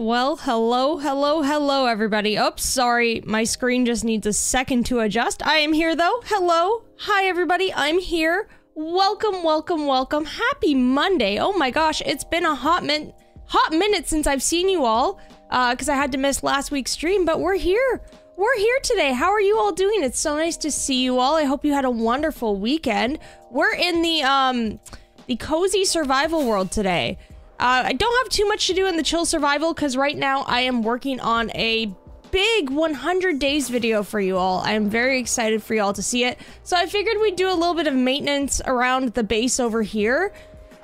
Well, hello, hello, hello, everybody. Oops, sorry, my screen just needs a second to adjust. I am here, though. Hello. Hi, everybody. I'm here. Welcome, welcome, welcome. Happy Monday. Oh my gosh, it's been a hot min hot minute since I've seen you all, because uh, I had to miss last week's stream, but we're here. We're here today. How are you all doing? It's so nice to see you all. I hope you had a wonderful weekend. We're in the, um, the cozy survival world today. Uh, I don't have too much to do in the chill survival because right now I am working on a big 100 days video for you all. I am very excited for y'all to see it. So I figured we'd do a little bit of maintenance around the base over here.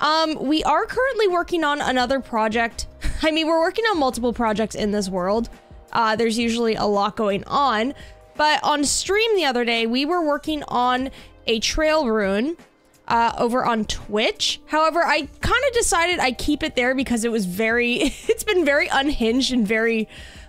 Um, we are currently working on another project. I mean, we're working on multiple projects in this world. Uh, there's usually a lot going on. But on stream the other day, we were working on a trail ruin uh, over on Twitch. However, I kind of decided I keep it there because it was very, it's been very unhinged and very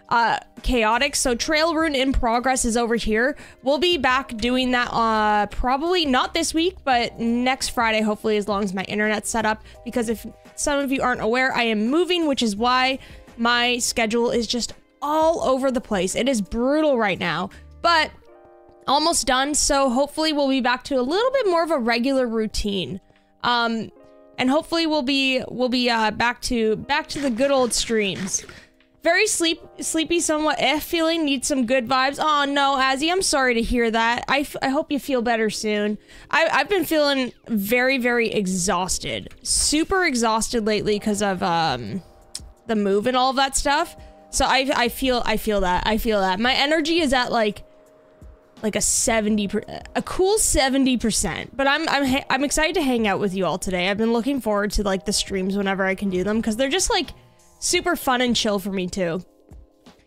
uh, chaotic. So Trail Ruin in progress is over here. We'll be back doing that uh, probably not this week, but next Friday, hopefully, as long as my internet's set up. Because if some of you aren't aware, I am moving, which is why my schedule is just all over the place. It is brutal right now. But almost done. So hopefully we'll be back to a little bit more of a regular routine. Um, and hopefully we'll be we'll be uh, back to back to the good old streams. Very sleep sleepy, somewhat eh feeling. Need some good vibes. Oh no, Azzy, I'm sorry to hear that. I, I hope you feel better soon. I, I've been feeling very very exhausted, super exhausted lately because of um the move and all of that stuff. So I I feel I feel that I feel that my energy is at like like a 70 a cool 70% but i'm i'm i'm excited to hang out with you all today. I've been looking forward to like the streams whenever i can do them because they're just like super fun and chill for me too.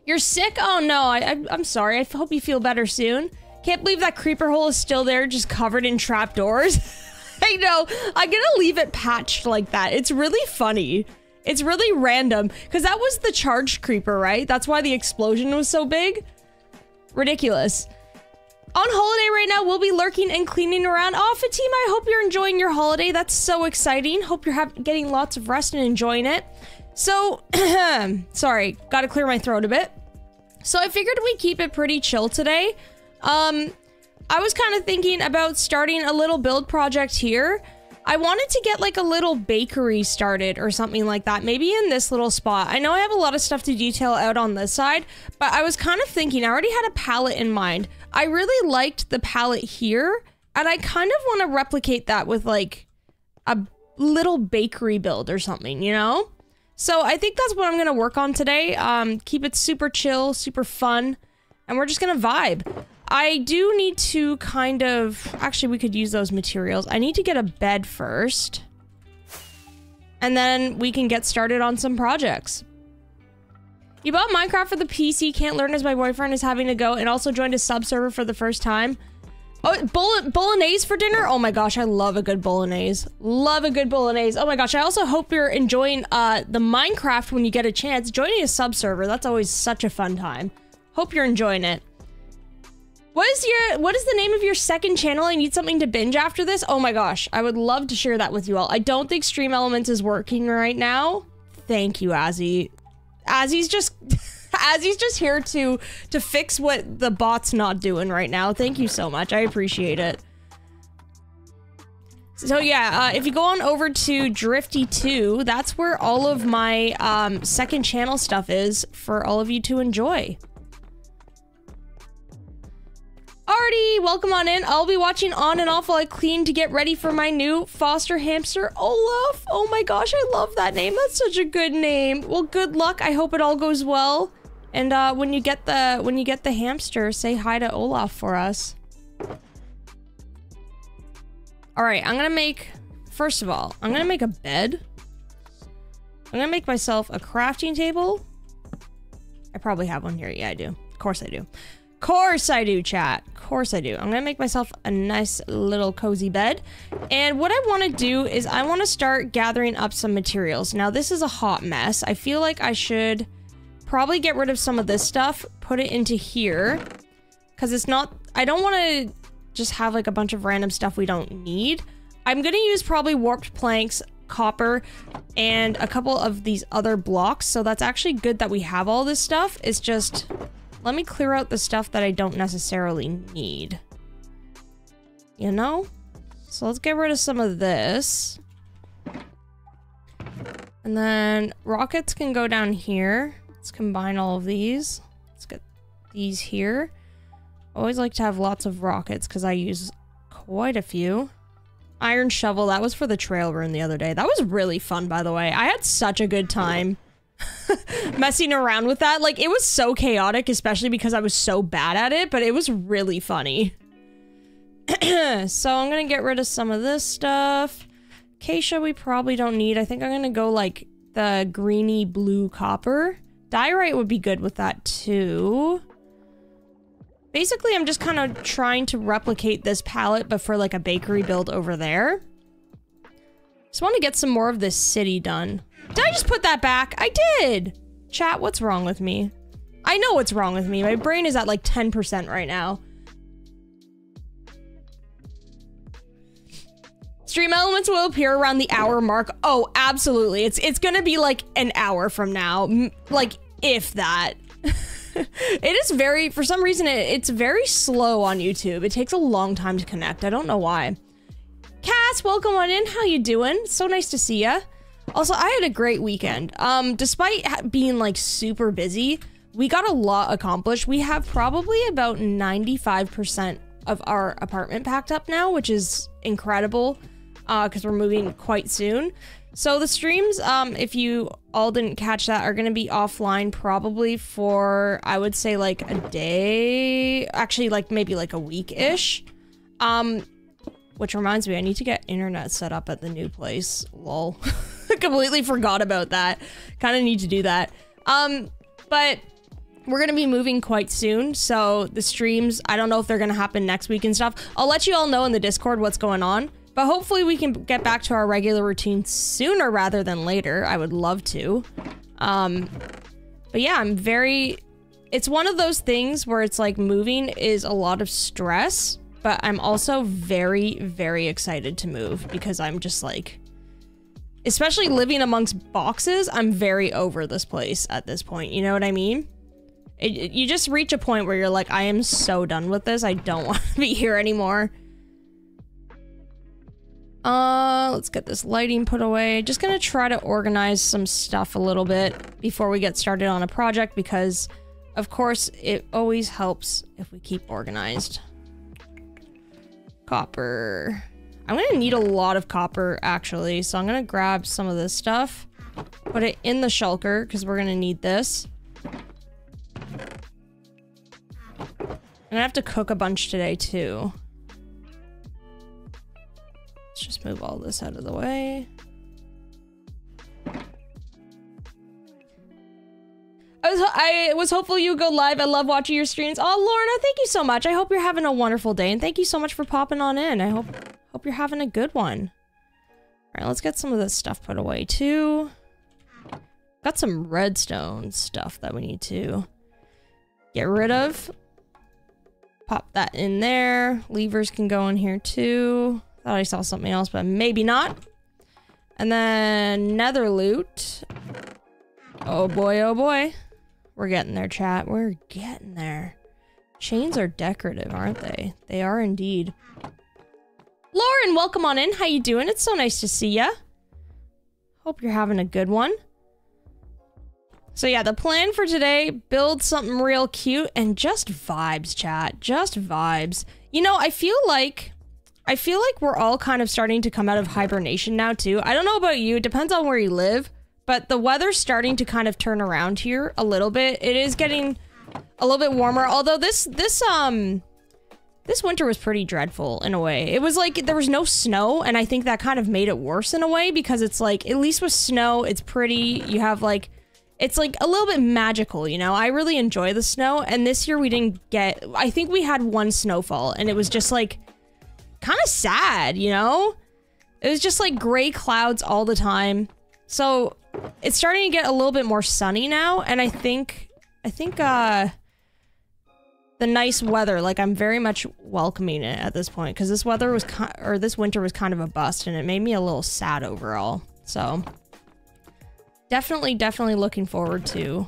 You're sick? Oh no. I, I i'm sorry. I hope you feel better soon. Can't believe that creeper hole is still there just covered in trapdoors i know. I'm gonna leave it patched like that. It's really funny. It's really random because that was the charged creeper right? That's why the explosion was so big? Ridiculous on holiday right now, we'll be lurking and cleaning around. Oh, Fatima, I hope you're enjoying your holiday. That's so exciting. Hope you're getting lots of rest and enjoying it. So, sorry, gotta clear my throat a bit. So I figured we keep it pretty chill today. Um, I was kind of thinking about starting a little build project here. I wanted to get like a little bakery started or something like that, maybe in this little spot. I know I have a lot of stuff to detail out on this side, but I was kind of thinking, I already had a palette in mind. I really liked the palette here, and I kind of want to replicate that with like a little bakery build or something, you know? So I think that's what I'm going to work on today. Um, keep it super chill, super fun, and we're just going to vibe. I do need to kind of... Actually, we could use those materials. I need to get a bed first. And then we can get started on some projects. You bought Minecraft for the PC, can't learn as my boyfriend is having to go, and also joined a sub server for the first time. Oh, bolo bolognese for dinner? Oh my gosh, I love a good bolognese. Love a good bolognese. Oh my gosh, I also hope you're enjoying uh, the Minecraft when you get a chance. Joining a sub server, that's always such a fun time. Hope you're enjoying it. What is your what is the name of your second channel? I need something to binge after this. Oh my gosh, I would love to share that with you all. I don't think Stream Elements is working right now. Thank you, Azzy. Azzy's just Azzy's just here to to fix what the bot's not doing right now. Thank you so much. I appreciate it. So yeah, uh, if you go on over to Drifty2, that's where all of my um, second channel stuff is for all of you to enjoy. Artie, welcome on in. I'll be watching on and off while I clean to get ready for my new foster hamster, Olaf. Oh my gosh, I love that name. That's such a good name. Well, good luck. I hope it all goes well. And uh, when you get the when you get the hamster, say hi to Olaf for us. All right, I'm gonna make. First of all, I'm gonna make a bed. I'm gonna make myself a crafting table. I probably have one here. Yeah, I do. Of course I do. Course I do, chat. Course I do. I'm gonna make myself a nice little cozy bed. And what I want to do is I want to start gathering up some materials. Now, this is a hot mess. I feel like I should probably get rid of some of this stuff, put it into here. Because it's not... I don't want to just have like a bunch of random stuff we don't need. I'm gonna use probably warped planks copper, and a couple of these other blocks. So that's actually good that we have all this stuff. It's just, let me clear out the stuff that I don't necessarily need. You know? So let's get rid of some of this. And then rockets can go down here. Let's combine all of these. Let's get these here. Always like to have lots of rockets because I use quite a few. Iron shovel, that was for the trail ruin the other day. That was really fun, by the way. I had such a good time messing around with that. Like, it was so chaotic, especially because I was so bad at it, but it was really funny. so I'm gonna get rid of some of this stuff. Acacia we probably don't need. I think I'm gonna go like the greeny blue copper. Diorite would be good with that too. Basically, I'm just kind of trying to replicate this palette, but for like a bakery build over there. Just want to get some more of this city done. Did I just put that back? I did! Chat, what's wrong with me? I know what's wrong with me. My brain is at like 10% right now. Stream elements will appear around the hour mark. Oh, absolutely. It's it's gonna be like an hour from now. Like, if that. it is very, for some reason, it, it's very slow on YouTube. It takes a long time to connect. I don't know why. Cass, welcome on in. How you doing? So nice to see ya. Also, I had a great weekend. Um, despite being like super busy, we got a lot accomplished. We have probably about 95% of our apartment packed up now, which is incredible because uh, we're moving quite soon. So the streams, um, if you all didn't catch that, are going to be offline probably for, I would say like a day, actually like maybe like a week-ish. Um, which reminds me, I need to get internet set up at the new place. Lol. Completely forgot about that. Kind of need to do that. Um, but we're going to be moving quite soon. So the streams, I don't know if they're going to happen next week and stuff. I'll let you all know in the Discord what's going on. But hopefully we can get back to our regular routine sooner rather than later. I would love to. Um, but yeah, I'm very... It's one of those things where it's like moving is a lot of stress, but I'm also very, very excited to move because I'm just like... Especially living amongst boxes, I'm very over this place at this point. You know what I mean? It, it, you just reach a point where you're like, I am so done with this. I don't want to be here anymore. Uh, let's get this lighting put away. Just gonna try to organize some stuff a little bit before we get started on a project because, of course, it always helps if we keep organized. Copper. I'm gonna need a lot of copper, actually, so I'm gonna grab some of this stuff, put it in the shulker, because we're gonna need this. And gonna have to cook a bunch today, too. Let's just move all this out of the way. I was, I was hopeful you would go live. I love watching your streams. Oh, Lorna, thank you so much. I hope you're having a wonderful day, and thank you so much for popping on in. I hope hope you're having a good one. All right, let's get some of this stuff put away too. Got some redstone stuff that we need to get rid of. Pop that in there. Levers can go in here too. Thought I saw something else, but maybe not. And then nether loot. Oh boy, oh boy. We're getting there, chat. We're getting there. Chains are decorative, aren't they? They are indeed. Lauren, welcome on in. How you doing? It's so nice to see ya. Hope you're having a good one. So yeah, the plan for today, build something real cute and just vibes, chat. Just vibes. You know, I feel like I feel like we're all kind of starting to come out of hibernation now too. I don't know about you, it depends on where you live, but the weather's starting to kind of turn around here a little bit. It is getting a little bit warmer, although this this um this winter was pretty dreadful in a way. It was like there was no snow, and I think that kind of made it worse in a way because it's like at least with snow, it's pretty. You have like it's like a little bit magical, you know. I really enjoy the snow, and this year we didn't get. I think we had one snowfall, and it was just like kind of sad, you know? It was just like gray clouds all the time. So it's starting to get a little bit more sunny now, and I think, I think, uh, the nice weather, like I'm very much welcoming it at this point, because this weather was, or this winter was kind of a bust, and it made me a little sad overall. So definitely, definitely looking forward to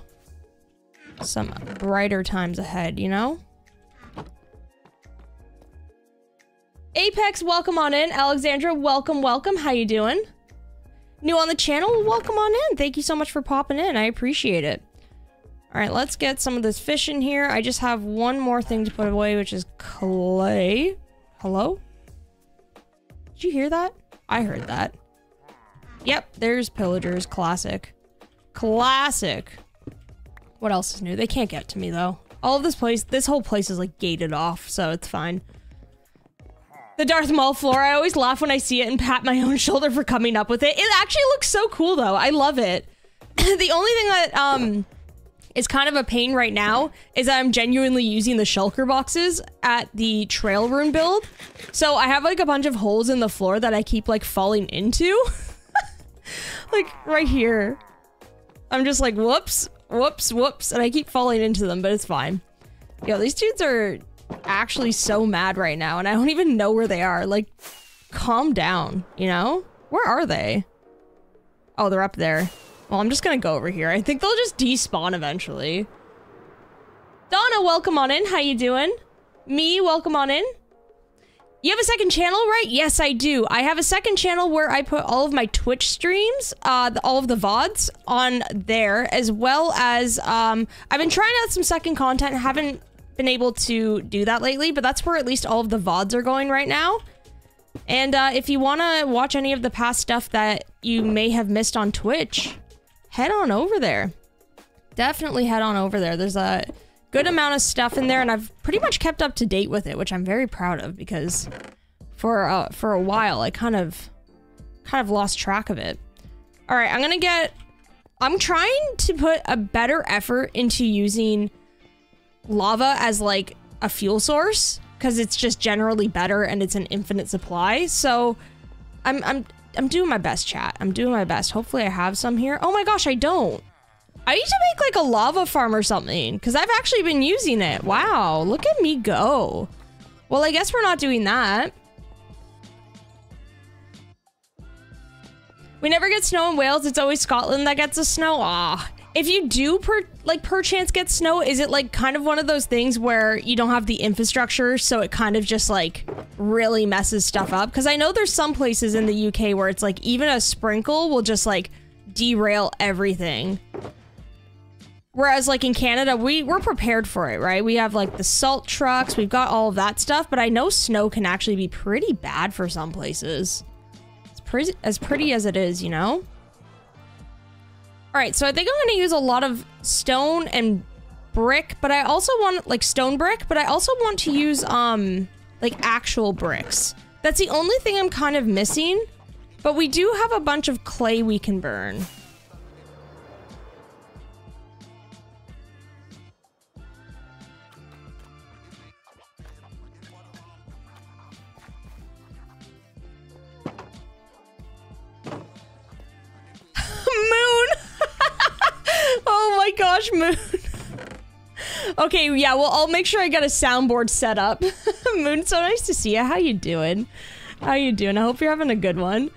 some brighter times ahead, you know? Apex, welcome on in. Alexandra, welcome, welcome. How you doing? New on the channel, welcome on in. Thank you so much for popping in. I appreciate it. All right, let's get some of this fish in here. I just have one more thing to put away, which is clay. Hello? Did you hear that? I heard that. Yep, there's pillagers. Classic. Classic. What else is new? They can't get to me, though. All of this place, this whole place is, like, gated off, so it's fine. The Darth Maul floor, I always laugh when I see it and pat my own shoulder for coming up with it. It actually looks so cool, though. I love it. the only thing that, um is kind of a pain right now is I'm genuinely using the shulker boxes at the trail ruin build. So I have like a bunch of holes in the floor that I keep like falling into. like right here. I'm just like, whoops, whoops, whoops. And I keep falling into them, but it's fine. Yo, these dudes are actually so mad right now and I don't even know where they are. Like, calm down, you know? Where are they? Oh, they're up there. Well, I'm just gonna go over here. I think they'll just despawn eventually. Donna, welcome on in. How you doing? Me, welcome on in. You have a second channel, right? Yes, I do. I have a second channel where I put all of my Twitch streams, uh, all of the VODs on there, as well as, um, I've been trying out some second content. Haven't been able to do that lately, but that's where at least all of the VODs are going right now. And, uh, if you want to watch any of the past stuff that you may have missed on Twitch, head on over there. Definitely head on over there. There's a good amount of stuff in there, and I've pretty much kept up to date with it, which I'm very proud of because for uh, for a while I kind of kind of lost track of it. All right, I'm gonna get. I'm trying to put a better effort into using lava as like a fuel source because it's just generally better and it's an infinite supply. So I'm I'm I'm doing my best, chat. I'm doing my best. Hopefully I have some here. Oh my gosh, I don't. I need to make like a lava farm or something because I've actually been using it. Wow, look at me go. Well, I guess we're not doing that. We never get snow in Wales. It's always Scotland that gets the snow. Ah, if you do per like perchance get snow, is it like kind of one of those things where you don't have the infrastructure, so it kind of just like really messes stuff up? Because I know there's some places in the UK where it's like even a sprinkle will just like derail everything. Whereas like in Canada, we we're prepared for it, right? We have like the salt trucks, we've got all of that stuff, but I know snow can actually be pretty bad for some places. It's pretty as pretty as it is, you know. All right, so I think I'm going to use a lot of stone and brick, but I also want like stone brick, but I also want to use um like actual bricks. That's the only thing I'm kind of missing, but we do have a bunch of clay we can burn. Oh my gosh, Moon. okay, yeah, well, I'll make sure I get a soundboard set up. Moon, so nice to see you. How you doing? How you doing? I hope you're having a good one.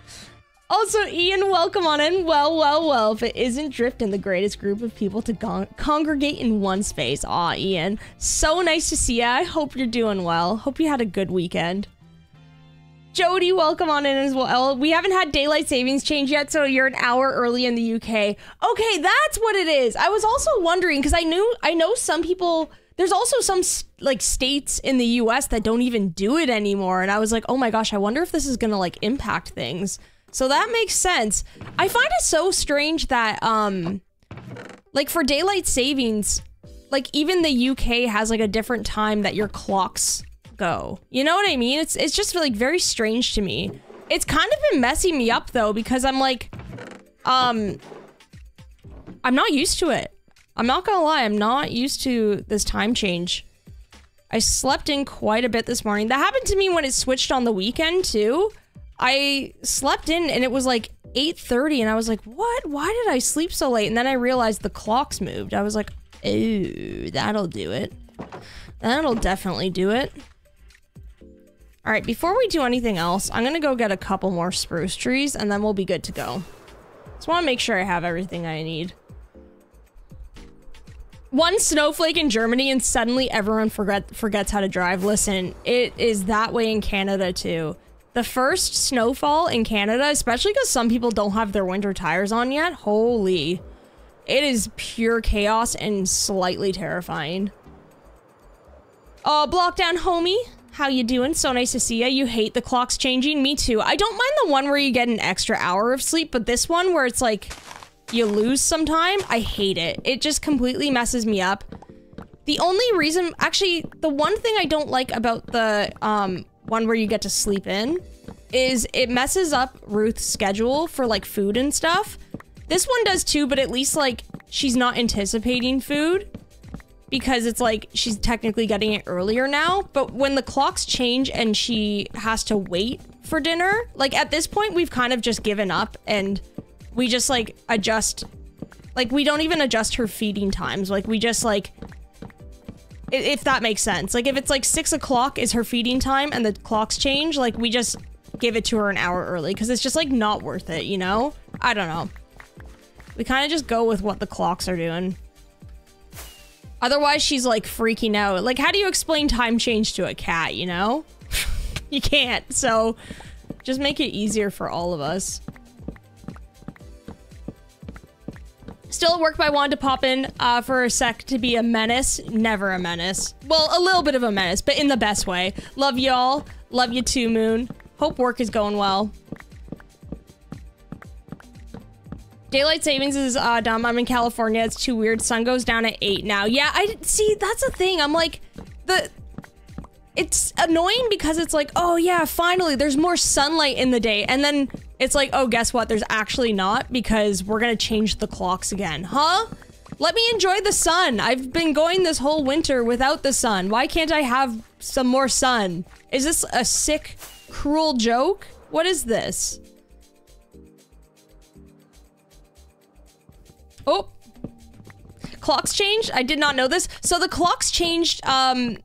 Also, Ian, welcome on in. Well, well, well, if it isn't Drifting, the greatest group of people to congregate in one space. Aw, Ian. So nice to see you. I hope you're doing well. Hope you had a good weekend. Jody, welcome on in as well. We haven't had daylight savings change yet, so you're an hour early in the UK. Okay, that's what it is. I was also wondering because I knew I know some people. There's also some like states in the US that don't even do it anymore, and I was like, oh my gosh, I wonder if this is gonna like impact things. So that makes sense. I find it so strange that um, like for daylight savings, like even the UK has like a different time that your clocks go. You know what I mean? It's it's just like very strange to me. It's kind of been messing me up though because I'm like um I'm not used to it. I'm not gonna lie, I'm not used to this time change. I slept in quite a bit this morning. That happened to me when it switched on the weekend too. I slept in and it was like 8:30 and I was like, "What? Why did I sleep so late?" And then I realized the clocks moved. I was like, "Oh, that'll do it. That'll definitely do it." All right, before we do anything else, I'm gonna go get a couple more spruce trees and then we'll be good to go. Just want to make sure I have everything I need. One snowflake in Germany and suddenly everyone forget forgets how to drive. Listen, it is that way in Canada too. The first snowfall in Canada, especially because some people don't have their winter tires on yet, holy. It is pure chaos and slightly terrifying. Uh, Blockdown homie, how you doing? So nice to see you. You hate the clocks changing? Me too. I don't mind the one where you get an extra hour of sleep, but this one where it's like you lose some time, I hate it. It just completely messes me up. The only reason, actually, the one thing I don't like about the um, one where you get to sleep in is it messes up Ruth's schedule for like food and stuff. This one does too, but at least like she's not anticipating food because it's like she's technically getting it earlier now. But when the clocks change and she has to wait for dinner, like at this point, we've kind of just given up and we just like adjust. Like we don't even adjust her feeding times. Like we just like if that makes sense. Like if it's like six o'clock is her feeding time and the clocks change, like we just give it to her an hour early because it's just like not worth it, you know? I don't know. We kind of just go with what the clocks are doing. Otherwise, she's like freaking out. Like, how do you explain time change to a cat, you know? you can't. So just make it easier for all of us. Still work, but I wanted to pop in uh, for a sec to be a menace. Never a menace. Well, a little bit of a menace, but in the best way. Love y'all. Love you too, Moon. Hope work is going well. Daylight savings is uh, dumb. I'm in California. It's too weird. Sun goes down at 8 now. Yeah, I see. That's the thing. I'm like, the it's annoying because it's like, oh yeah, finally there's more sunlight in the day. And then it's like, oh, guess what? There's actually not because we're going to change the clocks again. Huh? Let me enjoy the sun. I've been going this whole winter without the sun. Why can't I have some more sun? Is this a sick, cruel joke? What is this? Oh. Clocks changed? I did not know this. So the clocks changed um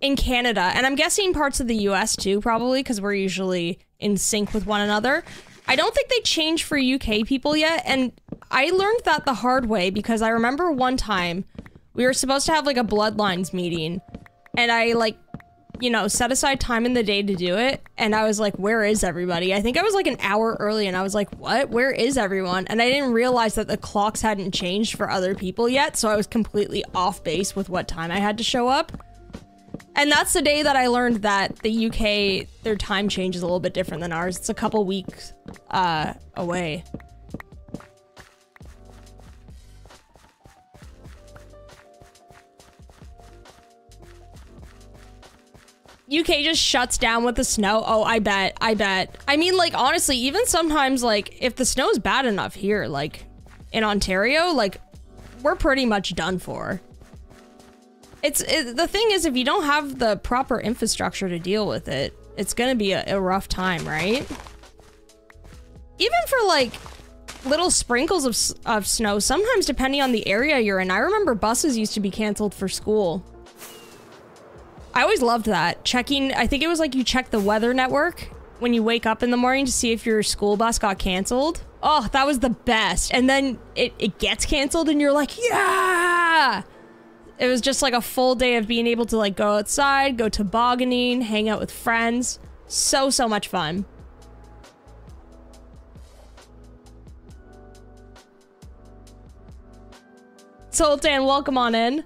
in Canada, and I'm guessing parts of the US too, probably, because we're usually in sync with one another. I don't think they changed for UK people yet, and I learned that the hard way because I remember one time we were supposed to have like a bloodlines meeting, and I like, you know, set aside time in the day to do it, and I was like, where is everybody? I think I was like an hour early, and I was like, what? Where is everyone? And I didn't realize that the clocks hadn't changed for other people yet, so I was completely off base with what time I had to show up. And that's the day that I learned that the UK, their time change is a little bit different than ours. It's a couple weeks uh, away. UK just shuts down with the snow. Oh, I bet. I bet. I mean, like, honestly, even sometimes, like, if the snow's bad enough here, like, in Ontario, like, we're pretty much done for. It's it, the thing is, if you don't have the proper infrastructure to deal with it, it's gonna be a, a rough time, right? Even for like little sprinkles of, of snow, sometimes depending on the area you're in. I remember buses used to be canceled for school. I always loved that. Checking, I think it was like you check the weather network when you wake up in the morning to see if your school bus got canceled. Oh, that was the best. And then it, it gets canceled and you're like, yeah! it was just like a full day of being able to like go outside, go tobogganing, hang out with friends. So, so much fun. Sultan, welcome on in.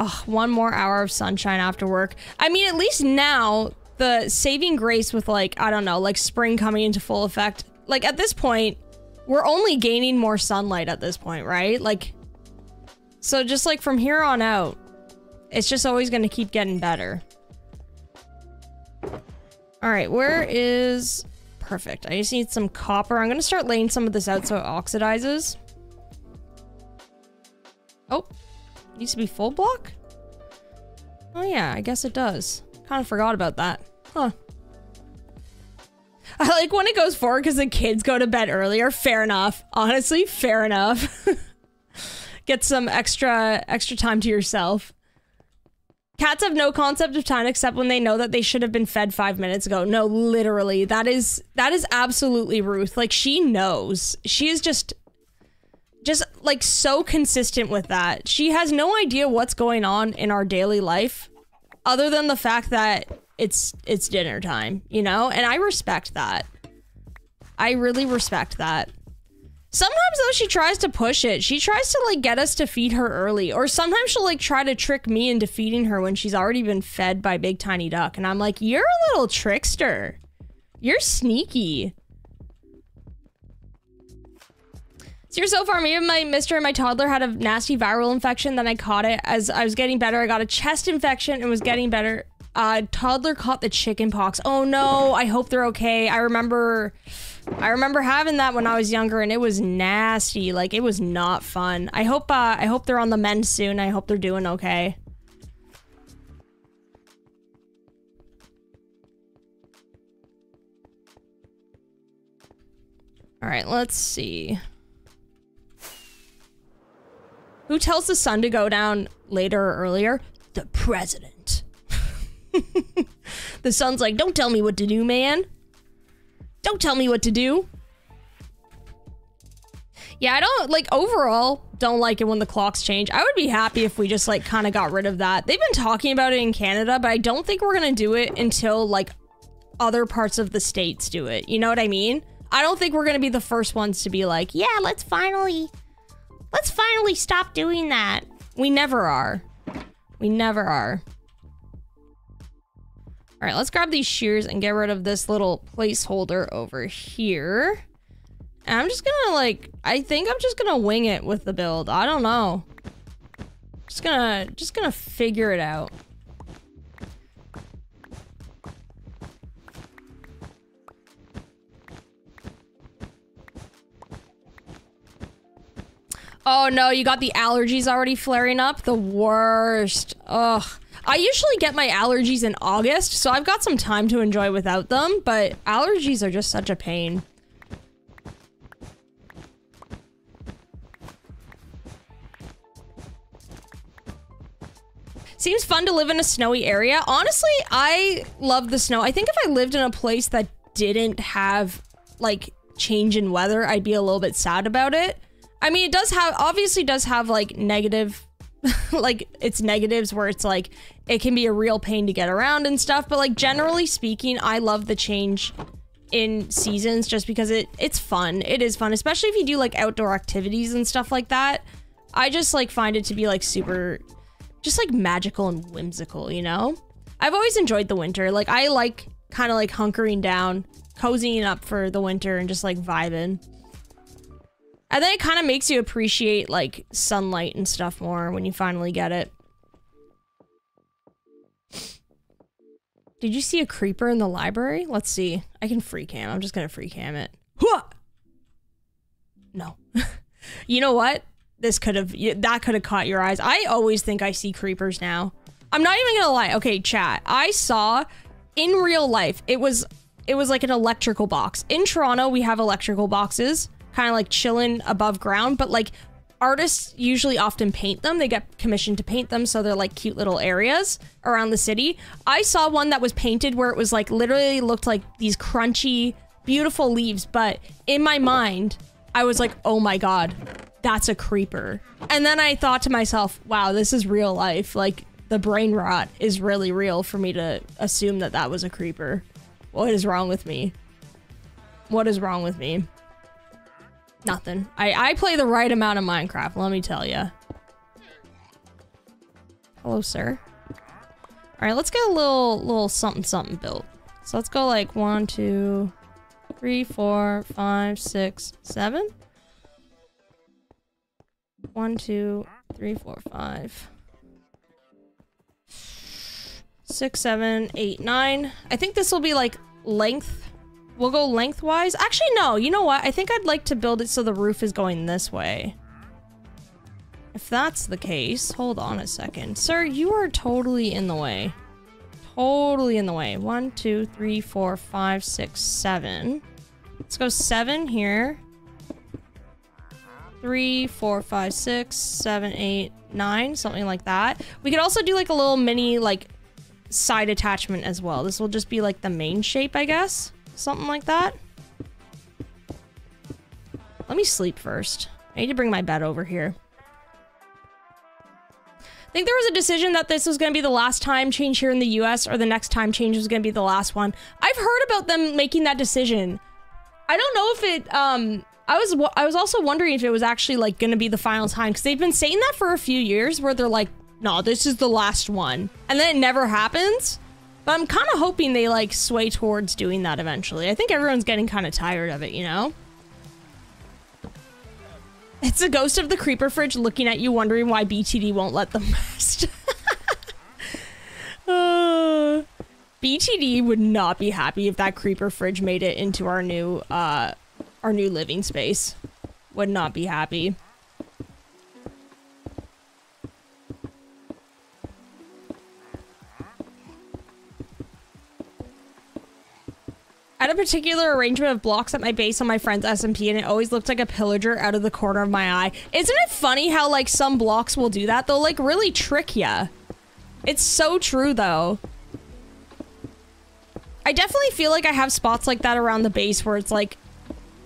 Oh, one more hour of sunshine after work. I mean, at least now, the saving grace with like, I don't know, like spring coming into full effect. Like at this point, we're only gaining more sunlight at this point, right? Like so just like from here on out, it's just always going to keep getting better. All right, where is... Perfect. I just need some copper. I'm going to start laying some of this out so it oxidizes. Oh, needs to be full block? Oh yeah, I guess it does. Kind of forgot about that. Huh. I like when it goes forward because the kids go to bed earlier. Fair enough. Honestly, fair enough. get some extra extra time to yourself. Cats have no concept of time except when they know that they should have been fed five minutes ago. No, literally. That is that is absolutely Ruth. Like she knows. She is just just like so consistent with that. She has no idea what's going on in our daily life other than the fact that it's it's dinner time, you know? And I respect that. I really respect that. Sometimes though she tries to push it. She tries to like get us to feed her early. Or sometimes she'll like try to trick me into feeding her when she's already been fed by Big Tiny Duck. And I'm like, you're a little trickster. You're sneaky. So so far, me and my mister and my toddler had a nasty viral infection. Then I caught it as I was getting better. I got a chest infection and was getting better. Uh, toddler caught the chicken pox. Oh no, I hope they're okay. I remember I remember having that when I was younger and it was nasty. Like it was not fun. I hope uh, I hope they're on the mend soon. I hope they're doing okay. All right, let's see. Who tells the sun to go down later or earlier? The president. the sun's like, don't tell me what to do, man. Don't tell me what to do. Yeah, I don't like overall don't like it when the clocks change. I would be happy if we just like kind of got rid of that. They've been talking about it in Canada, but I don't think we're going to do it until like other parts of the states do it. You know what I mean? I don't think we're going to be the first ones to be like, "Yeah, let's finally let's finally stop doing that." We never are. We never are. All right, let's grab these shears and get rid of this little placeholder over here. And I'm just gonna like, I think I'm just gonna wing it with the build. I don't know. Just gonna, just gonna figure it out. Oh no, you got the allergies already flaring up? The worst. Ugh. I usually get my allergies in August, so I've got some time to enjoy without them, but allergies are just such a pain. Seems fun to live in a snowy area. Honestly, I love the snow. I think if I lived in a place that didn't have, like, change in weather, I'd be a little bit sad about it. I mean, it does have, obviously does have, like, negative like it's negatives where it's like it can be a real pain to get around and stuff but like generally speaking i love the change in seasons just because it it's fun. It is fun especially if you do like outdoor activities and stuff like that. I just like find it to be like super just like magical and whimsical you know? I've always enjoyed the winter. Like i like kind of like hunkering down cozying up for the winter and just like vibing and then it kind of makes you appreciate like sunlight and stuff more when you finally get it. Did you see a creeper in the library? Let's see. I can free cam. I'm just gonna free cam it. Huh! No. you know what? This could have that could have caught your eyes. I always think I see creepers now. I'm not even gonna lie. Okay, chat. I saw in real life. It was it was like an electrical box. In Toronto, we have electrical boxes kind of like chilling above ground, but like artists usually often paint them. They get commissioned to paint them, so they're like cute little areas around the city. I saw one that was painted where it was like literally looked like these crunchy, beautiful leaves, but in my mind, I was like, oh my god, that's a creeper. And then I thought to myself, wow, this is real life. Like, the brain rot is really real for me to assume that that was a creeper. What is wrong with me? What is wrong with me? Nothing. I, I play the right amount of Minecraft, let me tell you. Hello, sir. All right, let's get a little, little something, something built. So let's go like one, two, three, four, five, six, seven. One, two, three, four, five. Six, seven, eight, nine. I think this will be like length We'll go lengthwise. Actually, no. You know what? I think I'd like to build it so the roof is going this way. If that's the case, hold on a second. Sir, you are totally in the way. Totally in the way. One, two, three, four, five, six, seven. Let's go seven here. three, four, five, six, seven, eight, nine, something like that. We could also do like a little mini like side attachment as well. This will just be like the main shape, I guess. Something like that. Let me sleep first. I need to bring my bed over here. I think there was a decision that this was going to be the last time change here in the US or the next time change was going to be the last one. I've heard about them making that decision. I don't know if it um I was I was also wondering if it was actually like going to be the final time cuz they've been saying that for a few years where they're like, "No, this is the last one." And then it never happens. But I'm kind of hoping they like sway towards doing that eventually. I think everyone's getting kind of tired of it, you know? It's a ghost of the creeper fridge looking at you, wondering why BTD won't let them rest. uh, BTD would not be happy if that creeper fridge made it into our new, uh, our new living space. Would not be happy. I had a particular arrangement of blocks at my base on my friend's SMP, and it always looked like a pillager out of the corner of my eye. Isn't it funny how, like, some blocks will do that? They'll, like, really trick ya. It's so true, though. I definitely feel like I have spots like that around the base where it's, like,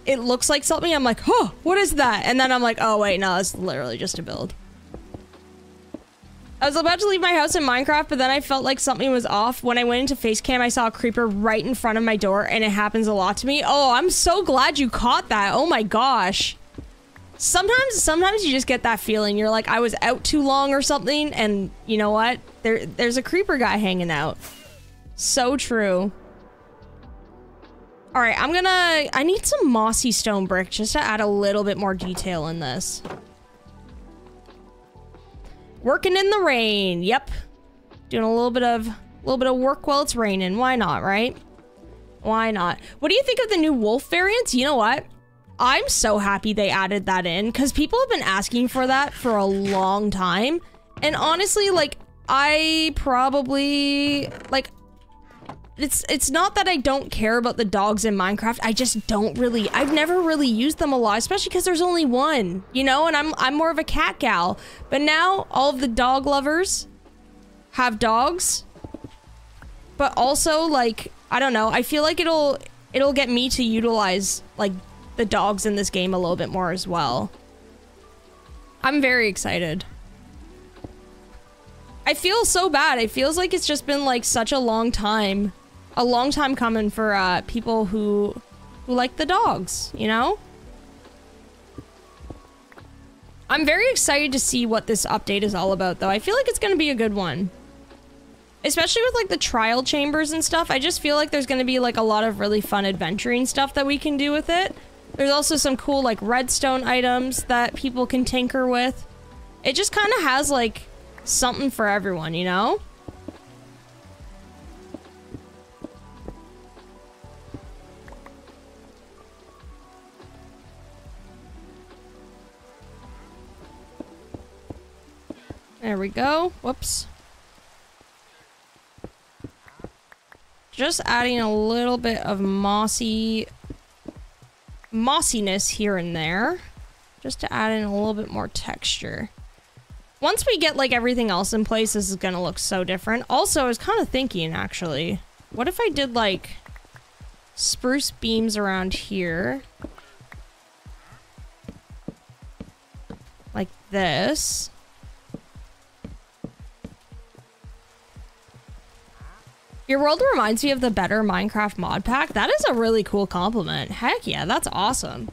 it looks like something. I'm like, huh, what is that? And then I'm like, oh, wait, no, it's literally just a build. I was about to leave my house in Minecraft, but then I felt like something was off. When I went into Facecam, I saw a creeper right in front of my door, and it happens a lot to me. Oh, I'm so glad you caught that. Oh my gosh. Sometimes, sometimes you just get that feeling. You're like, I was out too long or something, and you know what? There, there's a creeper guy hanging out. So true. All right, I'm gonna... I need some mossy stone brick just to add a little bit more detail in this. Working in the rain. Yep. Doing a little bit of a little bit of work while it's raining. Why not, right? Why not? What do you think of the new wolf variants? You know what? I'm so happy they added that in because people have been asking for that for a long time. And honestly, like, I probably, like, it's it's not that I don't care about the dogs in Minecraft. I just don't really I've never really used them a lot, especially because there's only one, you know, and I'm I'm more of a cat gal. But now all of the dog lovers have dogs. But also like I don't know, I feel like it'll it'll get me to utilize like the dogs in this game a little bit more as well. I'm very excited. I feel so bad. It feels like it's just been like such a long time a long time coming for uh, people who who like the dogs, you know? I'm very excited to see what this update is all about, though. I feel like it's going to be a good one. Especially with, like, the trial chambers and stuff. I just feel like there's going to be, like, a lot of really fun adventuring stuff that we can do with it. There's also some cool, like, redstone items that people can tinker with. It just kind of has, like, something for everyone, you know? There we go. Whoops. Just adding a little bit of mossy mossiness here and there. Just to add in a little bit more texture. Once we get like everything else in place, this is gonna look so different. Also, I was kind of thinking actually, what if I did like spruce beams around here? Like this. Your world reminds me of the better Minecraft mod pack. That is a really cool compliment. Heck yeah, that's awesome.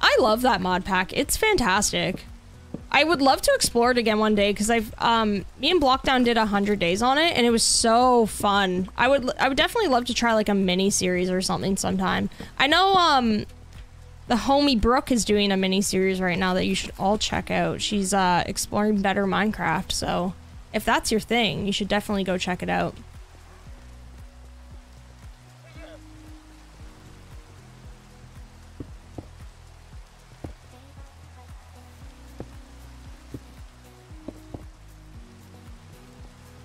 I love that mod pack. It's fantastic. I would love to explore it again one day because I've um me and Blockdown did hundred days on it and it was so fun. I would I would definitely love to try like a mini series or something sometime. I know um the homie Brooke is doing a mini series right now that you should all check out. She's uh exploring better Minecraft, so if that's your thing, you should definitely go check it out.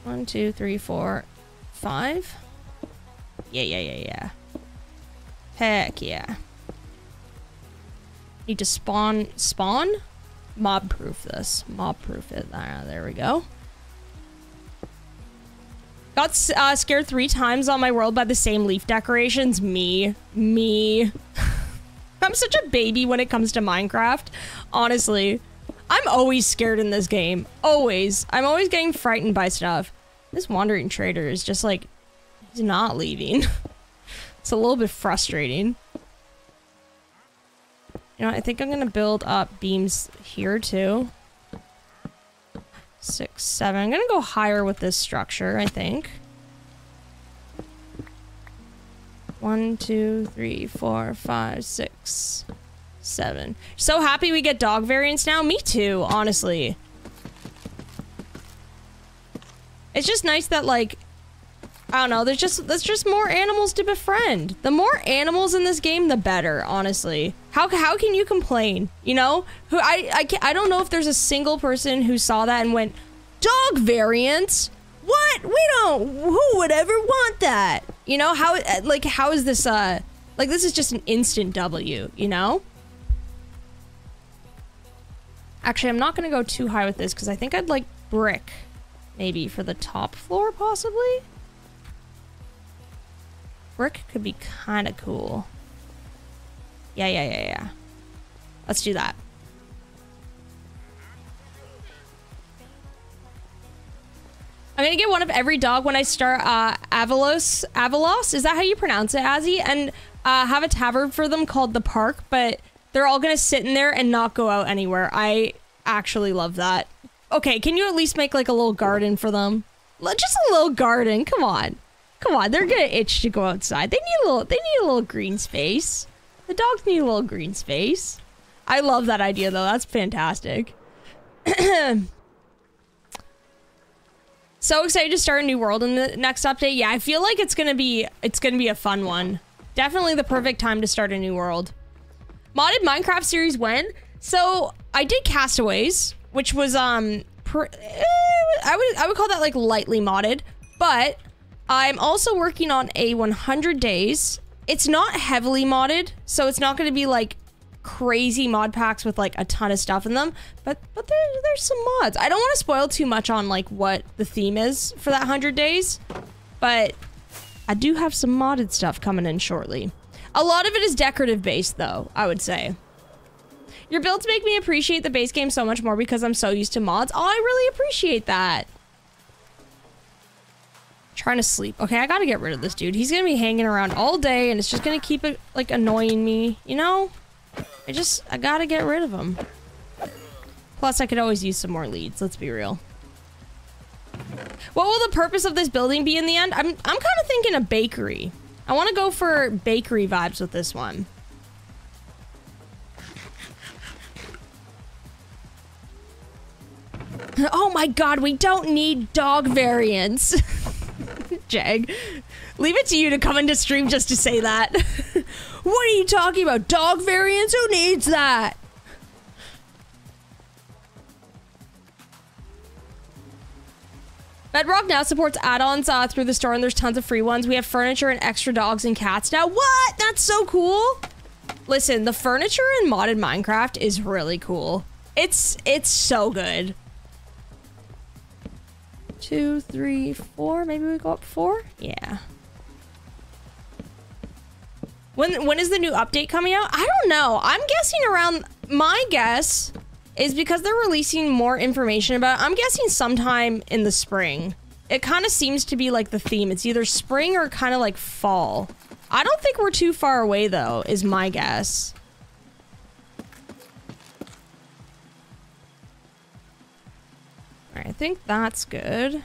One, two, three, four, five. Yeah, yeah, yeah, yeah. Heck yeah. Need to spawn, spawn? mob proof this. Mob proof it. Ah, there we go. Got uh, scared three times on my world by the same leaf decorations. Me. Me. I'm such a baby when it comes to Minecraft. Honestly. I'm always scared in this game. Always. I'm always getting frightened by stuff. This wandering trader is just like, he's not leaving. it's a little bit frustrating. You know, I think I'm to build up beams here too. Six, seven. I'm to go higher with this structure, I think. One, two, three, four, five, six, seven. So happy we get dog variants now. Me too, honestly. It's just nice that, like, I don't know, there's just there's just more animals to befriend. The more animals in this game, the better, honestly. How, how can you complain, you know? Who I, I, can, I don't know if there's a single person who saw that and went, dog variants? What? We don't, who would ever want that? You know, how, like, how is this, uh, like, this is just an instant W, you know? Actually, I'm not going to go too high with this because I think I'd like brick. Maybe for the top floor, possibly? Brick could be kind of cool. Yeah, yeah, yeah, yeah. Let's do that. I'm gonna get one of every dog when I start uh, Avalos. Avalos, is that how you pronounce it, Azzy? And uh, have a tavern for them called the Park, but they're all gonna sit in there and not go out anywhere. I actually love that. Okay, can you at least make like a little garden for them? Just a little garden. Come on, come on. They're gonna itch to go outside. They need a little. They need a little green space. The dogs need a little green space. I love that idea though. That's fantastic. so excited to start a new world in the next update. Yeah, I feel like it's gonna be it's gonna be a fun one. Definitely the perfect time to start a new world. Modded Minecraft series when? So I did Castaways, which was um, eh, I would I would call that like lightly modded, but I'm also working on a 100 days. It's not heavily modded, so it's not going to be like crazy mod packs with like a ton of stuff in them, but but there, there's some mods. I don't want to spoil too much on like what the theme is for that 100 days, but I do have some modded stuff coming in shortly. A lot of it is decorative based though, I would say. Your builds make me appreciate the base game so much more because I'm so used to mods. Oh, I really appreciate that. Trying to sleep. Okay, I gotta get rid of this dude. He's gonna be hanging around all day and it's just gonna keep it, like, annoying me. You know? I just, I gotta get rid of him. Plus, I could always use some more leads. Let's be real. What will the purpose of this building be in the end? I'm, I'm kind of thinking a bakery. I want to go for bakery vibes with this one. Oh my god, we don't need dog variants. Jag, leave it to you to come into stream just to say that. what are you talking about? Dog variants? Who needs that? Bedrock now supports add-ons uh, through the store, and there's tons of free ones. We have furniture and extra dogs and cats now. What? That's so cool. Listen, the furniture in modded Minecraft is really cool. It's it's so good two, three, four. Maybe we go up four? Yeah. When when is the new update coming out? I don't know. I'm guessing around my guess is because they're releasing more information about it, I'm guessing sometime in the spring. It kind of seems to be like the theme. It's either spring or kind of like fall. I don't think we're too far away though, is my guess. I think that's good.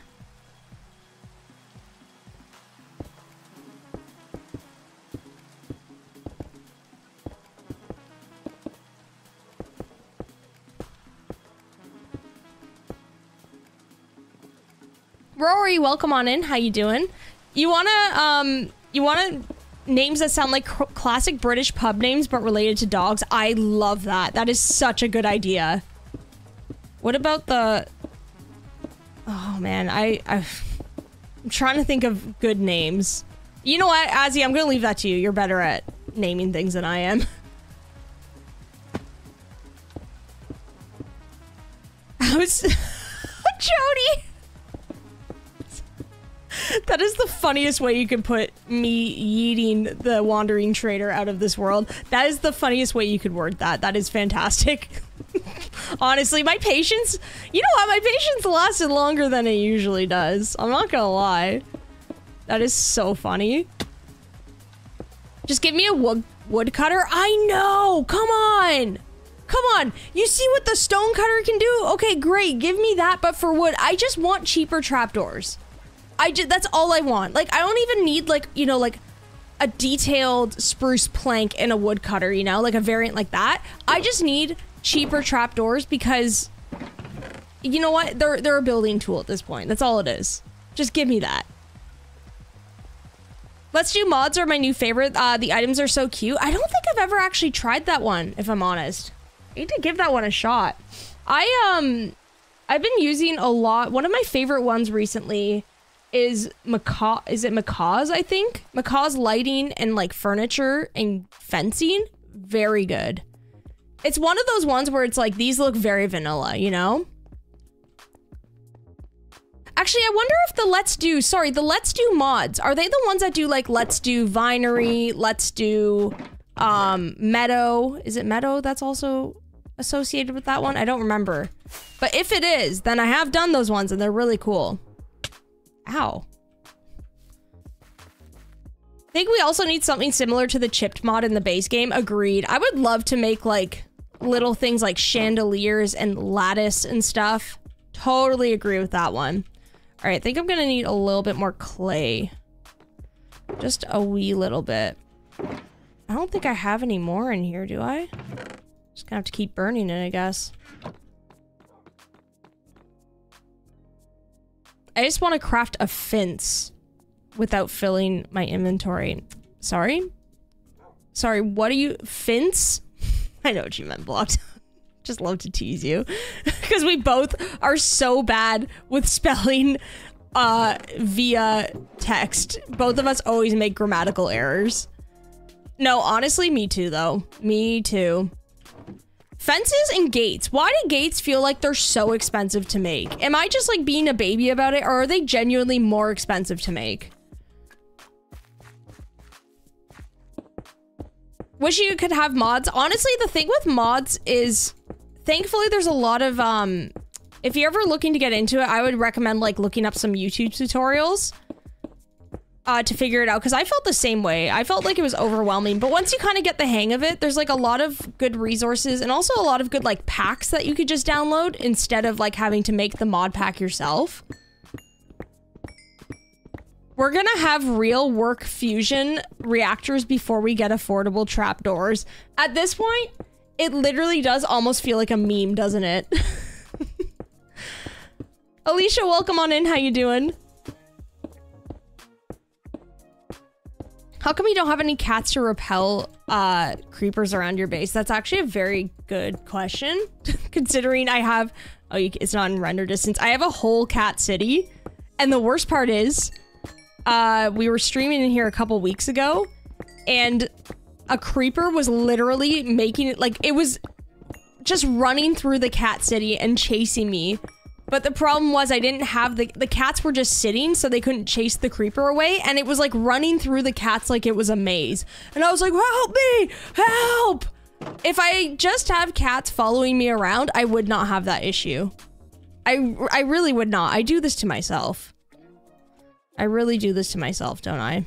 Rory, welcome on in. How you doing? You wanna um you wanna names that sound like classic British pub names but related to dogs? I love that. That is such a good idea. What about the Oh man, I, I I'm trying to think of good names. You know what, Azzy, I'm gonna leave that to you. You're better at naming things than I am. knows? Jody! That is the funniest way you can put me yeeting the wandering trader out of this world. That is the funniest way you could word that. That is fantastic. Honestly, my patience, you know what? My patience lasted longer than it usually does. I'm not gonna lie. That is so funny. Just give me a wood woodcutter. I know. Come on. Come on. You see what the stone cutter can do? Okay, great. Give me that, but for wood. I just want cheaper trapdoors. I just, that's all I want. Like, I don't even need, like, you know, like a detailed spruce plank and a woodcutter, you know, like a variant like that. I just need cheaper trapdoors because, you know what? They're, they're a building tool at this point. That's all it is. Just give me that. Let's do mods are my new favorite. Uh, the items are so cute. I don't think I've ever actually tried that one, if I'm honest. I need to give that one a shot. I, um, I've been using a lot. One of my favorite ones recently is Macaw. Is it Macaw's? I think Macaw's lighting and like furniture and fencing. Very good. It's one of those ones where it's like these look very vanilla, you know. Actually, I wonder if the Let's Do, sorry, the Let's Do mods, are they the ones that do like Let's Do Vinery, Let's Do um Meadow? Is it Meadow that's also associated with that one? I don't remember. But if it is, then I have done those ones and they're really cool. Ow. I think we also need something similar to the chipped mod in the base game. Agreed. I would love to make like little things like chandeliers and lattice and stuff. Totally agree with that one. All right, I think I'm gonna need a little bit more clay. Just a wee little bit. I don't think I have any more in here, do I? Just gonna have to keep burning it, I guess. I just want to craft a fence without filling my inventory. Sorry? Sorry, what are you- fence? I know what you meant, blocked. just love to tease you. Because we both are so bad with spelling uh, via text. Both of us always make grammatical errors. No, honestly, me too, though. Me too. Fences and gates. Why do gates feel like they're so expensive to make? Am I just like being a baby about it or are they genuinely more expensive to make? Wish you could have mods. Honestly, the thing with mods is thankfully there's a lot of um if you're ever looking to get into it, I would recommend like looking up some YouTube tutorials uh, to figure it out because I felt the same way. I felt like it was overwhelming, but once you kind of get the hang of it, there's like a lot of good resources and also a lot of good like packs that you could just download instead of like having to make the mod pack yourself. We're gonna have real work fusion reactors before we get affordable trapdoors. At this point, it literally does almost feel like a meme, doesn't it? Alicia, welcome on in. How you doing? How come you don't have any cats to repel uh, creepers around your base? That's actually a very good question, considering I have... Oh, you, it's not in render distance. I have a whole cat city. And the worst part is, uh, we were streaming in here a couple weeks ago, and a creeper was literally making it... Like, it was just running through the cat city and chasing me but the problem was I didn't have the the cats were just sitting so they couldn't chase the creeper away and it was like running through the cats like it was a maze. And I was like, "Help me! Help!" If I just have cats following me around, I would not have that issue. I I really would not. I do this to myself. I really do this to myself, don't I?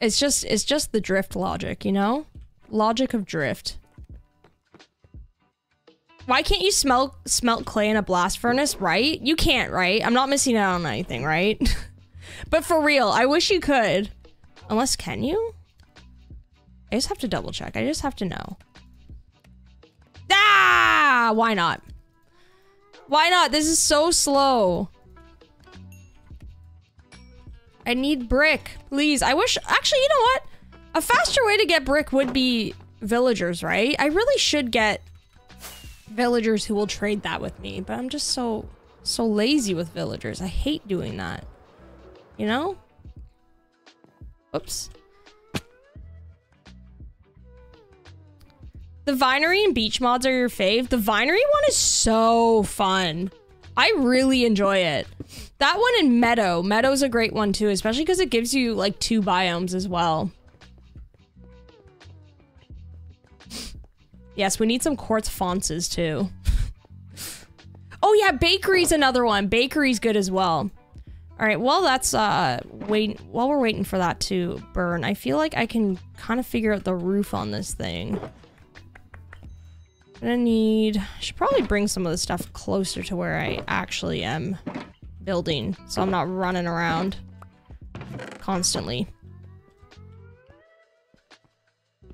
It's just it's just the drift logic, you know? Logic of drift. Why can't you smell smelt clay in a blast furnace, right? You can't, right? I'm not missing out on anything, right? but for real, I wish you could. Unless, can you? I just have to double check. I just have to know. Ah! Why not? Why not? This is so slow. I need brick, please. I wish, actually, you know what? A faster way to get brick would be villagers, right? I really should get villagers who will trade that with me, but I'm just so, so lazy with villagers. I hate doing that. You know? Oops. The Vinery and Beach mods are your fave. The Vinery one is so fun. I really enjoy it. That one in Meadow. Meadow's a great one too, especially because it gives you like two biomes as well. Yes, we need some quartz fonces too. oh yeah, bakery's another one. Bakery's good as well. All right, well that's uh wait while we're waiting for that to burn, I feel like I can kind of figure out the roof on this thing. Gonna need I should probably bring some of the stuff closer to where I actually am building so I'm not running around constantly.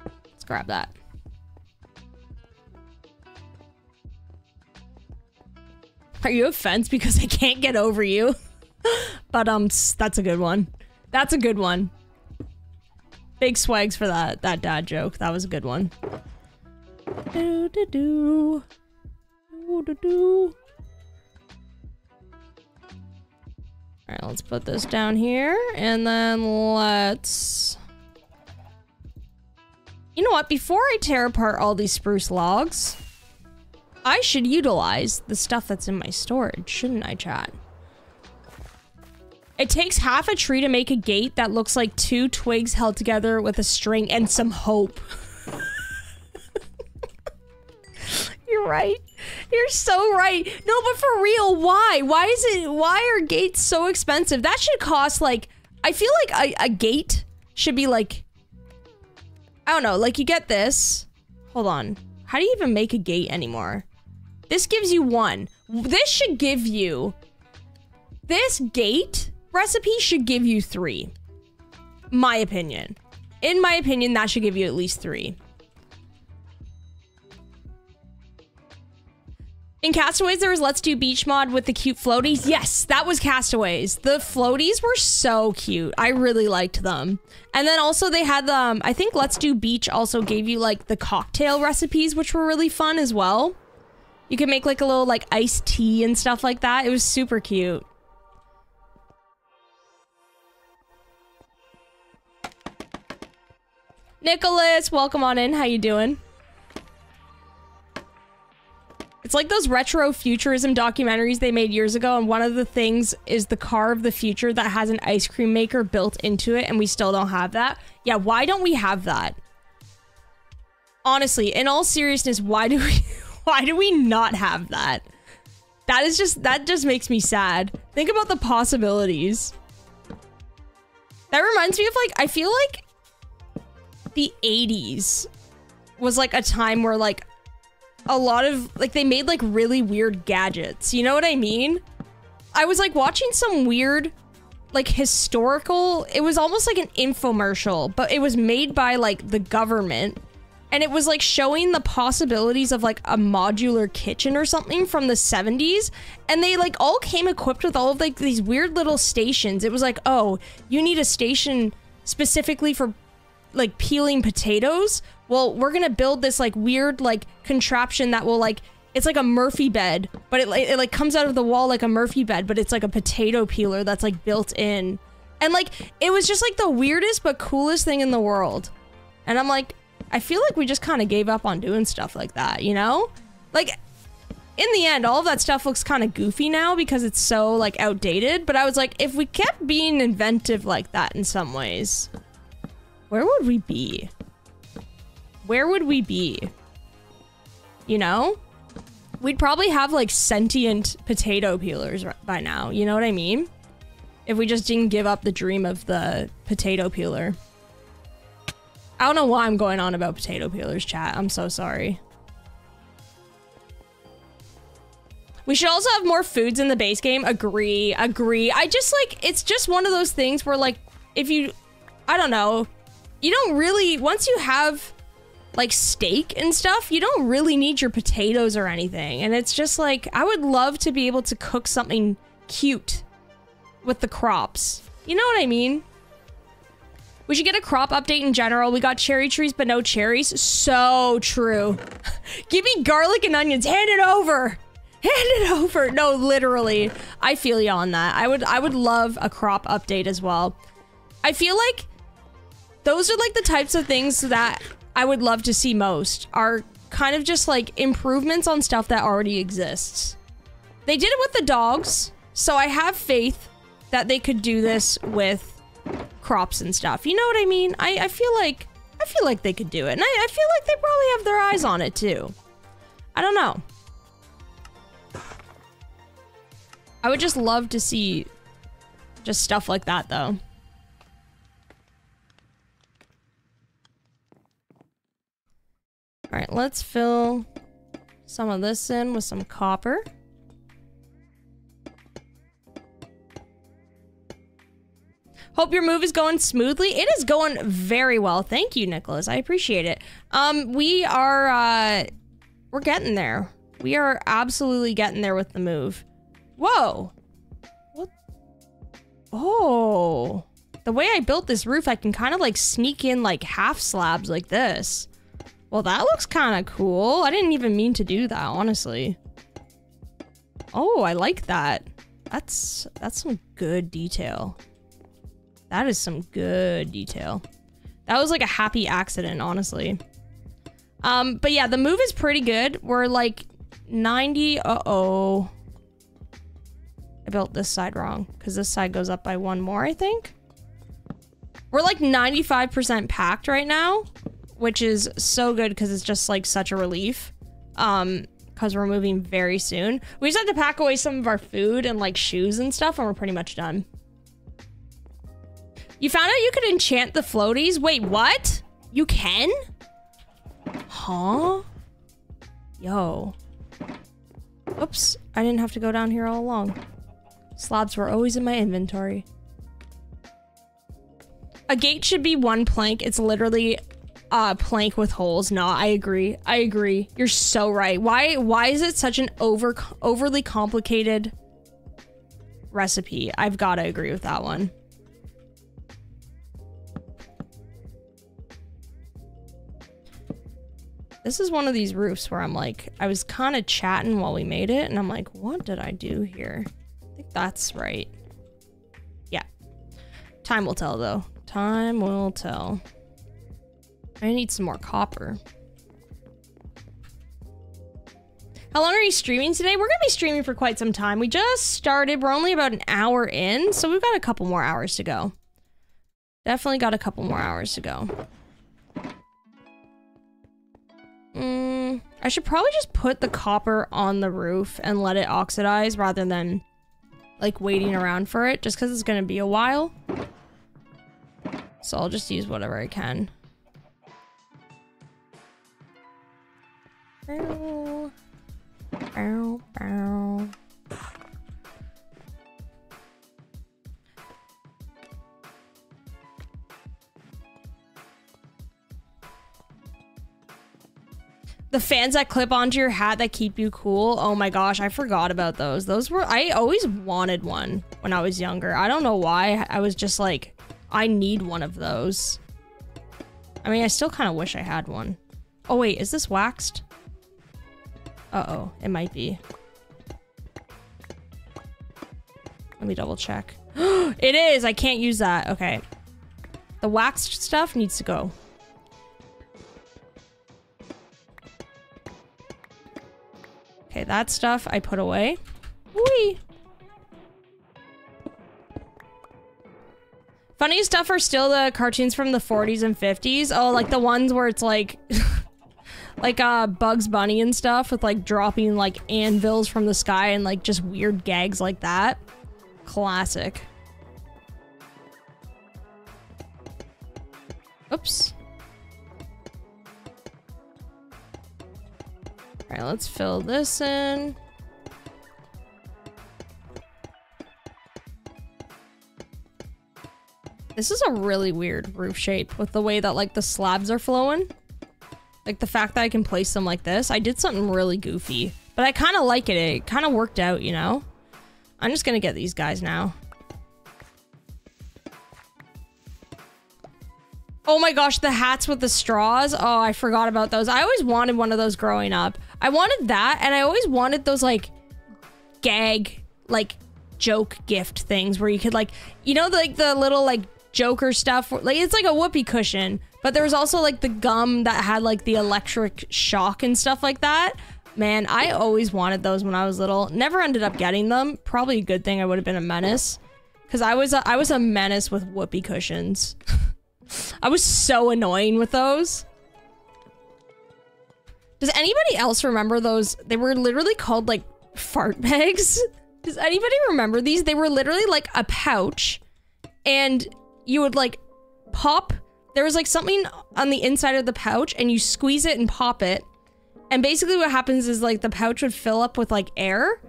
Let's grab that. Are you a fence because I can't get over you? but um, that's a good one. That's a good one. Big swags for that that dad joke. That was a good one. Do do do. Do do do. All right, let's put this down here, and then let's. You know what? Before I tear apart all these spruce logs, I should utilize the stuff that's in my storage, shouldn't I, chat? It takes half a tree to make a gate that looks like two twigs held together with a string and some hope. You're right. You're so right. No, but for real, why? Why is it, why are gates so expensive? That should cost like, I feel like a, a gate should be like, I don't know, like you get this. Hold on. How do you even make a gate anymore? This gives you one. This should give you... This gate recipe should give you three. My opinion. In my opinion, that should give you at least three. In Castaways, there was Let's Do Beach mod with the cute floaties. Yes, that was Castaways. The floaties were so cute. I really liked them. And then also they had um, I think Let's Do Beach also gave you like the cocktail recipes, which were really fun as well. You could make like a little like iced tea and stuff like that. It was super cute. Nicholas, welcome on in. How you doing? It's like those retro futurism documentaries they made years ago, and one of the things is the car of the future that has an ice cream maker built into it, and we still don't have that. Yeah, why don't we have that? Honestly, in all seriousness, why do we why do we not have that? That is just that just makes me sad. Think about the possibilities. That reminds me of like I feel like the 80s was like a time where like a lot of like they made like really weird gadgets. You know what I mean? I was like watching some weird like historical it was almost like an infomercial, but it was made by like the government and it was like showing the possibilities of like a modular kitchen or something from the 70s and they like all came equipped with all of like these weird little stations it was like oh you need a station specifically for like peeling potatoes well we're gonna build this like weird like contraption that will like it's like a Murphy bed, but it, it, it like comes out of the wall like a Murphy bed, but it's like a potato peeler that's like built in. And like it was just like the weirdest but coolest thing in the world. And I'm like, I feel like we just kind of gave up on doing stuff like that, you know? Like, in the end, all of that stuff looks kind of goofy now because it's so, like, outdated. But I was like, if we kept being inventive like that in some ways, where would we be? Where would we be? You know? We'd probably have, like, sentient potato peelers by now. You know what I mean? If we just didn't give up the dream of the potato peeler. I don't know why I'm going on about potato peelers, chat. I'm so sorry. We should also have more foods in the base game. Agree, agree. I just like, it's just one of those things where like, if you, I don't know, you don't really, once you have like steak and stuff, you don't really need your potatoes or anything. And it's just like, I would love to be able to cook something cute with the crops. You know what I mean? We should get a crop update in general. We got cherry trees, but no cherries. So true. Give me garlic and onions. Hand it over. Hand it over. No, literally. I feel you on that. I would I would love a crop update as well. I feel like those are like the types of things that I would love to see most are kind of just like improvements on stuff that already exists. They did it with the dogs, so I have faith that they could do this with crops and stuff. You know what I mean? I, I feel like I feel like they could do it. And I, I feel like they probably have their eyes on it too. I don't know. I would just love to see just stuff like that though. All right, let's fill some of this in with some copper. Hope your move is going smoothly. It is going very well. Thank you, Nicholas. I appreciate it. Um, we are, uh, we're getting there. We are absolutely getting there with the move. Whoa. What? Oh. The way I built this roof, I can kind of like sneak in like half slabs like this. Well, that looks kind of cool. I didn't even mean to do that, honestly. Oh, I like that. That's, that's some good detail. That is some good detail. That was like a happy accident, honestly. Um, but yeah, the move is pretty good. We're like 90, uh-oh. I built this side wrong because this side goes up by one more, I think. We're like 95% packed right now, which is so good because it's just like such a relief. Um, because we're moving very soon. We just have to pack away some of our food and like shoes and stuff and we're pretty much done. You found out you could enchant the floaties? Wait, what? You can? Huh? Yo. Oops, I didn't have to go down here all along. Slabs were always in my inventory. A gate should be one plank. It's literally a plank with holes. No, I agree. I agree. You're so right. Why why is it such an over overly complicated recipe? I've got to agree with that one. This is one of these roofs where I'm like, I was kind of chatting while we made it, and I'm like, what did I do here? I think that's right. Yeah. Time will tell, though. Time will tell. I need some more copper. How long are you streaming today? We're going to be streaming for quite some time. We just started. We're only about an hour in, so we've got a couple more hours to go. Definitely got a couple more hours to go. Mm, I should probably just put the copper on the roof and let it oxidize rather than like waiting around for it just because it's going to be a while. So I'll just use whatever I can. Bow. Bow, bow. The fans that clip onto your hat that keep you cool. Oh my gosh, I forgot about those. Those were, I always wanted one when I was younger. I don't know why. I was just like, I need one of those. I mean, I still kind of wish I had one. Oh wait, is this waxed? Uh-oh, it might be. Let me double check. it is! I can't use that. Okay. The waxed stuff needs to go. That stuff I put away. Whee! Funny stuff are still the cartoons from the 40s and 50s. Oh, like the ones where it's like... like uh Bugs Bunny and stuff with like dropping like anvils from the sky and like just weird gags like that. Classic. Oops. All right, let's fill this in. This is a really weird roof shape with the way that like the slabs are flowing. Like the fact that I can place them like this. I did something really goofy, but I kind of like it. It kind of worked out, you know? I'm just gonna get these guys now. Oh my gosh, the hats with the straws. Oh, I forgot about those. I always wanted one of those growing up. I wanted that, and I always wanted those, like, gag, like, joke gift things where you could, like, you know, like, the little, like, Joker stuff. Like, it's like a whoopee cushion, But there was also like the gum that had like the electric shock and stuff like that. Man, I always wanted those when I was little. Never ended up getting them. Probably a good thing I would have been a menace. Cause I was a, I was a menace with whoopee cushions. I was so annoying with those. Does anybody else remember those? They were literally called like fart bags. Does anybody remember these? They were literally like a pouch and you would like pop. There was like something on the inside of the pouch and you squeeze it and pop it. And basically what happens is like the pouch would fill up with like air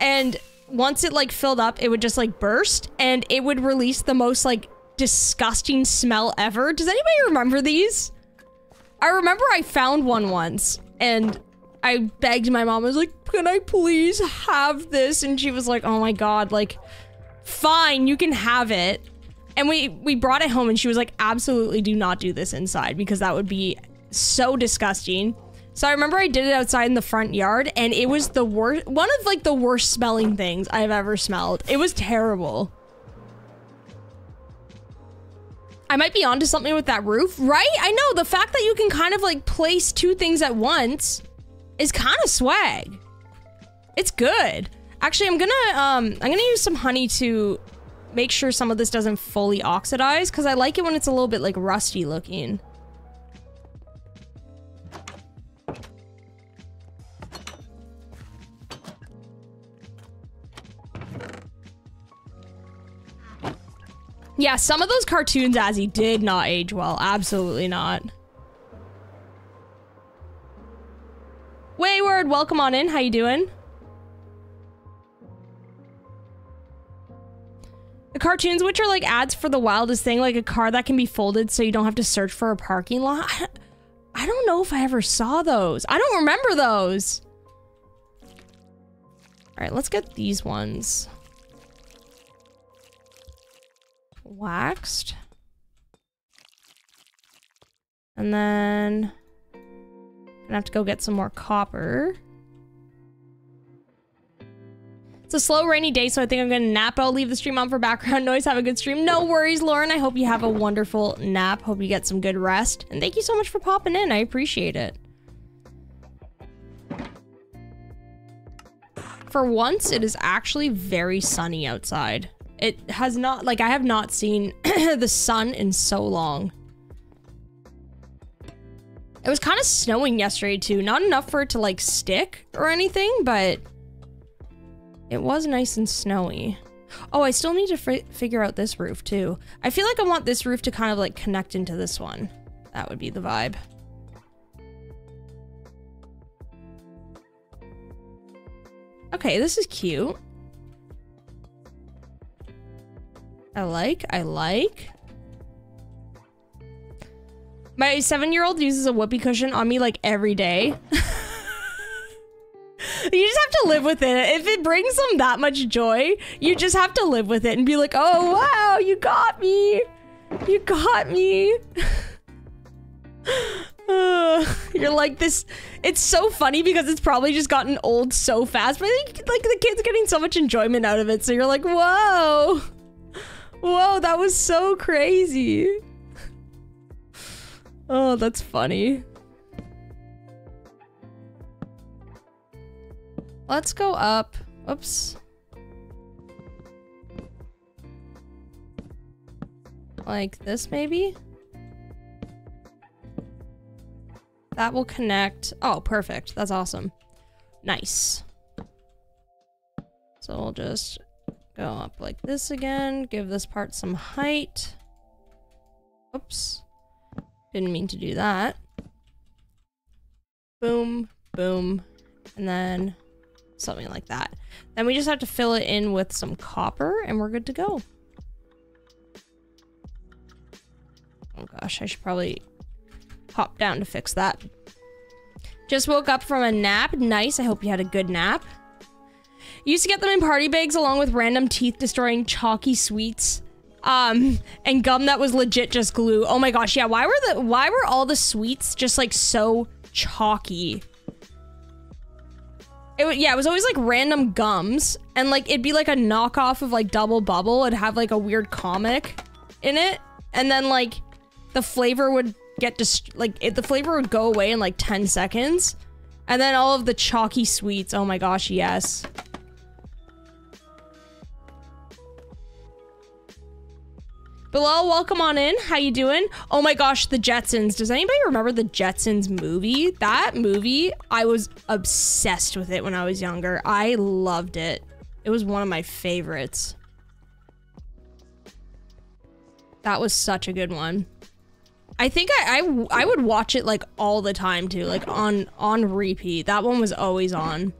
and once it like filled up, it would just like burst and it would release the most like disgusting smell ever. Does anybody remember these? I remember I found one once and I begged my mom, I was like, can I please have this? And she was like, oh my god, like, fine, you can have it. And we, we brought it home and she was like, absolutely do not do this inside because that would be so disgusting. So I remember I did it outside in the front yard and it was the worst, one of like the worst smelling things I've ever smelled. It was terrible. I might be onto something with that roof, right? I know the fact that you can kind of like place two things at once is kind of swag. It's good. Actually, I'm gonna um I'm gonna use some honey to make sure some of this doesn't fully oxidize because I like it when it's a little bit like rusty looking. Yeah, some of those cartoons, Azzy, did not age well. Absolutely not. Wayward, welcome on in. How you doing? The cartoons, which are like ads for the wildest thing, like a car that can be folded so you don't have to search for a parking lot. I don't know if I ever saw those. I don't remember those. All right, let's get these ones. Waxed. And then... Gonna have to go get some more copper. It's a slow rainy day, so I think I'm gonna nap. I'll leave the stream on for background noise. Have a good stream. No worries, Lauren. I hope you have a wonderful nap. Hope you get some good rest. And thank you so much for popping in. I appreciate it. For once, it is actually very sunny outside. It has not, like, I have not seen the sun in so long. It was kind of snowing yesterday too. Not enough for it to like stick or anything, but it was nice and snowy. Oh, I still need to figure out this roof too. I feel like I want this roof to kind of like connect into this one. That would be the vibe. Okay, this is cute. I like, I like. My seven-year-old uses a whoopee cushion on me like every day. you just have to live with it. If it brings them that much joy, you just have to live with it and be like, oh, wow, you got me. You got me. uh, you're like this. It's so funny because it's probably just gotten old so fast, but like, the kid's getting so much enjoyment out of it. So you're like, whoa. Whoa, that was so crazy. Oh, that's funny. Let's go up. Oops. Like this, maybe? That will connect. Oh, perfect. That's awesome. Nice. So we'll just go up like this again. Give this part some height. Oops. Didn't mean to do that. Boom, boom, and then something like that. Then we just have to fill it in with some copper and we're good to go. Oh gosh, I should probably hop down to fix that. Just woke up from a nap. Nice. I hope you had a good nap. Used to get them in party bags along with random teeth destroying chalky sweets. Um, and gum that was legit just glue. Oh my gosh, yeah. Why were the why were all the sweets just like so chalky? It yeah, it was always like random gums, and like it'd be like a knockoff of like Double Bubble. It'd have like a weird comic in it, and then like the flavor would get just like it, the flavor would go away in like 10 seconds. And then all of the chalky sweets. Oh my gosh, yes. Bilal, welcome on in. How you doing? Oh my gosh, the Jetsons. Does anybody remember the Jetsons movie? That movie, I was obsessed with it when I was younger. I loved it. It was one of my favorites. That was such a good one. I think I, I, I would watch it like all the time too, like on on repeat. That one was always on.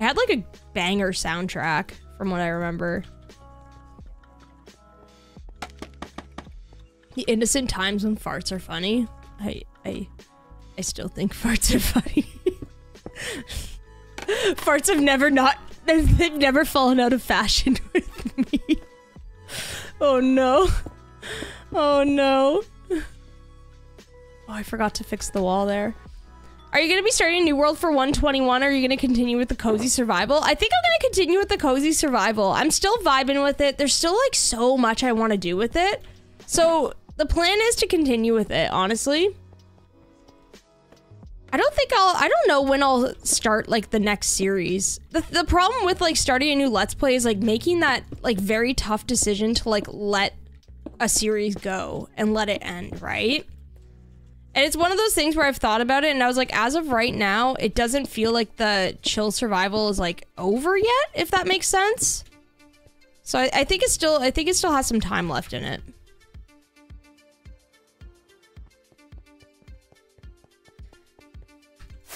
It had like a banger soundtrack from what I remember. The innocent times when farts are funny. I I I still think farts are funny. farts have never not they've never fallen out of fashion with me. Oh no. Oh no. Oh, I forgot to fix the wall there. Are you going to be starting a new world for 121 or are you going to continue with the cozy survival? I think I'm going to continue with the cozy survival. I'm still vibing with it. There's still like so much I want to do with it. So the plan is to continue with it, honestly. I don't think I'll, I don't know when I'll start like the next series. The, the problem with like starting a new Let's Play is like making that like very tough decision to like let a series go and let it end, right? And it's one of those things where I've thought about it and I was like, as of right now, it doesn't feel like the chill survival is like over yet, if that makes sense. So I, I think it's still, I think it still has some time left in it.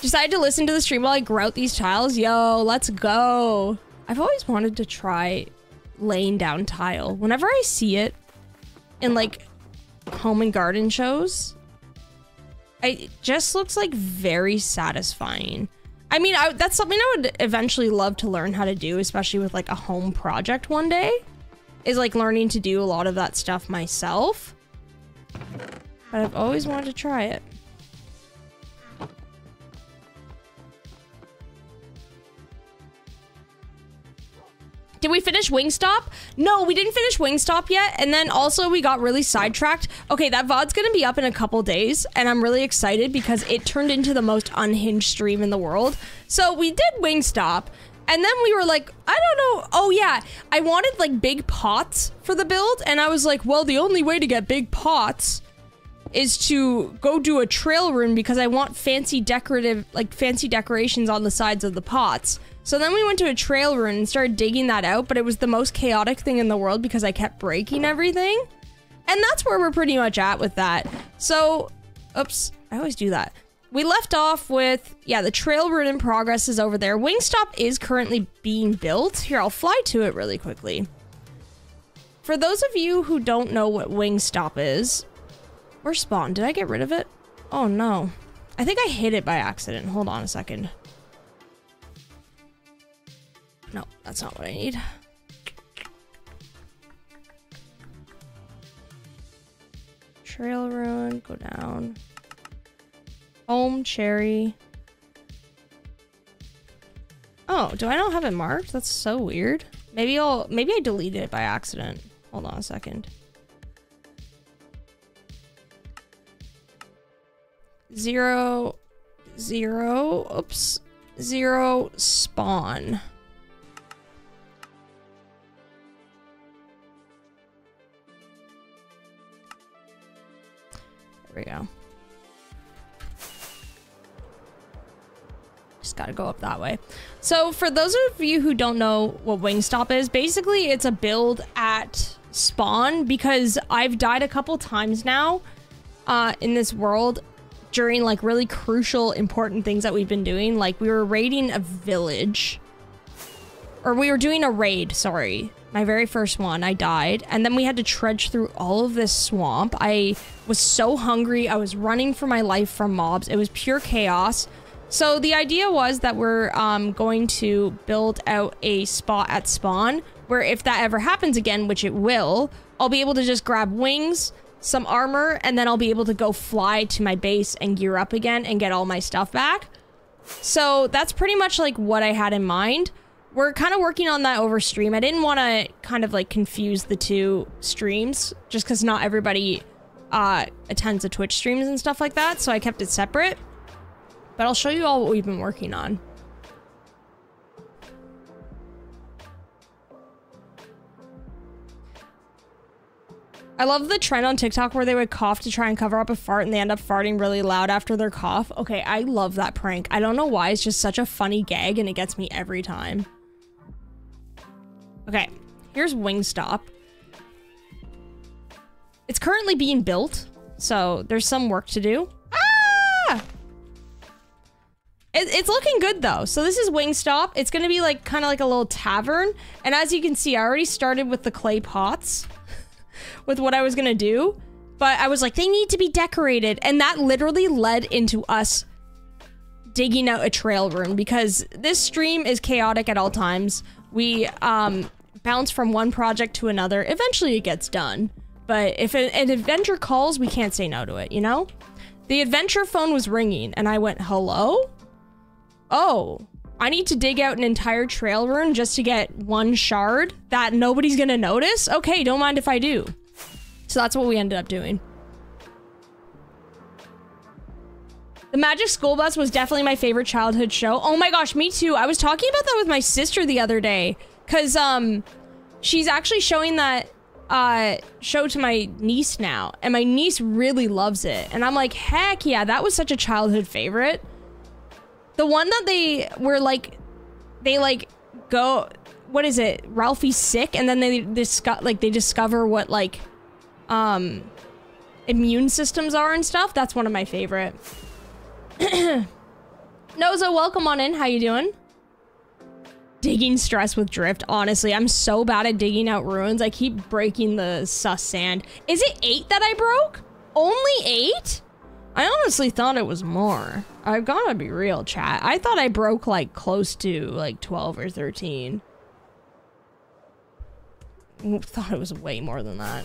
Decided to listen to the stream while I grout these tiles. Yo, let's go. I've always wanted to try laying down tile. Whenever I see it in like home and garden shows, it just looks like very satisfying. I mean, I, that's something I would eventually love to learn how to do, especially with like a home project one day, is like learning to do a lot of that stuff myself. But I've always wanted to try it. Did we finish Wingstop? No, we didn't finish Wingstop yet. And then also we got really sidetracked. Okay, that VOD's gonna be up in a couple days, and I'm really excited because it turned into the most unhinged stream in the world. So we did Wingstop. And then we were like, I don't know. Oh, yeah. I wanted like big pots for the build. And I was like, well, the only way to get big pots is to go do a trail ruin because I want fancy decorative, like fancy decorations on the sides of the pots. So then we went to a trail ruin and started digging that out, but it was the most chaotic thing in the world because I kept breaking everything. And that's where we're pretty much at with that. So, oops, I always do that. We left off with, yeah, the trail ruin in progress is over there. Wingstop is currently being built. Here, I'll fly to it really quickly. For those of you who don't know what Wingstop is, where's Spawn? Did I get rid of it? Oh no. I think I hit it by accident. Hold on a second. No, that's not what I need. Trail ruin, go down. Home cherry. Oh, do I not have it marked? That's so weird. Maybe I'll maybe I deleted it by accident. Hold on a second. Zero zero oops. Zero spawn. We go. Just gotta go up that way. So for those of you who don't know what Wingstop is, basically it's a build at spawn because I've died a couple times now uh, in this world during like really crucial important things that we've been doing. Like we were raiding a village or we were doing a raid, sorry, my very first one, I died. And then we had to trudge through all of this swamp. I was so hungry. I was running for my life from mobs. It was pure chaos. So the idea was that we're um, going to build out a spot at spawn where if that ever happens again, which it will, I'll be able to just grab wings, some armor, and then I'll be able to go fly to my base and gear up again and get all my stuff back. So that's pretty much like what I had in mind we're kind of working on that over stream. I didn't want to kind of like confuse the two streams just because not everybody uh, attends the Twitch streams and stuff like that, so I kept it separate. But I'll show you all what we've been working on. I love the trend on TikTok where they would cough to try and cover up a fart and they end up farting really loud after their cough. Okay, I love that prank. I don't know why, it's just such a funny gag and it gets me every time. Okay, here's Wingstop. It's currently being built, so there's some work to do. Ah! It, it's looking good though. So this is Wingstop. It's gonna be like kind of like a little tavern. And as you can see, I already started with the clay pots with what I was gonna do. But I was like, they need to be decorated. And that literally led into us digging out a trail ruin because this stream is chaotic at all times. We um, bounce from one project to another. Eventually it gets done. But if an, an adventure calls, we can't say no to it, you know? The adventure phone was ringing and I went, hello? Oh, I need to dig out an entire trail ruin just to get one shard that nobody's gonna notice? Okay, don't mind if I do. So that's what we ended up doing. The Magic School Bus was definitely my favorite childhood show. Oh my gosh, me too. I was talking about that with my sister the other day. Cause um she's actually showing that uh show to my niece now. And my niece really loves it. And I'm like, heck yeah, that was such a childhood favorite. The one that they were like they like go what is it? Ralphie's sick and then they discuss like they discover what like um immune systems are and stuff. That's one of my favorite. Noza, welcome on in. How you doing? Digging stress with drift. Honestly, I'm so bad at digging out ruins. I keep breaking the sus sand. Is it eight that I broke? Only eight? I honestly thought it was more. I've gotta be real, chat. I thought I broke like close to like 12 or 13. Thought it was way more than that.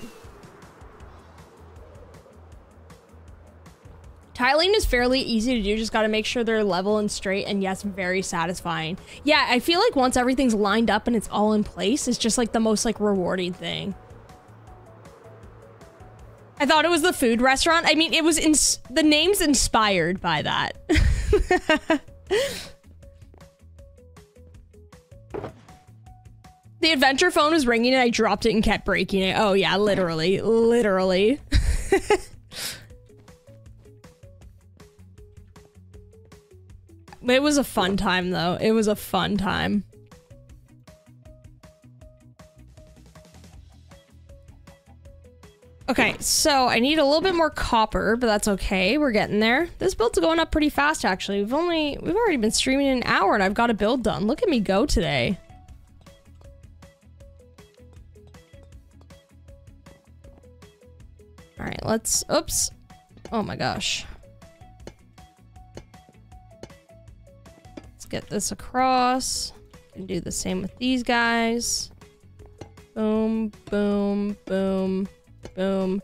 Tiling is fairly easy to do, just gotta make sure they're level and straight, and yes, very satisfying. Yeah, I feel like once everything's lined up and it's all in place, it's just like the most like rewarding thing. I thought it was the food restaurant. I mean, it was in the name's inspired by that. the adventure phone was ringing and I dropped it and kept breaking it. Oh yeah, literally, literally. It was a fun time, though. It was a fun time. Okay, so I need a little bit more copper, but that's okay. We're getting there. This build's going up pretty fast, actually. We've only, we've already been streaming an hour and I've got a build done. Look at me go today. All right, let's, oops. Oh my gosh. Get this across. And do the same with these guys. Boom, boom, boom, boom.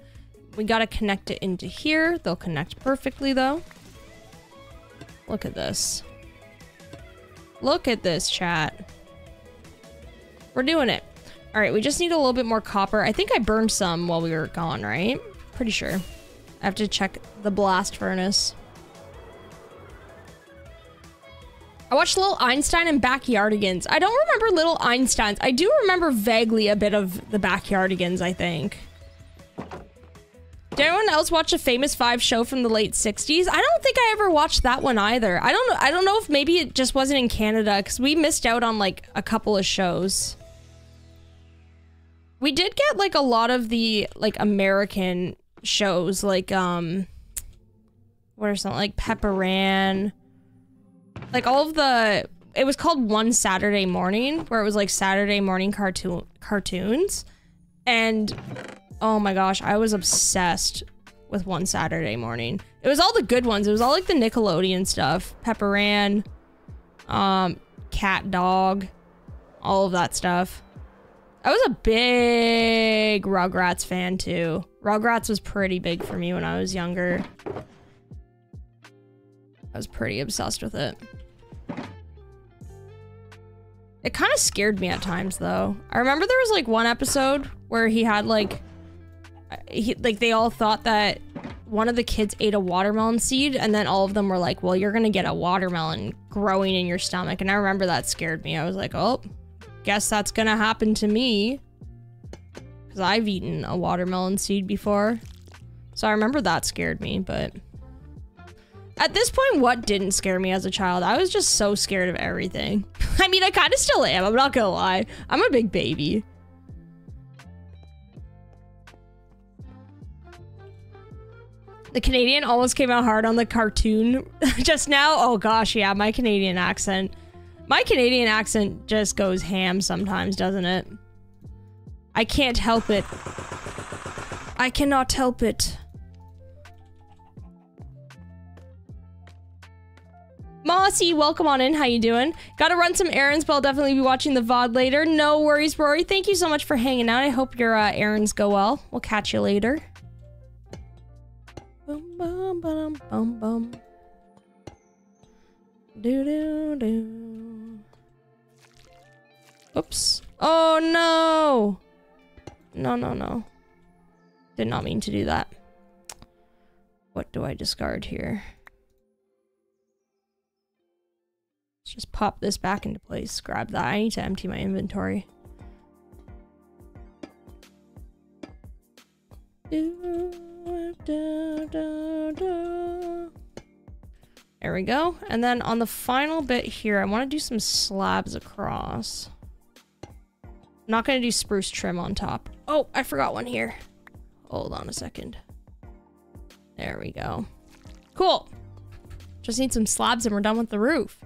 We gotta connect it into here. They'll connect perfectly though. Look at this. Look at this, chat. We're doing it. All right, we just need a little bit more copper. I think I burned some while we were gone, right? Pretty sure. I have to check the blast furnace. I watched Little Einstein and Backyardigans. I don't remember Little Einsteins. I do remember vaguely a bit of the Backyardigans, I think. Did anyone else watch a Famous Five show from the late 60s? I don't think I ever watched that one either. I don't know. I don't know if maybe it just wasn't in Canada because we missed out on like a couple of shows. We did get like a lot of the like American shows like um what are some like Pepper Ann like all of the it was called One Saturday Morning, where it was like Saturday morning cartoon cartoons. And oh my gosh, I was obsessed with One Saturday Morning. It was all the good ones. It was all like the Nickelodeon stuff. Pepper Ann, um, Cat Dog, all of that stuff. I was a big Rugrats fan too. Rugrats was pretty big for me when I was younger. I was pretty obsessed with it. It kind of scared me at times, though. I remember there was, like, one episode where he had, like, uh, he, like they all thought that one of the kids ate a watermelon seed and then all of them were like, "Well, you're to get a watermelon growing in your stomach." And I remember that scared me. I was like, "Oh, guess that's to happen to me." Cuz I've eaten a watermelon seed before. So I remember that scared me, but at this point, what didn't scare me as a child? I was just so scared of everything. I mean, I kind of still am. I'm not gonna lie. I'm a big baby. The Canadian almost came out hard on the cartoon just now. Oh gosh, yeah, my Canadian accent. My Canadian accent just goes ham sometimes, doesn't it? I can't help it. I cannot help it. Mossy, welcome on in. How you doing? Gotta run some errands, but I'll definitely be watching the VOD later. No worries, Rory. Thank you so much for hanging out. I hope your uh, errands go well. We'll catch you later. Boom, boom, boom, boom, boom. Do, do, do. Oops. Oh, no. No, no, no. Did not mean to do that. What do I discard here? Let's just pop this back into place. Grab that. I need to empty my inventory. There we go. And then on the final bit here, I want to do some slabs across. I'm not going to do spruce trim on top. Oh, I forgot one here. Hold on a second. There we go. Cool. Just need some slabs and we're done with the roof.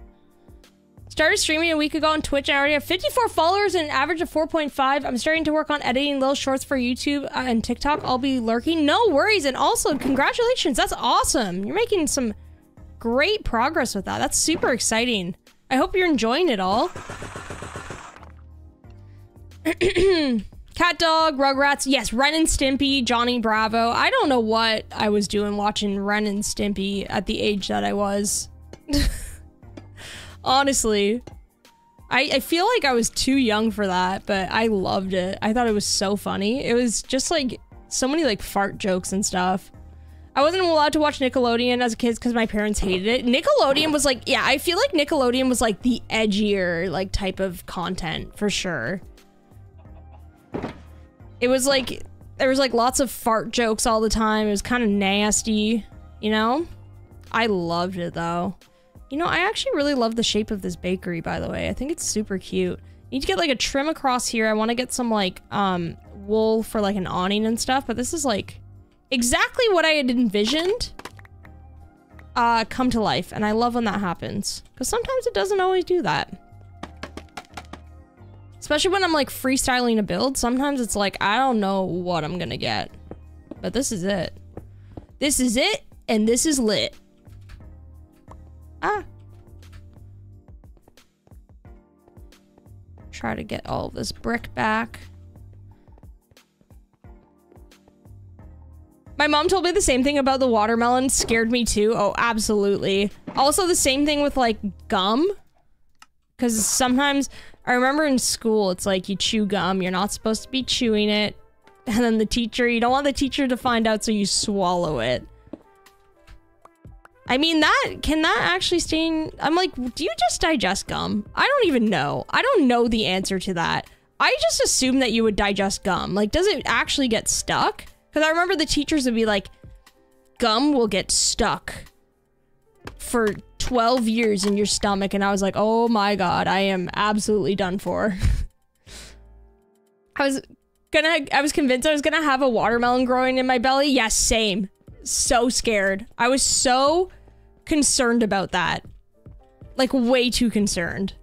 Started streaming a week ago on Twitch. I already have 54 followers and an average of 4.5. I'm starting to work on editing little shorts for YouTube uh, and TikTok. I'll be lurking. No worries. And also, congratulations. That's awesome. You're making some great progress with that. That's super exciting. I hope you're enjoying it all. Cat Dog, Rugrats, yes, Ren and Stimpy, Johnny Bravo. I don't know what I was doing watching Ren and Stimpy at the age that I was. Honestly. I, I feel like I was too young for that, but I loved it. I thought it was so funny. It was just like so many like fart jokes and stuff. I wasn't allowed to watch Nickelodeon as a kid because my parents hated it. Nickelodeon was like, yeah, I feel like Nickelodeon was like the edgier like type of content for sure. It was like there was like lots of fart jokes all the time. It was kind of nasty, you know? I loved it though. You know, I actually really love the shape of this bakery, by the way. I think it's super cute. Need to get like a trim across here. I want to get some like um wool for like an awning and stuff, but this is like exactly what I had envisioned uh come to life, and I love when that happens because sometimes it doesn't always do that. Especially when I'm like freestyling a build, sometimes it's like I don't know what I'm gonna get, but this is it. This is it, and this is lit. Ah. Try to get all this brick back. My mom told me the same thing about the watermelon. Scared me too. Oh, absolutely. Also the same thing with like gum. Because sometimes, I remember in school, it's like you chew gum. You're not supposed to be chewing it. And then the teacher, you don't want the teacher to find out, so you swallow it. I mean, that can that actually stain? I'm like, do you just digest gum? I don't even know. I don't know the answer to that. I just assume that you would digest gum. Like, does it actually get stuck? Because I remember the teachers would be like, gum will get stuck for 12 years in your stomach. And I was like, oh my god, I am absolutely done for. I was gonna, I was convinced I was gonna have a watermelon growing in my belly. Yes, same. So scared. I was so concerned about that. Like, way too concerned.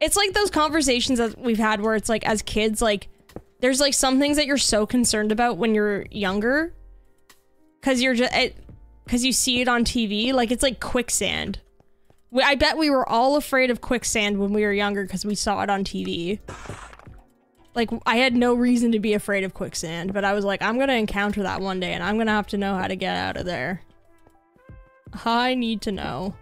It's like those conversations that we've had where it's like, as kids, like, there's like some things that you're so concerned about when you're younger. Cause you're just, it, cause you see it on TV. Like, it's like quicksand. We, I bet we were all afraid of quicksand when we were younger because we saw it on TV. Like, I had no reason to be afraid of quicksand, but I was like, I'm gonna encounter that one day and I'm gonna have to know how to get out of there. I need to know.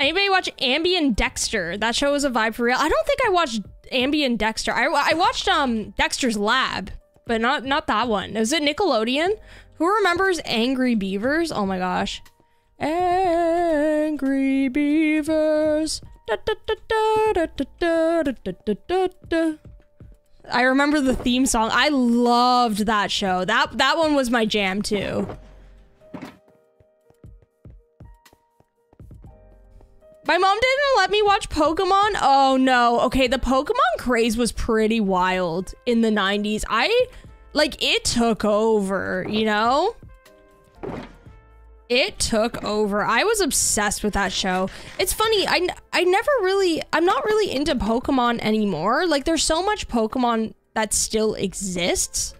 Anybody watch Ambi and Dexter? That show was a vibe for real. I don't think I watched Ambi and Dexter. I, I watched um Dexter's Lab, but not not that one. Was it Nickelodeon? Who remembers Angry Beavers? Oh my gosh. Angry Beavers. Da, da, da, I remember the theme song. I loved that show. That that one was my jam too. My mom didn't let me watch Pokemon. Oh no. Okay, the Pokemon craze was pretty wild in the 90s. I like it took over, you know? It took over. I was obsessed with that show. It's funny, I, I never really, I'm not really into Pokemon anymore. Like, there's so much Pokemon that still exists,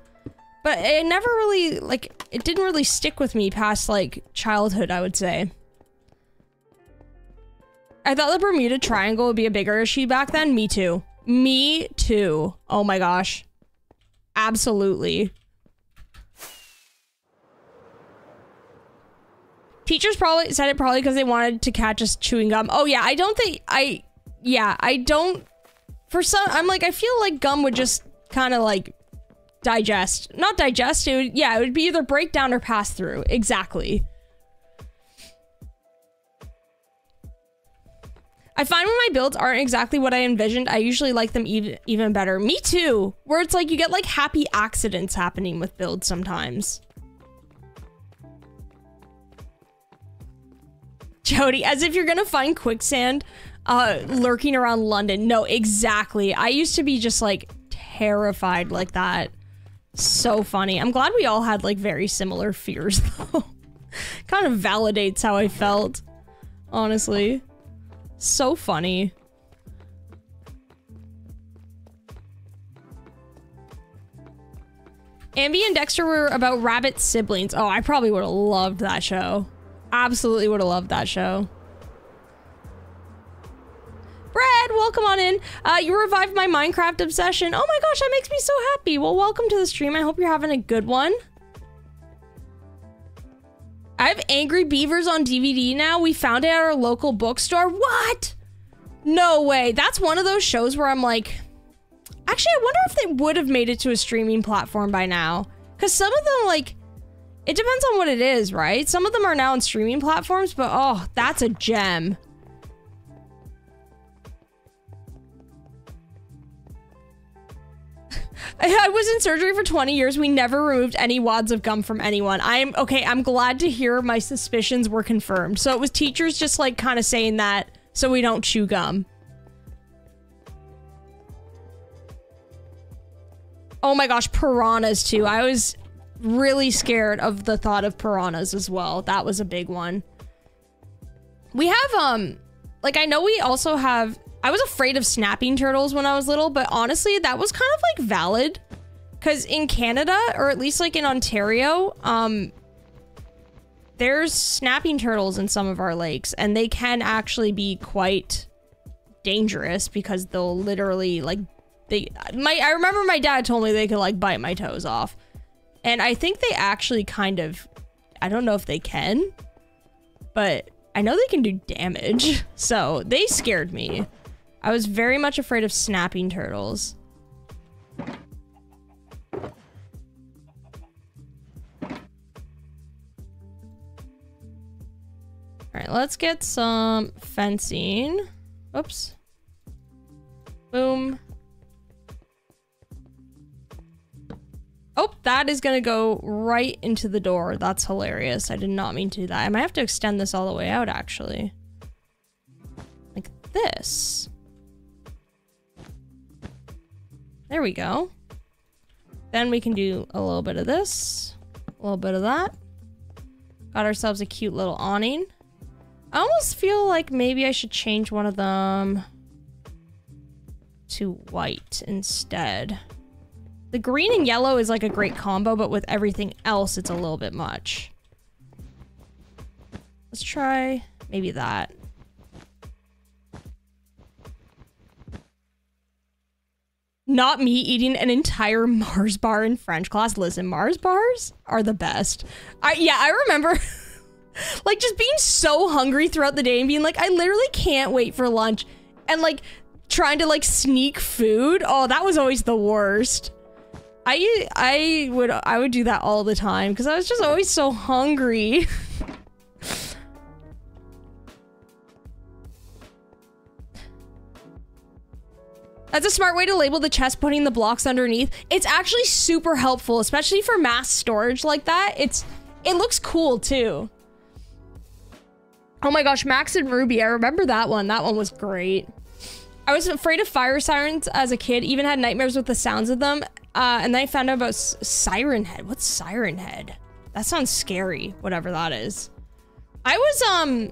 but it never really, like, it didn't really stick with me past, like, childhood, I would say. I thought the Bermuda Triangle would be a bigger issue back then. Me too. Me too. Oh my gosh. Absolutely. Teachers probably said it probably because they wanted to catch us chewing gum. Oh yeah, I don't think I yeah, I don't for some I'm like I feel like gum would just kind of like digest. Not digest, it would yeah, it would be either break down or pass through. Exactly. I find when my builds aren't exactly what I envisioned, I usually like them even even better. Me too. Where it's like you get like happy accidents happening with builds sometimes. Jody, as if you're gonna find quicksand uh, lurking around London. No, exactly. I used to be just like terrified like that. So funny. I'm glad we all had like very similar fears though. kind of validates how I felt, honestly. So funny. Ambi and Dexter were about rabbit siblings. Oh, I probably would have loved that show. Absolutely would have loved that show. Brad, welcome on in. Uh, you revived my Minecraft obsession. Oh my gosh, that makes me so happy. Well, welcome to the stream. I hope you're having a good one. I have Angry Beavers on DVD now. We found it at our local bookstore. What? No way. That's one of those shows where I'm like, actually, I wonder if they would have made it to a streaming platform by now. Because some of them, like, it depends on what it is, right? Some of them are now on streaming platforms, but oh, that's a gem. I was in surgery for 20 years. We never removed any wads of gum from anyone. I'm okay. I'm glad to hear my suspicions were confirmed. So it was teachers just like kind of saying that so we don't chew gum. Oh my gosh, piranhas too. I was really scared of the thought of piranhas as well. That was a big one. We have, um, like, I know we also have I was afraid of snapping turtles when I was little, but honestly, that was kind of like valid. Because in Canada, or at least like in Ontario, um, there's snapping turtles in some of our lakes, and they can actually be quite dangerous because they'll literally like they my I remember my dad told me they could like bite my toes off. And I think they actually kind of I don't know if they can, but I know they can do damage. So they scared me. I was very much afraid of snapping turtles. Alright, let's get some fencing. Oops. Boom. Oh, that is gonna go right into the door. That's hilarious. I did not mean to do that. I might have to extend this all the way out, actually. Like this. There we go. Then we can do a little bit of this, a little bit of that. Got ourselves a cute little awning. I almost feel like maybe I should change one of them to white instead. The green and yellow is like a great combo, but with everything else, it's a little bit much. Let's try maybe that. not me eating an entire Mars bar in French class. Listen, Mars bars are the best. I yeah, I remember like just being so hungry throughout the day and being like, I literally can't wait for lunch. And like trying to like sneak food. Oh, that was always the worst. I I would I would do that all the time because I was just always so hungry. That's a smart way to label the chest, putting the blocks underneath. It's actually super helpful, especially for mass storage like that. It's it looks cool too. Oh my gosh, Max and Ruby, I remember that one. That one was great. I was afraid of fire sirens as a kid, even had nightmares with the sounds of them. Uh, and then I found out about Siren Head. What's Siren Head? That sounds scary, whatever that is. I was, um,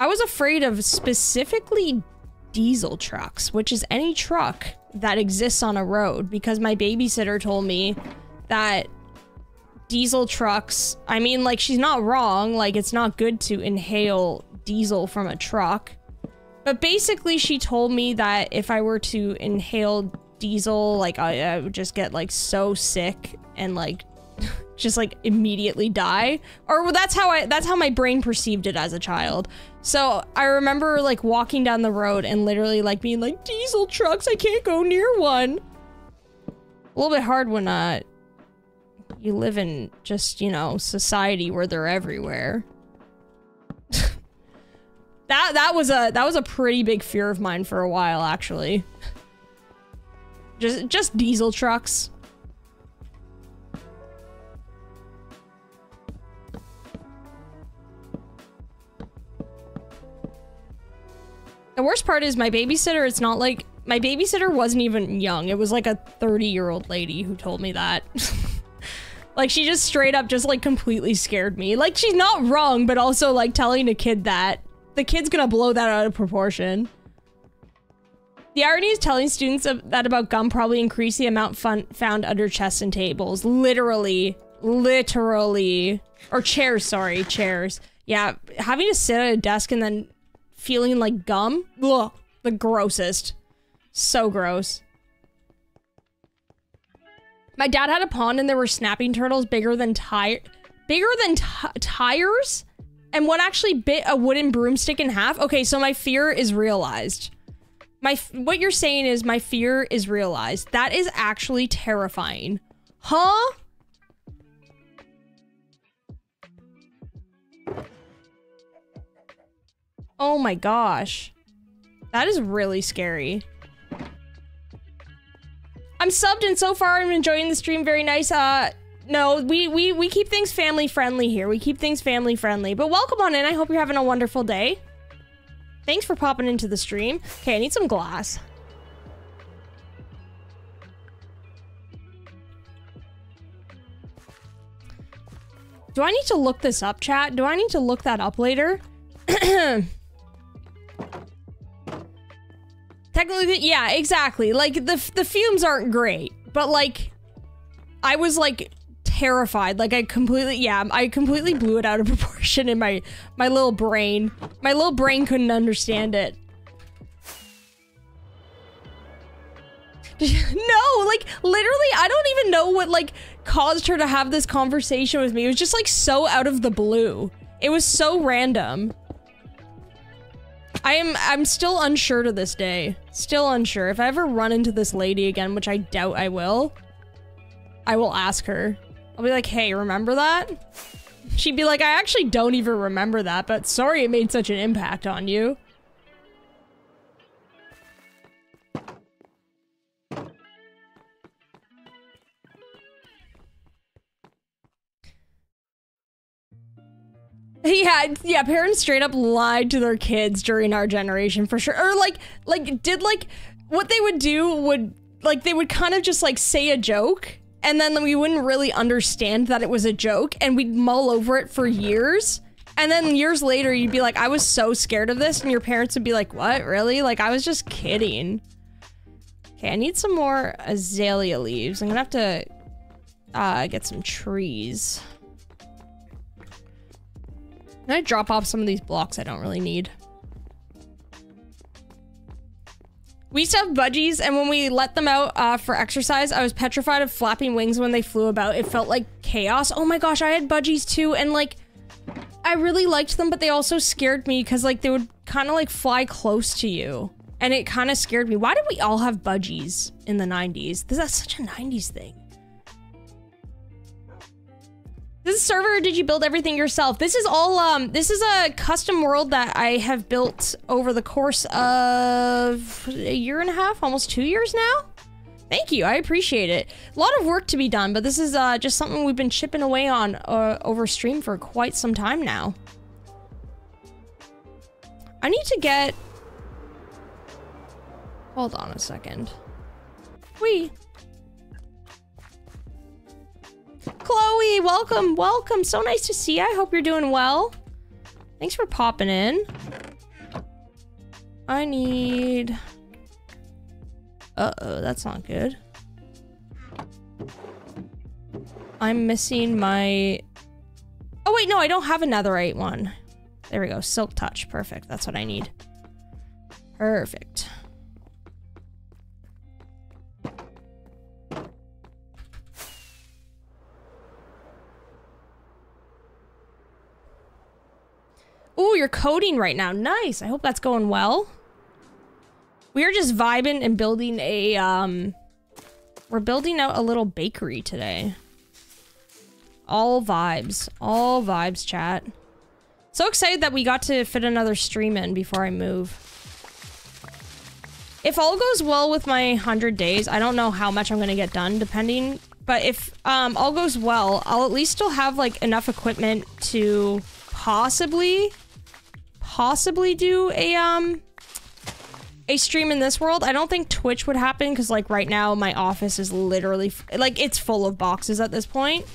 I was afraid of specifically diesel trucks, which is any truck that exists on a road because my babysitter told me that diesel trucks, I mean, like, she's not wrong. Like, it's not good to inhale diesel from a truck. But basically, she told me that if I were to inhale diesel, like, I, I would just get, like, so sick and, like, just, like, immediately die. Or that's how I, that's how my brain perceived it as a child. So I remember, like, walking down the road and literally, like, being like, diesel trucks, I can't go near one. A little bit hard when, uh, you live in just, you know, society where they're everywhere. that that was a that was a pretty big fear of mine for a while actually. Just just diesel trucks. The worst part is my babysitter, it's not like my babysitter wasn't even young. It was like a 30 year old lady who told me that. Like she just straight up just like completely scared me. Like she's not wrong, but also like telling a kid that the kid's gonna blow that out of proportion. The irony is telling students that about gum probably increase the amount found under chests and tables. Literally, literally, or chairs. Sorry, chairs. Yeah, having to sit at a desk and then feeling like gum. Ugh, the grossest. So gross. My dad had a pond and there were snapping turtles bigger than tire, bigger than tires, and one actually bit a wooden broomstick in half. Okay, so my fear is realized. My what you're saying is my fear is realized. That is actually terrifying. Huh? Oh my gosh. That is really scary. I'm subbed and so far I'm enjoying the stream. Very nice. Uh, no, we, we, we keep things family friendly here. We keep things family friendly. But welcome on in. I hope you're having a wonderful day. Thanks for popping into the stream. Okay, I need some glass. Do I need to look this up, chat? Do I need to look that up later? Technically, yeah, exactly. Like, the, the fumes aren't great, but, like, I was, like, terrified. Like, I completely, yeah, I completely blew it out of proportion in my, my little brain. My little brain couldn't understand it. no, like, literally, I don't even know what, like, caused her to have this conversation with me. It was just, like, so out of the blue. It was so random. I am I'm still unsure to this day. Still unsure. If I ever run into this lady again, which I doubt I will, I will ask her. I'll be like, hey, remember that? She'd be like, I actually don't even remember that, but sorry it made such an impact on you. Yeah, yeah, parents straight up lied to their kids during our generation for sure. Or like like did like what they would do would like they would kind of just like say a joke and then we wouldn't really understand that it was a joke and we'd mull over it for years. And then years later you'd be like, I was so scared of this, and your parents would be like, What, really? Like I was just kidding. Okay, I need some more azalea leaves. I'm gonna have to uh, get some trees. Can I'm drop off some of these blocks I don't really need. We used to have budgies, and when we let them out uh, for exercise, I was petrified of flapping wings when they flew about. It felt like chaos. Oh my gosh, I had budgies too, and like, I really liked them, but they also scared me because like they would kind of like fly close to you. And it kind of scared me. Why did we all have budgies in the 90s? That's such a 90s thing. This server did you build everything yourself? This is all um this is a custom world that I have built over the course of a year and a half, almost 2 years now. Thank you. I appreciate it. A lot of work to be done, but this is uh, just something we've been chipping away on uh, over stream for quite some time now. I need to get... Hold on a second. We. Chloe, welcome, welcome. So nice to see you. I hope you're doing well. Thanks for popping in. I need... Uh-oh, that's not good. I'm missing my... Oh, wait, no, I don't have a netherite one. There we go. Silk touch. Perfect. That's what I need. Perfect. Ooh, you're coding right now. Nice. I hope that's going well. We are just vibing and building a, um... We're building out a little bakery today. All vibes. All vibes, chat. So excited that we got to fit another stream in before I move. If all goes well with my 100 days, I don't know how much I'm going to get done, depending. But if um, all goes well, I'll at least still have, like, enough equipment to possibly possibly do a um a stream in this world. I don't think Twitch would happen because like right now my office is literally like it's full of boxes at this point.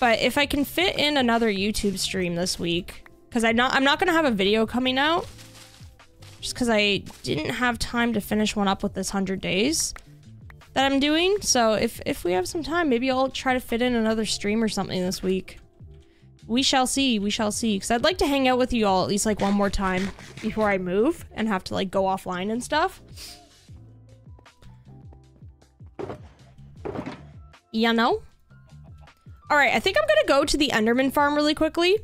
But if I can fit in another YouTube stream this week, because I'm not I'm not gonna have a video coming out, just because I didn't have time to finish one up with this hundred days that I'm doing. So if if we have some time, maybe I'll try to fit in another stream or something this week we shall see. We shall see. Because I'd like to hang out with you all at least like one more time before I move and have to like go offline and stuff. You know? Alright, I think I'm gonna go to the Enderman farm really quickly.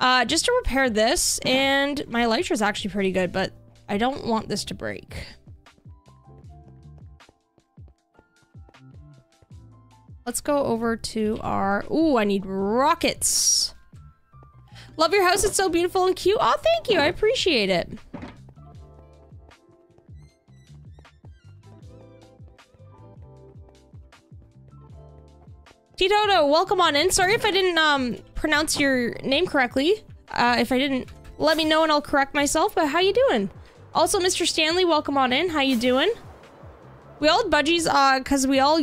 Uh, just to repair this, and my elytra is actually pretty good, but I don't want this to break. Let's go over to our... Ooh, I need rockets. Love your house. It's so beautiful and cute. Oh, thank you. I appreciate it. Titoto, welcome on in. Sorry if I didn't um pronounce your name correctly. Uh, if I didn't, let me know and I'll correct myself. But how you doing? Also, Mr. Stanley, welcome on in. How you doing? We all had budgies, uh, cause we all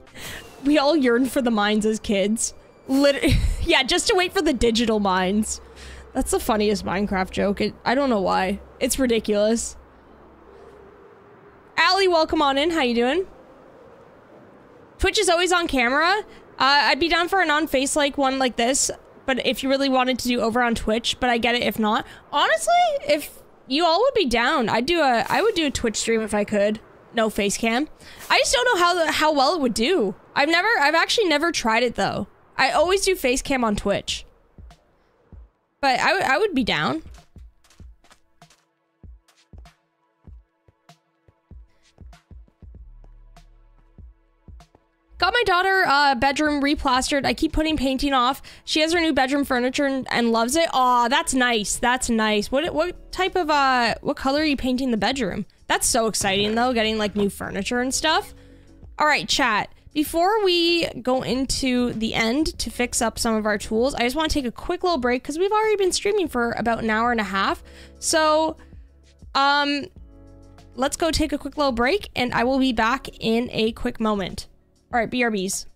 we all yearned for the mines as kids. Literally, yeah, just to wait for the digital mines. That's the funniest Minecraft joke. It, I don't know why. It's ridiculous. Allie, welcome on in. How you doing? Twitch is always on camera. Uh, I'd be down for a non-face like one like this, but if you really wanted to do over on Twitch, but I get it if not. Honestly, if you all would be down, I'd do a I would do a Twitch stream if I could. No face cam. I just don't know how how well it would do. I've never, I've actually never tried it though. I always do face cam on Twitch. But I, I would be down. Got my daughter uh, bedroom replastered. I keep putting painting off. She has her new bedroom furniture and, and loves it. Aw, that's nice. That's nice. What what type of uh what color are you painting the bedroom? That's so exciting though, getting like new furniture and stuff. All right, chat. Before we go into the end to fix up some of our tools, I just want to take a quick little break because we've already been streaming for about an hour and a half. So, um, let's go take a quick little break and I will be back in a quick moment. All right, BRBs.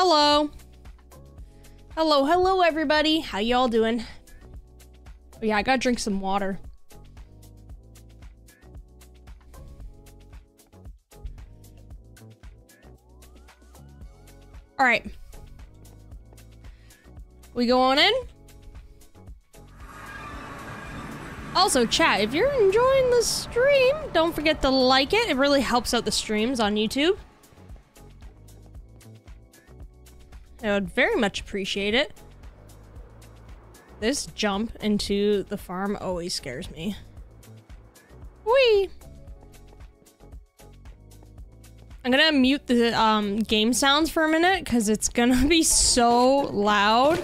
Hello. Hello, hello, everybody. How y'all doing? Oh, yeah, I gotta drink some water. All right. We go on in? Also, chat, if you're enjoying the stream, don't forget to like it. It really helps out the streams on YouTube. I would very much appreciate it. This jump into the farm always scares me. Whee! I'm gonna mute the um, game sounds for a minute because it's gonna be so loud.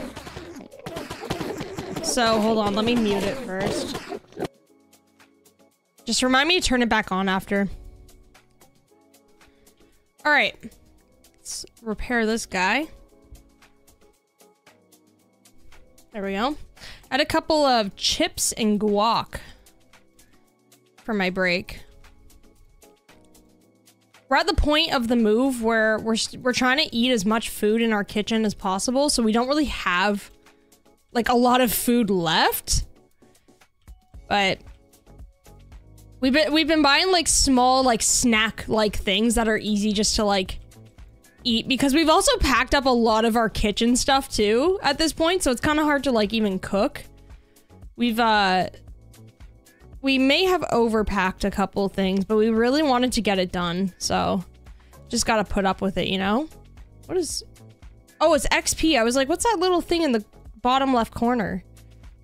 So hold on, let me mute it first. Just remind me to turn it back on after. Alright. Let's repair this guy. There we go. Add a couple of chips and guac for my break. We're at the point of the move where we're we're trying to eat as much food in our kitchen as possible, so we don't really have like a lot of food left. But we've been we've been buying like small like snack like things that are easy just to like eat because we've also packed up a lot of our kitchen stuff too at this point, so it's kind of hard to like even cook. We've uh we may have overpacked a couple things, but we really wanted to get it done, so just got to put up with it, you know? What is Oh, it's XP. I was like, what's that little thing in the bottom left corner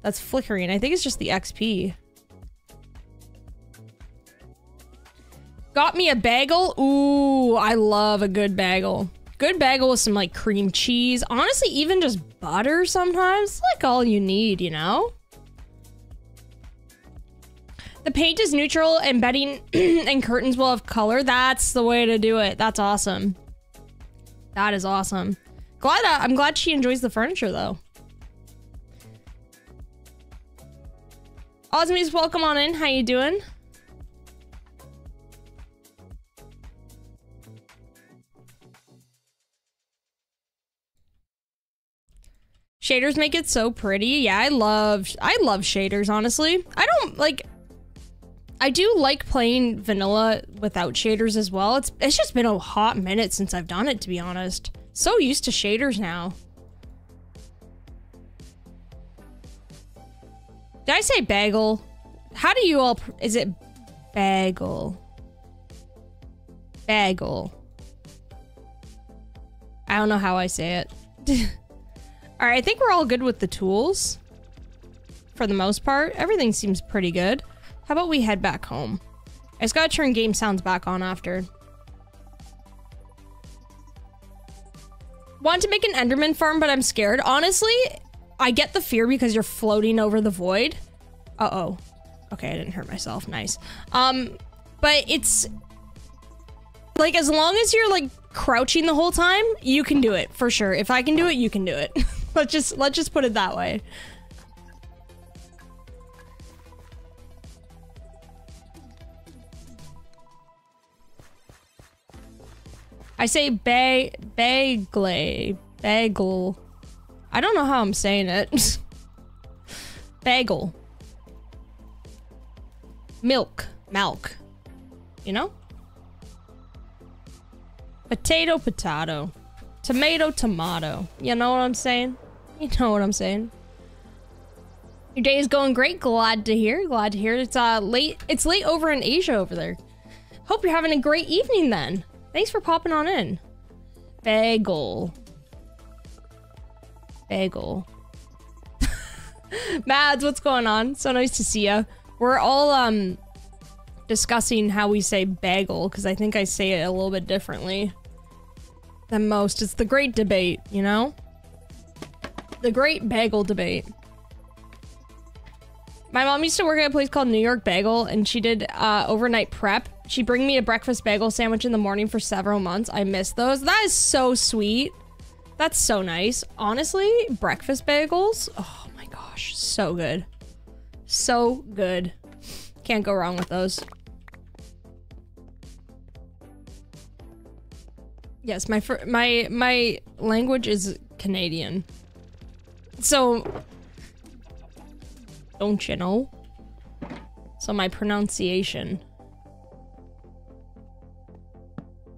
that's flickering? I think it's just the XP. Got me a bagel. Ooh, I love a good bagel. Good bagel with some like cream cheese. Honestly, even just butter sometimes. Like all you need, you know? The paint is neutral and bedding and curtains will have color. That's the way to do it. That's awesome. That is awesome. Glad uh, I'm glad she enjoys the furniture though. Osmies, welcome on in. How you doing? Shaders make it so pretty. Yeah, I love I love shaders, honestly. I don't like I do like playing vanilla without shaders as well. It's it's just been a hot minute since I've done it to be honest. So used to shaders now. Did I say bagel? How do you all is it bagel? Bagel. I don't know how I say it. all right, I think we're all good with the tools. For the most part, everything seems pretty good. How about we head back home? I just gotta turn game sounds back on after. Want to make an Enderman farm, but I'm scared. Honestly, I get the fear because you're floating over the void. Uh-oh. Okay, I didn't hurt myself. Nice. Um, but it's... Like, as long as you're, like, crouching the whole time, you can do it, for sure. If I can do it, you can do it. let's just, let's just put it that way. I say ba bagle. Bagel. I don't know how I'm saying it. Bagel. Milk. Milk. You know? Potato, potato. Tomato, tomato. You know what I'm saying? You know what I'm saying. Your day is going great. Glad to hear. Glad to hear. It's uh late. It's late over in Asia over there. Hope you're having a great evening then. Thanks for popping on in. Bagel. Bagel. Mads, what's going on? So nice to see you. We're all um discussing how we say bagel because I think I say it a little bit differently than most. It's the great debate, you know? The great bagel debate. My mom used to work at a place called New York Bagel and she did uh, overnight prep She'd bring me a breakfast bagel sandwich in the morning for several months. I miss those. That is so sweet. That's so nice. Honestly, breakfast bagels, oh my gosh, so good. So good. Can't go wrong with those. Yes, my my my language is Canadian. So don't you know? So my pronunciation.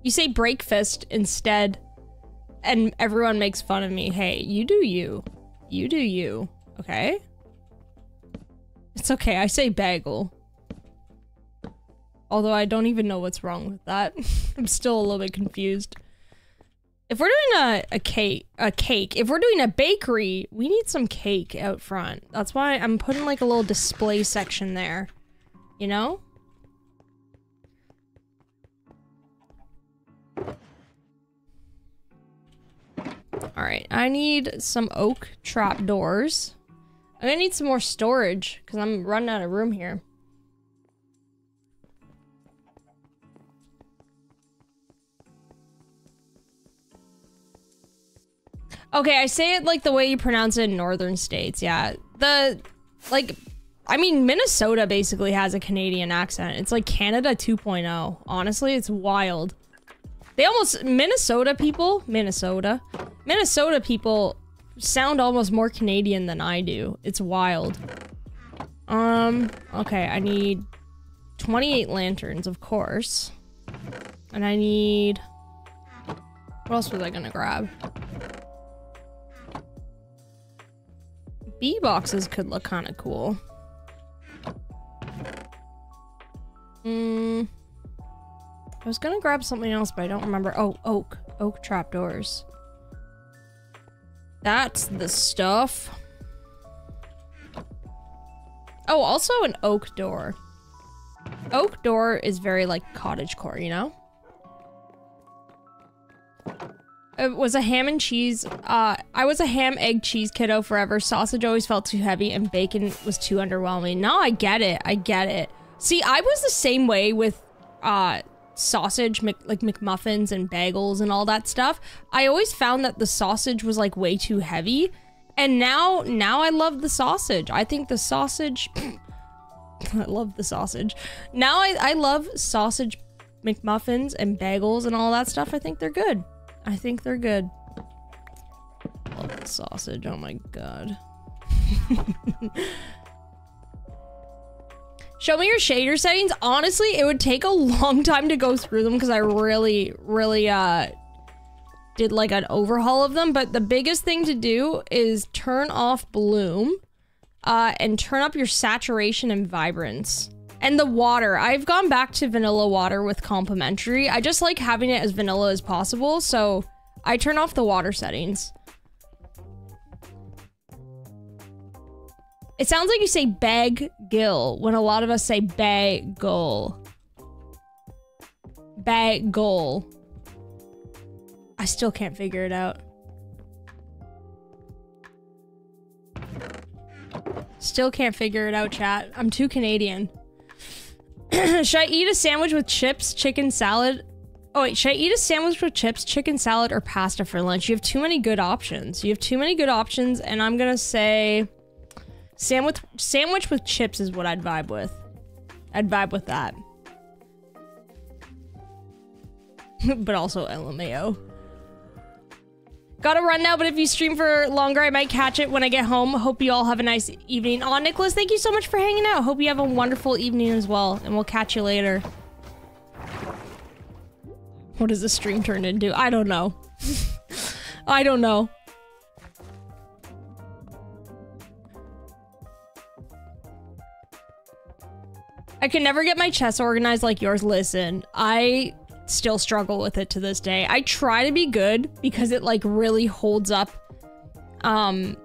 You say breakfast instead and everyone makes fun of me. Hey, you do you. You do you. Okay? It's okay. I say bagel. Although I don't even know what's wrong with that. I'm still a little bit confused. If we're doing a, a cake, a cake, if we're doing a bakery, we need some cake out front. That's why I'm putting like a little display section there. You know? Alright, I need some oak trap doors. I'm gonna need some more storage, because I'm running out of room here. Okay, I say it like the way you pronounce it in northern states, yeah. The, like, I mean, Minnesota basically has a Canadian accent. It's like Canada 2.0. Honestly, it's wild. They almost, Minnesota people, Minnesota, Minnesota people sound almost more Canadian than I do. It's wild. Um, okay, I need 28 lanterns, of course. And I need... What else was I gonna grab? Bee boxes could look kind of cool. Hmm. I was gonna grab something else, but I don't remember. Oh, oak. Oak trapdoors. That's the stuff. Oh, also an oak door. Oak door is very like cottage core, you know? It was a ham and cheese. Uh, I was a ham, egg, cheese kiddo forever. Sausage always felt too heavy and bacon was too underwhelming. No, I get it. I get it. See, I was the same way with uh, sausage, Mc, like McMuffins and bagels and all that stuff. I always found that the sausage was like way too heavy. And now, now I love the sausage. I think the sausage... I love the sausage. Now I, I love sausage McMuffins and bagels and all that stuff. I think they're good. I think they're good. Love the sausage. Oh my god. Show me your shader settings. Honestly, it would take a long time to go through them because I really, really uh, did like an overhaul of them. But the biggest thing to do is turn off bloom uh, and turn up your saturation and vibrance. And the water. I've gone back to vanilla water with Complementary. I just like having it as vanilla as possible, so I turn off the water settings. It sounds like you say bag gill when a lot of us say bagel. Bagel. I still can't figure it out. Still can't figure it out, chat. I'm too Canadian. should I eat a sandwich with chips, chicken salad? Oh wait, should I eat a sandwich with chips, chicken salad, or pasta for lunch? You have too many good options. You have too many good options, and I'm gonna say sandwich sandwich with chips is what I'd vibe with. I'd vibe with that. but also LMAO. Gotta run now, but if you stream for longer, I might catch it when I get home. Hope you all have a nice evening. Aw, Nicholas, thank you so much for hanging out. Hope you have a wonderful evening as well, and we'll catch you later. What does the stream turn into? I don't know. I don't know. I can never get my chest organized like yours. Listen, I still struggle with it to this day. I try to be good because it like really holds up um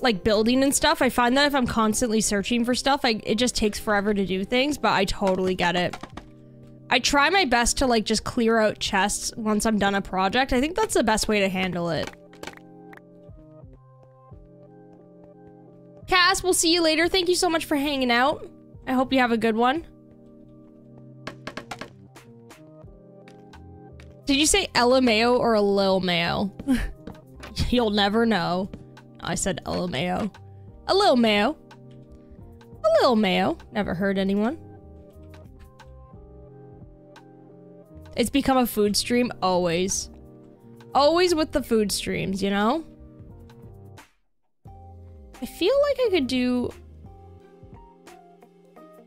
like building and stuff. I find that if I'm constantly searching for stuff, I, it just takes forever to do things, but I totally get it. I try my best to like just clear out chests once I'm done a project. I think that's the best way to handle it. Cass, we'll see you later. Thank you so much for hanging out. I hope you have a good one. Did you say LMAO or a Lil Mayo? You'll never know. I said LMAO. A little mayo. A little mayo. Never heard anyone. It's become a food stream. Always. Always with the food streams, you know? I feel like I could do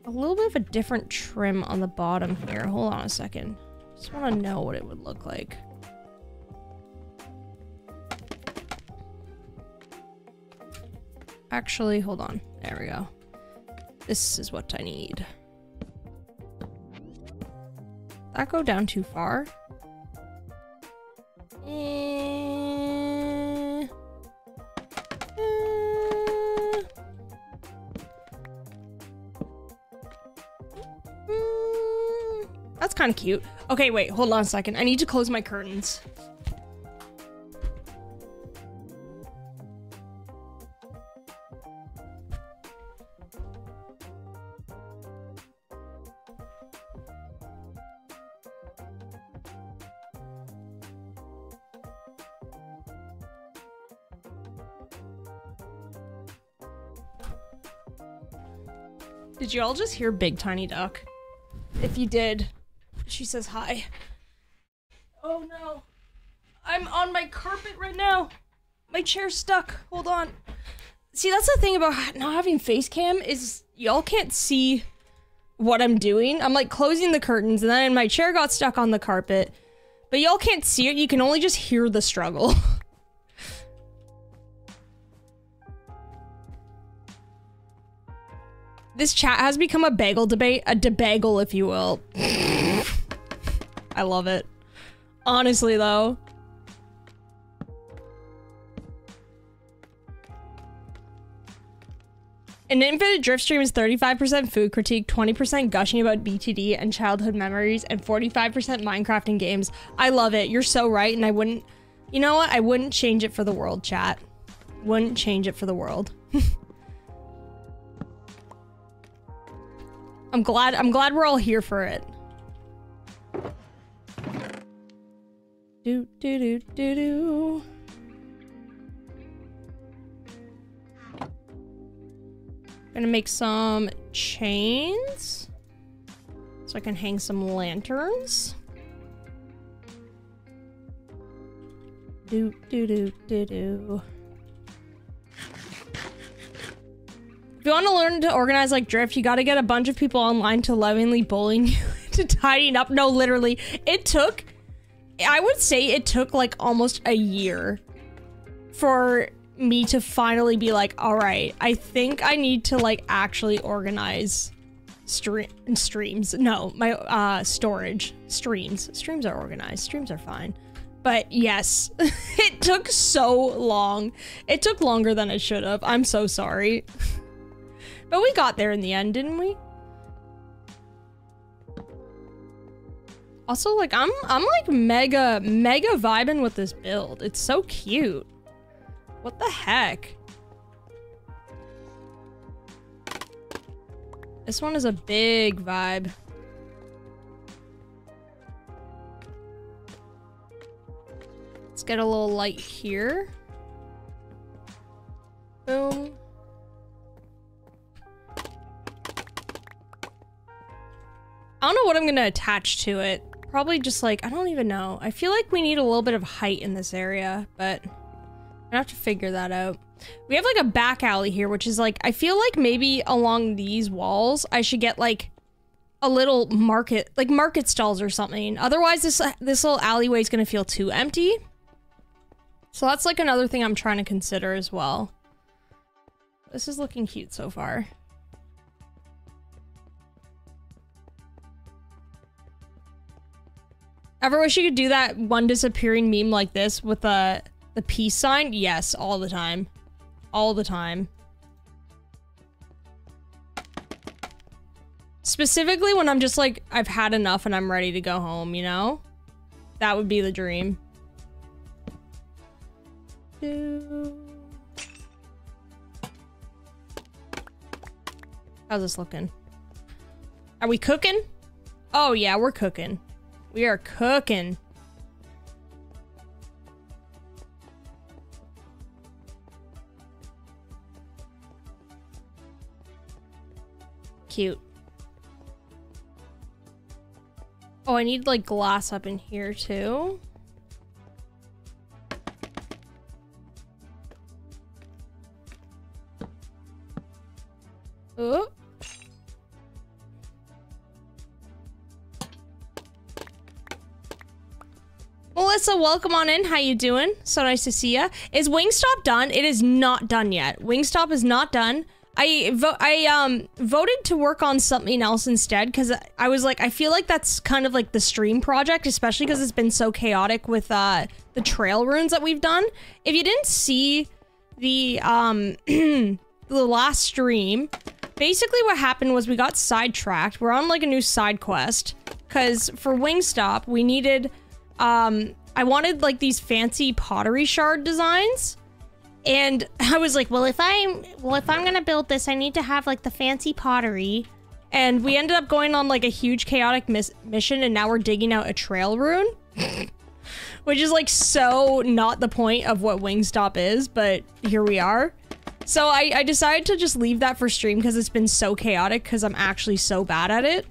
a little bit of a different trim on the bottom here. Hold on a second. Just want to know what it would look like. Actually, hold on. There we go. This is what I need. That go down too far? Eh. Mm. That's kind of cute. Okay, wait, hold on a second. I need to close my curtains. Did you all just hear Big Tiny Duck? If you did, she says hi. Oh no. I'm on my carpet right now. My chair's stuck. Hold on. See, that's the thing about not having face cam is y'all can't see what I'm doing. I'm like closing the curtains and then my chair got stuck on the carpet. But y'all can't see it. You can only just hear the struggle. This chat has become a bagel debate, a debaggle, if you will. I love it. Honestly, though. An Infinite Drift stream is 35% food critique, 20% gushing about BTD and childhood memories, and 45% Minecraft and games. I love it. You're so right, and I wouldn't... You know what? I wouldn't change it for the world, chat. Wouldn't change it for the world. I'm glad I'm glad we're all here for it. Do do do do do. Gonna make some chains so I can hang some lanterns. Do do do do do. If you want to learn to organize like Drift, you got to get a bunch of people online to lovingly bullying you to tidying up. No, literally. It took, I would say it took like almost a year for me to finally be like, all right, I think I need to like actually organize stream streams. No, my uh storage streams. Streams are organized. Streams are fine. But yes, it took so long. It took longer than it should have. I'm so sorry. But we got there in the end, didn't we? Also, like, I'm, I'm like mega, mega vibing with this build. It's so cute. What the heck? This one is a big vibe. Let's get a little light here. Boom. I don't know what I'm gonna attach to it. Probably just like, I don't even know. I feel like we need a little bit of height in this area, but I have to figure that out. We have like a back alley here, which is like, I feel like maybe along these walls, I should get like a little market, like market stalls or something. Otherwise, this, this little alleyway is gonna feel too empty. So that's like another thing I'm trying to consider as well. This is looking cute so far. Ever wish you could do that one disappearing meme like this with the the peace sign? Yes, all the time. All the time. Specifically when I'm just like, I've had enough and I'm ready to go home, you know? That would be the dream. How's this looking? Are we cooking? Oh yeah, we're cooking. We are cooking. Cute. Oh, I need like glass up in here too. Oh. Melissa, welcome on in. How you doing? So nice to see you. Is Wingstop done? It is not done yet. Wingstop is not done. I vo- I um voted to work on something else instead because I was like I feel like that's kind of like the stream project, especially because it's been so chaotic with uh the trail ruins that we've done. If you didn't see the um the last stream, basically what happened was we got sidetracked. We're on like a new side quest because for Wingstop we needed um I wanted like these fancy pottery shard designs. And I was like, well, if I'm well, if I'm gonna build this, I need to have like the fancy pottery. And we ended up going on like a huge chaotic mis mission, and now we're digging out a trail ruin, which is like so not the point of what Wingstop is. But here we are. So I, I decided to just leave that for stream because it's been so chaotic because I'm actually so bad at it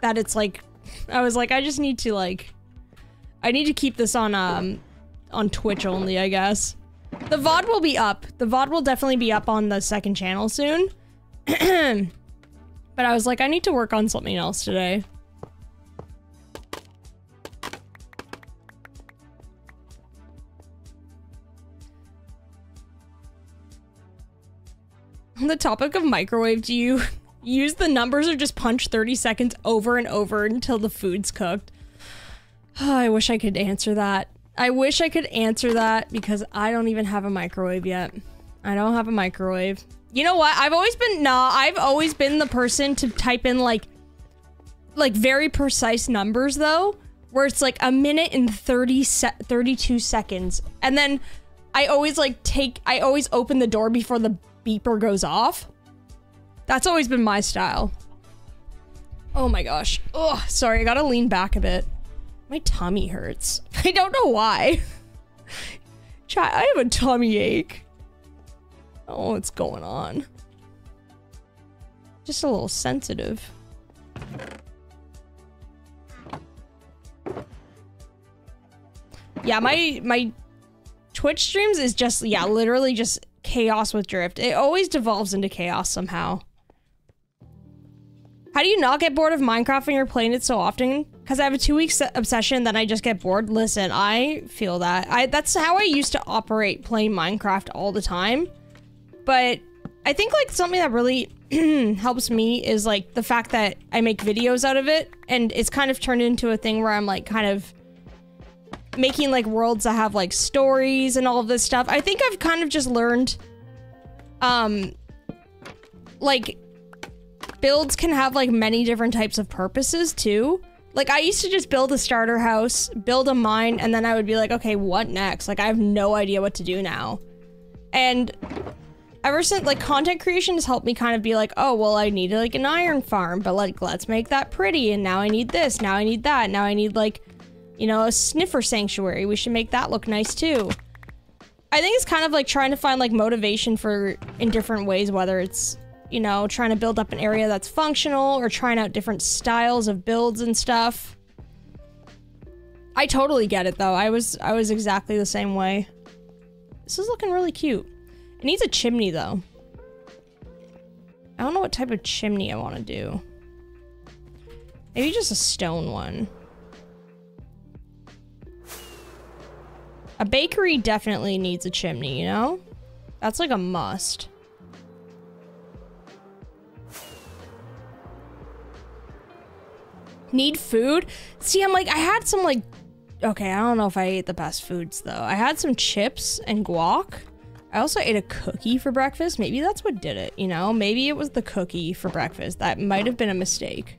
that it's like I was like I just need to like I need to keep this on um on Twitch only, I guess. The VOD will be up. The VOD will definitely be up on the second channel soon. but I was like, I need to work on something else today. On the topic of microwave, do you use the numbers or just punch 30 seconds over and over until the food's cooked? Oh, I wish I could answer that. I wish I could answer that because I don't even have a microwave yet. I don't have a microwave. You know what? I've always been nah, I've always been the person to type in like like very precise numbers though, where it's like a minute and 30 se 32 seconds. And then I always like take I always open the door before the beeper goes off. That's always been my style. Oh my gosh. Oh, sorry, I gotta lean back a bit. My tummy hurts. I don't know why. I have a tummy ache. Oh, what's going on? Just a little sensitive. Yeah, my my Twitch streams is just yeah, literally just chaos with drift. It always devolves into chaos somehow. How do you not get bored of Minecraft when you're playing it so often? Because I have a two week obsession, then I just get bored. Listen, I feel that. I That's how I used to operate playing Minecraft all the time. But I think like something that really helps me is like the fact that I make videos out of it. And it's kind of turned into a thing where I'm like kind of making like worlds that have like stories and all of this stuff. I think I've kind of just learned um like builds can have like many different types of purposes too. Like I used to just build a starter house, build a mine, and then I would be like, okay, what next? Like I have no idea what to do now. And ever since like content creation has helped me kind of be like, oh, well, I need like an iron farm, but like let's make that pretty. And now I need this, now I need that, now I need like, you know, a sniffer sanctuary. We should make that look nice too. I think it's kind of like trying to find like motivation for in different ways, whether it's you know, trying to build up an area that's functional or trying out different styles of builds and stuff. I totally get it though. I was I was exactly the same way. This is looking really cute. It needs a chimney though. I don't know what type of chimney I want to do. Maybe just a stone one. A bakery definitely needs a chimney, you know? That's like a must. Need food? See, I'm like, I had some like, okay, I don't know if I ate the best foods though. I had some chips and guac. I also ate a cookie for breakfast. Maybe that's what did it, you know? Maybe it was the cookie for breakfast. That might have been a mistake.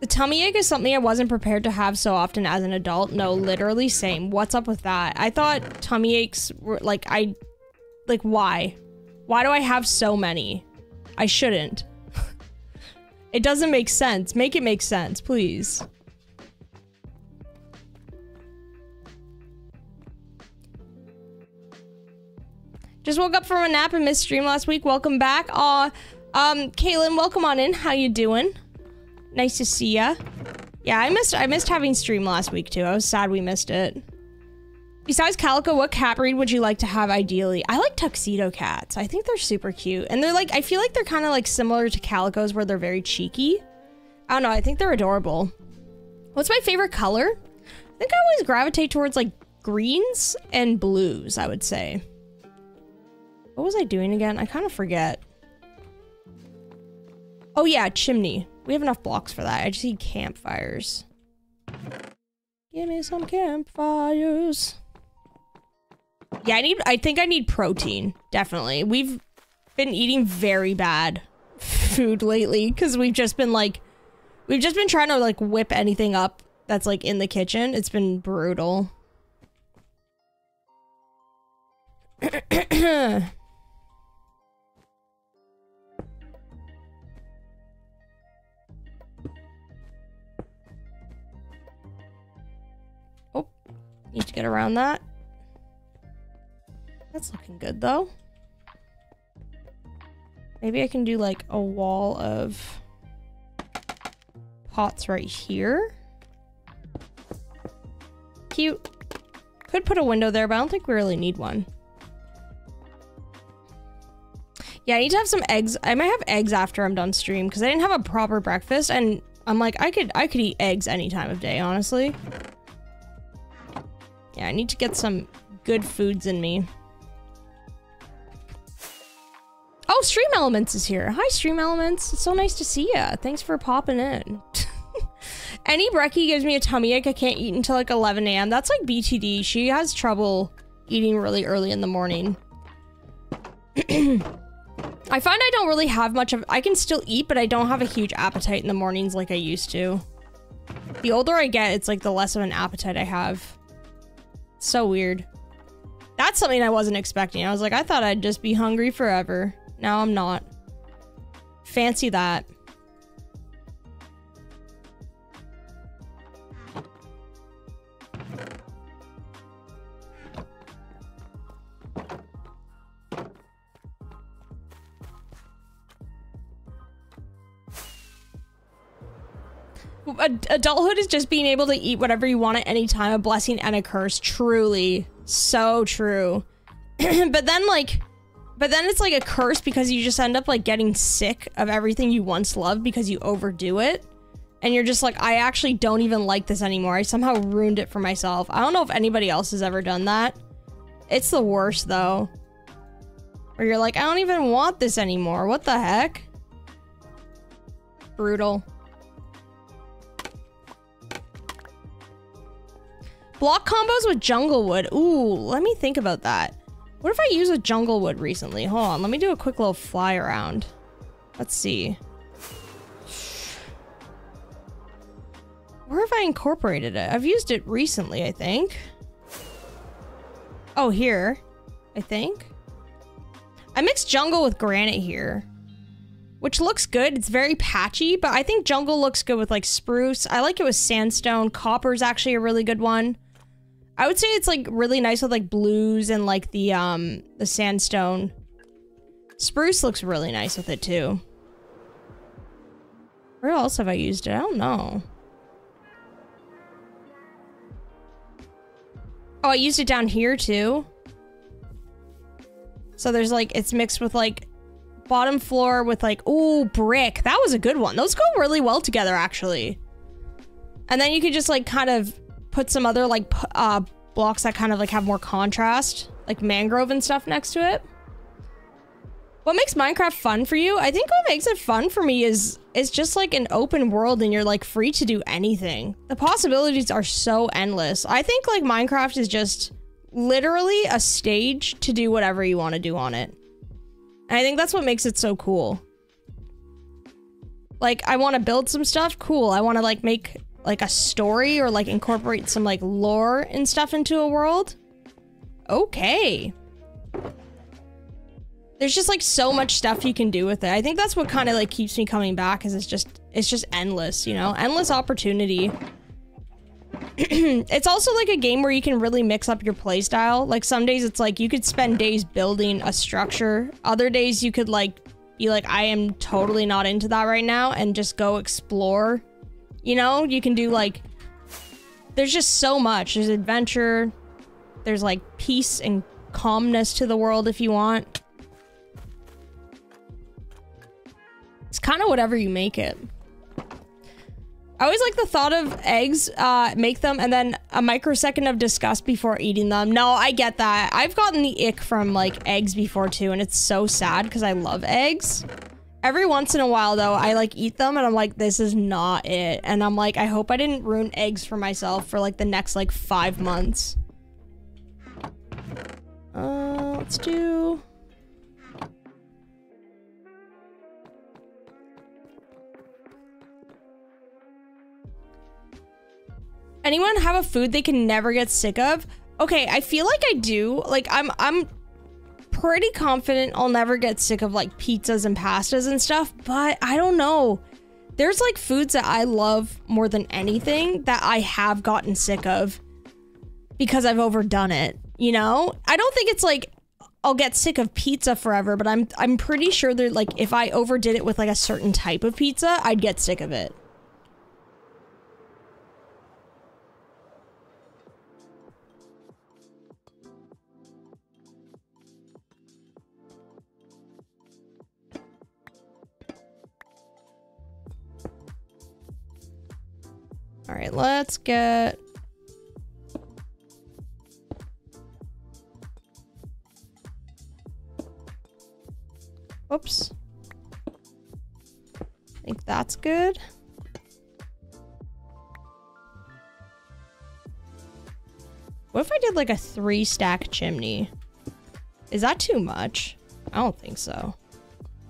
The tummy ache is something I wasn't prepared to have so often as an adult. No, literally same. What's up with that? I thought tummy aches were like, I, like why? Why do I have so many? I shouldn't. It doesn't make sense. Make it make sense, please. Just woke up from a nap and missed stream last week. Welcome back. Aw, um, Kaylin, welcome on in. How you doing? Nice to see ya. Yeah, I missed I missed having stream last week too. I was sad we missed it. Besides Calico, what cat breed would you like to have ideally? I like tuxedo cats. I think they're super cute. And they're like, I feel like they're kind of like similar to Calicos where they're very cheeky. I don't know, I think they're adorable. What's my favorite color? I think I always gravitate towards like greens and blues, I would say. What was I doing again? I kind of forget. Oh yeah, chimney. We have enough blocks for that. I just need campfires. Give me some campfires. Yeah, I need- I think I need protein. Definitely. We've been eating very bad food lately because we've just been like We've just been trying to like whip anything up that's like in the kitchen. It's been brutal. oh, need to get around that. That's looking good though. Maybe I can do like a wall of pots right here. Cute. Could put a window there, but I don't think we really need one. Yeah, I need to have some eggs. I might have eggs after I'm done stream because I didn't have a proper breakfast and I'm like, I could I could eat eggs any time of day, honestly. Yeah, I need to get some good foods in me. Oh, Stream Elements is here. Hi, Stream Elements. It's so nice to see ya. Thanks for popping in. Any brekkie gives me a tummy ache. I can't eat until like 11 a.m. That's like BTD. She has trouble eating really early in the morning. I find I don't really have much of- I can still eat, but I don't have a huge appetite in the mornings like I used to. The older I get, it's like the less of an appetite I have. so weird. That's something I wasn't expecting. I was like, I thought I'd just be hungry forever. Now I'm not. Fancy that. adulthood is just being able to eat whatever you want at any time, a blessing and a curse. Truly. So true. but then, like, but then it's like a curse because you just end up, like, getting sick of everything you once loved because you overdo it. And you're just like, I actually don't even like this anymore. I somehow ruined it for myself. I don't know if anybody else has ever done that. It's the worst, though. Where you're like, I don't even want this anymore. What the heck? Brutal. Block combos with jungle wood. Ooh, let me think about that. What if I use a jungle wood recently? Hold on, let me do a quick little fly around. Let's see. Where have I incorporated it? I've used it recently, I think. Oh, here. I think. I mixed jungle with granite here. Which looks good. It's very patchy, but I think jungle looks good with like spruce. I like it with sandstone. Copper is actually a really good one. I would say it's like really nice with like blues and like the um the sandstone. Spruce looks really nice with it too. Where else have I used it? I don't know. Oh, I used it down here too. So there's like, it's mixed with like bottom floor with like, ooh, brick. That was a good one. Those go really well together actually. And then you could just like kind of put some other like uh, blocks that kind of like have more contrast, like mangrove and stuff next to it. What makes Minecraft fun for you? I think what makes it fun for me is it's just like an open world and you're like free to do anything. The possibilities are so endless. I think like Minecraft is just literally a stage to do whatever you want to do on it. And I think that's what makes it so cool. Like I want to build some stuff, cool. I want to like make like a story or like incorporate some like lore and stuff into a world. Okay. There's just like so much stuff you can do with it. I think that's what kind of like keeps me coming back is it's just it's just endless, you know? Endless opportunity. it's also like a game where you can really mix up your playstyle. Like some days it's like you could spend days building a structure. Other days you could like be like I am totally not into that right now and just go explore you know, you can do like there's just so much. There's adventure. There's like peace and calmness to the world if you want. It's kind of whatever you make it. I always like the thought of eggs, uh, make them, and then a microsecond of disgust before eating them. No, I get that. I've gotten the ick from, like, eggs before, too, and it's so sad because I love eggs. Every once in a while, though, I, like, eat them, and I'm like, this is not it. And I'm like, I hope I didn't ruin eggs for myself for, like, the next, like, five months. Uh, let's do... Anyone have a food they can never get sick of? Okay, I feel like I do. Like I'm I'm pretty confident I'll never get sick of like pizzas and pastas and stuff, but I don't know. There's like foods that I love more than anything that I have gotten sick of because I've overdone it, you know? I don't think it's like I'll get sick of pizza forever, but I'm I'm pretty sure that like if I overdid it with like a certain type of pizza, I'd get sick of it. Right, let's get... Oops. I think that's good. What if I did like a three stack chimney? Is that too much? I don't think so.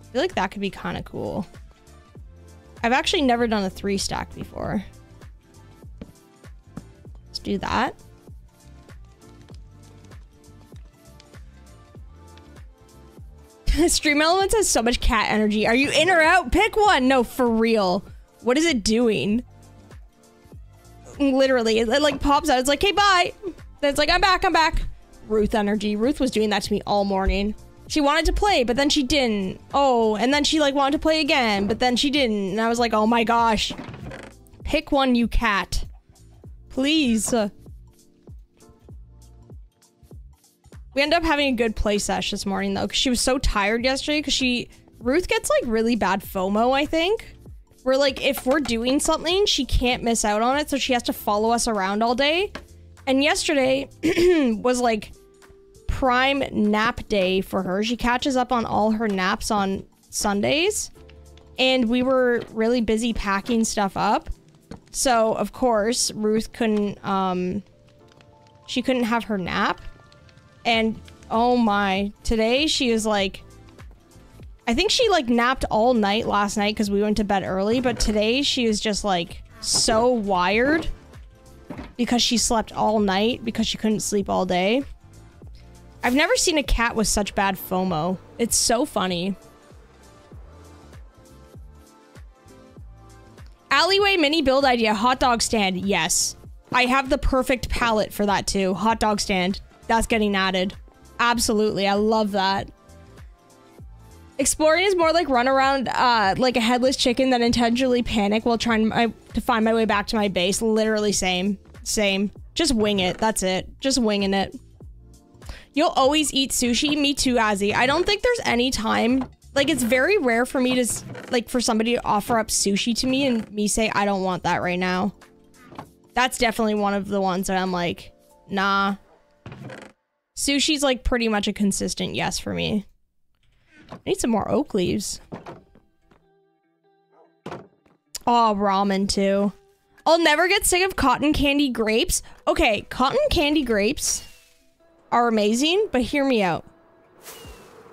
I feel like that could be kind of cool. I've actually never done a three stack before do that. Stream Elements has so much cat energy. Are you in or out? Pick one. No, for real. What is it doing? Literally, it, it like pops out. It's like, hey, bye. Then it's like, I'm back, I'm back. Ruth energy. Ruth was doing that to me all morning. She wanted to play, but then she didn't. Oh, and then she like wanted to play again, but then she didn't. And I was like, oh my gosh. Pick one, you cat. Please. We ended up having a good play sesh this morning though, because she was so tired yesterday. Because she, Ruth gets like really bad FOMO, I think. Where like if we're doing something, she can't miss out on it, so she has to follow us around all day. And yesterday was like prime nap day for her. She catches up on all her naps on Sundays. And we were really busy packing stuff up. So, of course, Ruth couldn't, um, she couldn't have her nap. And, oh my, today she is like, I think she like napped all night last night because we went to bed early, but today she is just like so wired because she slept all night because she couldn't sleep all day. I've never seen a cat with such bad FOMO. It's so funny. Alleyway mini build idea, hot dog stand. Yes. I have the perfect palette for that too. Hot dog stand. That's getting added. Absolutely. I love that. Exploring is more like run around uh, like a headless chicken than intentionally panic while trying my, to find my way back to my base. Literally same. Same. Just wing it. That's it. Just winging it. You'll always eat sushi? Me too, Azzy. I don't think there's any time like it's very rare for me to like for somebody to offer up sushi to me and me say I don't want that right now. That's definitely one of the ones that I'm like, nah. Sushi's like pretty much a consistent yes for me. I need some more oak leaves. Oh, ramen too. I'll never get sick of cotton candy grapes. Okay, cotton candy grapes are amazing, but hear me out.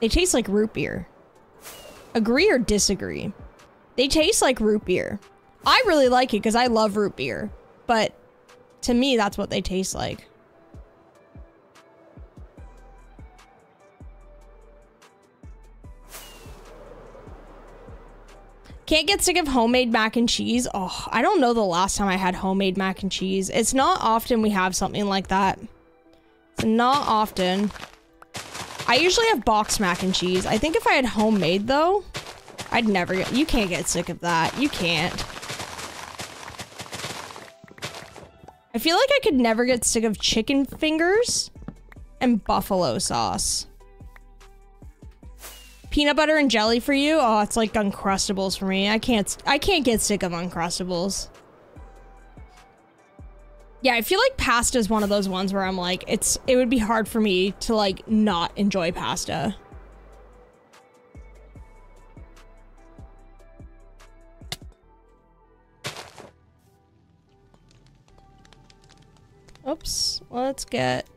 They taste like root beer. Agree or disagree? They taste like root beer. I really like it because I love root beer. But to me, that's what they taste like. Can't get sick of homemade mac and cheese. Oh, I don't know the last time I had homemade mac and cheese. It's not often we have something like that. It's not often. I usually have box mac and cheese. I think if I had homemade though, I'd never get- you can't get sick of that. You can't. I feel like I could never get sick of chicken fingers and buffalo sauce. Peanut butter and jelly for you? Oh, it's like Uncrustables for me. I can't- I can't get sick of Uncrustables. Yeah, I feel like pasta is one of those ones where I'm like, it's it would be hard for me to like not enjoy pasta. Oops. Let's get...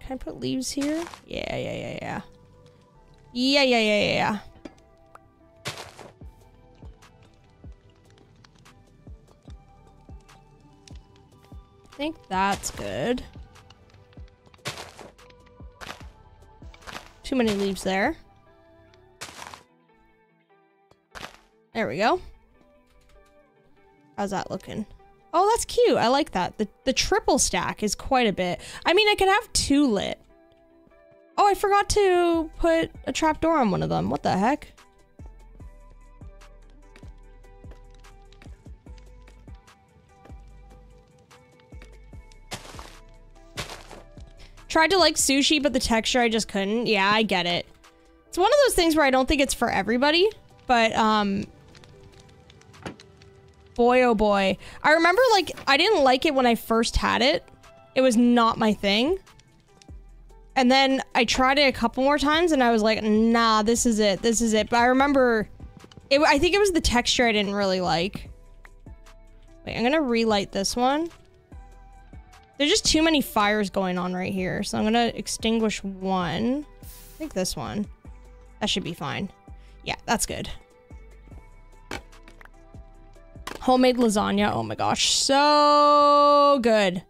Can I put leaves here? Yeah, yeah, yeah, yeah. Yeah, yeah, yeah, yeah, yeah. Think that's good. Too many leaves there. There we go. How's that looking? Oh, that's cute. I like that. The, the triple stack is quite a bit. I mean, I could have two lit. Oh, I forgot to put a trapdoor on one of them. What the heck? Tried to like sushi, but the texture I just couldn't. Yeah, I get it. It's one of those things where I don't think it's for everybody, but um, boy, oh boy. I remember, like, I didn't like it when I first had it. It was not my thing. And then I tried it a couple more times and I was like, nah, this is it. This is it. But I remember, it, I think it was the texture I didn't really like. Wait, I'm gonna relight this one. There's just too many fires going on right here. So I'm gonna extinguish one. I think this one. That should be fine. Yeah, that's good. Homemade lasagna. Oh my gosh. So good.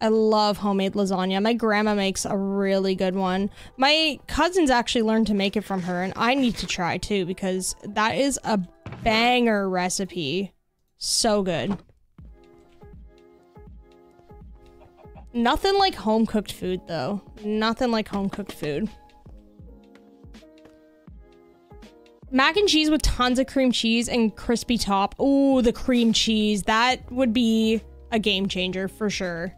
I love homemade lasagna. My grandma makes a really good one. My cousins actually learned to make it from her, and I need to try too because that is a banger recipe. So good. Nothing like home cooked food though. Nothing like home cooked food. Mac and cheese with tons of cream cheese and crispy top. Oh, the cream cheese. That would be a game changer for sure.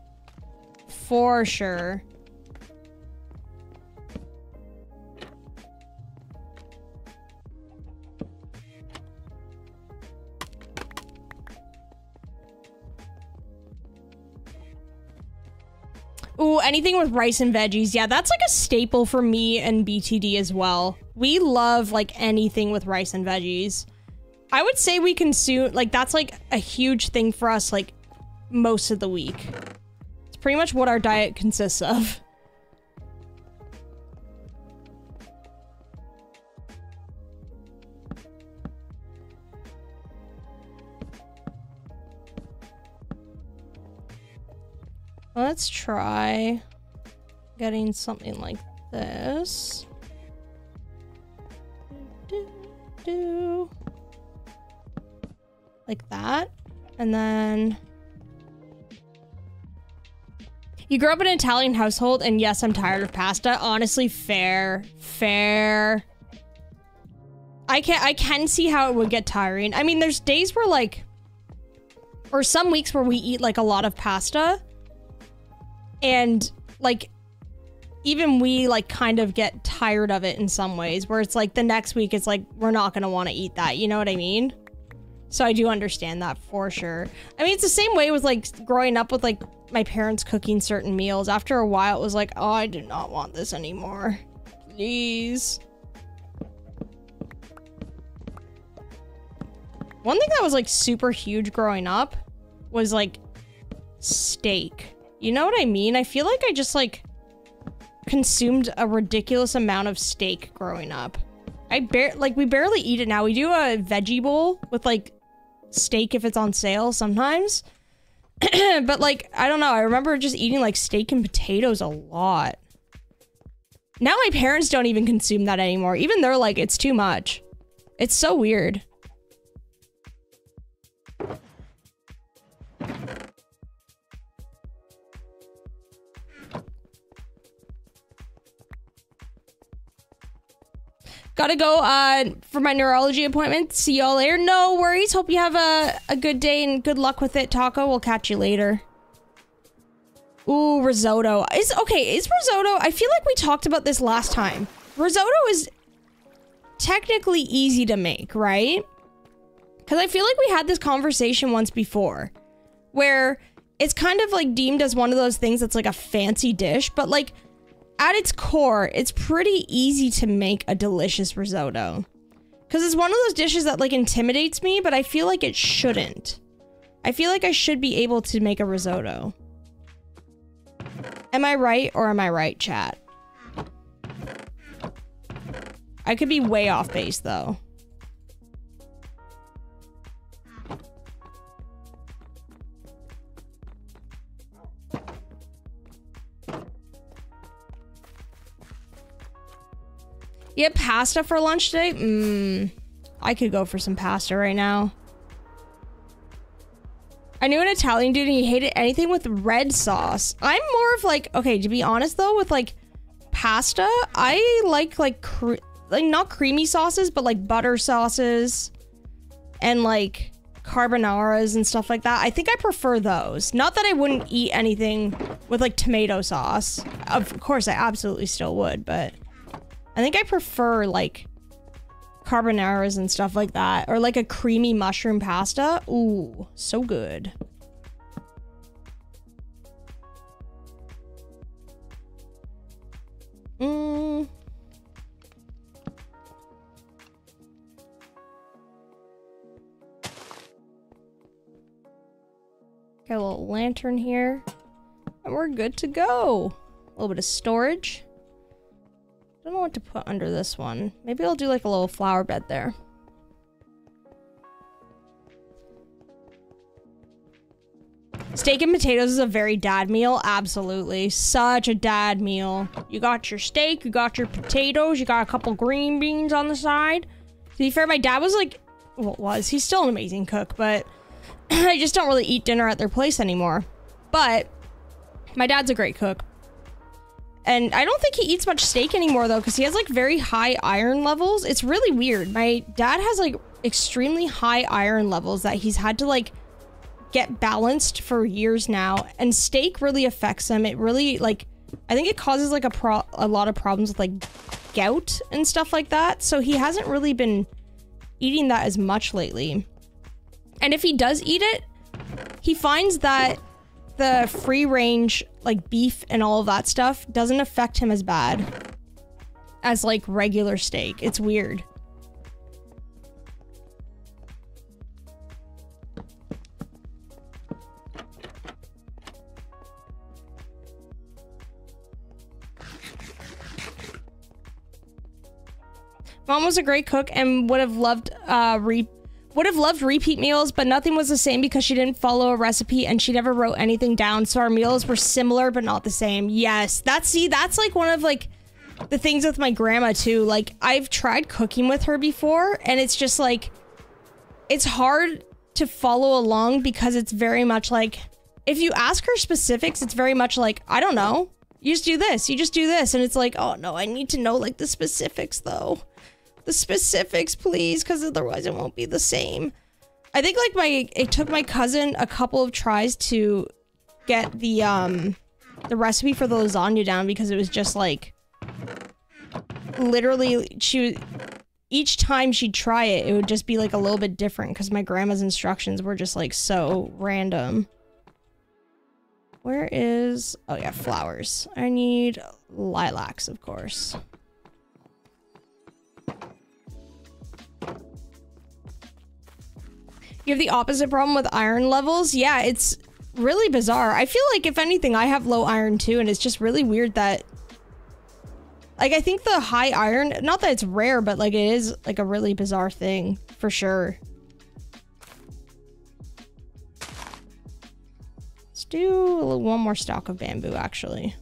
For sure. Anything with rice and veggies. Yeah, that's like a staple for me and BTD as well. We love like anything with rice and veggies. I would say we consume, like that's like a huge thing for us like most of the week. It's pretty much what our diet consists of. Let's try getting something like this. Do, do, like that. And then... You grew up in an Italian household, and yes, I'm tired of pasta. Honestly, fair. Fair. I can I can see how it would get tiring. I mean, there's days where, like... Or some weeks where we eat, like, a lot of pasta and like even we like kind of get tired of it in some ways where it's like the next week it's like we're not going to want to eat that you know what i mean? So i do understand that for sure. I mean it's the same way with like growing up with like my parents cooking certain meals. After a while it was like oh i do not want this anymore. Please. One thing that was like super huge growing up was like steak you know what I mean? I feel like I just like consumed a ridiculous amount of steak growing up. I bare like we barely eat it now. We do a veggie bowl with like steak if it's on sale sometimes. but like I don't know, I remember just eating like steak and potatoes a lot. Now my parents don't even consume that anymore. Even they're like it's too much. It's so weird. Gotta go uh, for my neurology appointment. See y'all later. No worries. Hope you have a, a good day and good luck with it, Taco. We'll catch you later. Ooh, risotto. Is okay, is risotto... I feel like we talked about this last time. Risotto is technically easy to make, right? Because I feel like we had this conversation once before. Where it's kind of like deemed as one of those things that's like a fancy dish, but like at its core, it's pretty easy to make a delicious risotto. Because it's one of those dishes that like intimidates me, but I feel like it shouldn't. I feel like I should be able to make a risotto. Am I right or am I right, chat? I could be way off base though. You had pasta for lunch today? Mmm. I could go for some pasta right now. I knew an Italian dude and he hated anything with red sauce. I'm more of like, okay, to be honest though, with like pasta, I like like like not creamy sauces, but like butter sauces and like carbonaras and stuff like that. I think I prefer those. Not that I wouldn't eat anything with like tomato sauce. Of course, I absolutely still would, but I think I prefer like carbonaras and stuff like that. Or like a creamy mushroom pasta. Ooh, so good. Mmm. Got a little lantern here. And we're good to go. A little bit of storage don't know what to put under this one. Maybe I'll do like a little flower bed there. Steak and potatoes is a very dad meal. Absolutely. Such a dad meal. You got your steak, you got your potatoes, you got a couple green beans on the side. To be fair, my dad was like, well, was. He's still an amazing cook, but I just don't really eat dinner at their place anymore. But my dad's a great cook. And I don't think he eats much steak anymore though, because he has like very high iron levels. It's really weird. My dad has like extremely high iron levels that he's had to like get balanced for years now. And steak really affects him. It really like, I think it causes like a pro a lot of problems with like gout and stuff like that. So he hasn't really been eating that as much lately. And if he does eat it, he finds that the free range like beef and all of that stuff doesn't affect him as bad as like regular steak. It's weird. Mom was a great cook and would have loved uh, re would have loved repeat meals, but nothing was the same because she didn't follow a recipe and she never wrote anything down. So our meals were similar but not the same. Yes, that's see, that's like one of like the things with my grandma too. Like I've tried cooking with her before and it's just like it's hard to follow along because it's very much like if you ask her specifics, it's very much like, I don't know. You just do this, you just do this. And it's like, oh no, I need to know like the specifics though the specifics, please, because otherwise it won't be the same. I think like my it took my cousin a couple of tries to get the um the recipe for the lasagna down because it was just like literally she each time she'd try it it would just be like a little bit different because my grandma's instructions were just like so random. Where is oh yeah flowers. I need lilacs of course You have the opposite problem with iron levels. Yeah, it's really bizarre. I feel like if anything, I have low iron too, and it's just really weird that like I think the high iron, not that it's rare, but like it is like a really bizarre thing for sure. Let's do little, one more stalk of bamboo actually.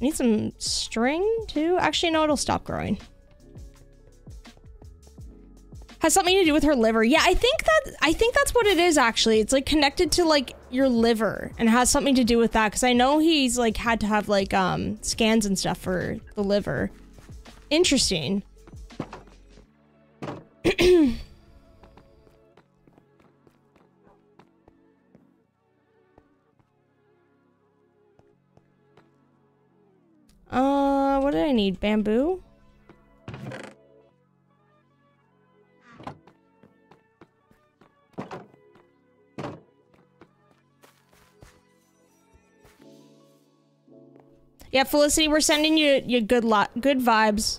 Need some string too. Actually, no, it'll stop growing has something to do with her liver. Yeah, I think that I think that's what it is actually. It's like connected to like your liver and has something to do with that cuz I know he's like had to have like um scans and stuff for the liver. Interesting. uh, what did I need? Bamboo? Yeah, Felicity, we're sending you you good lot, good vibes,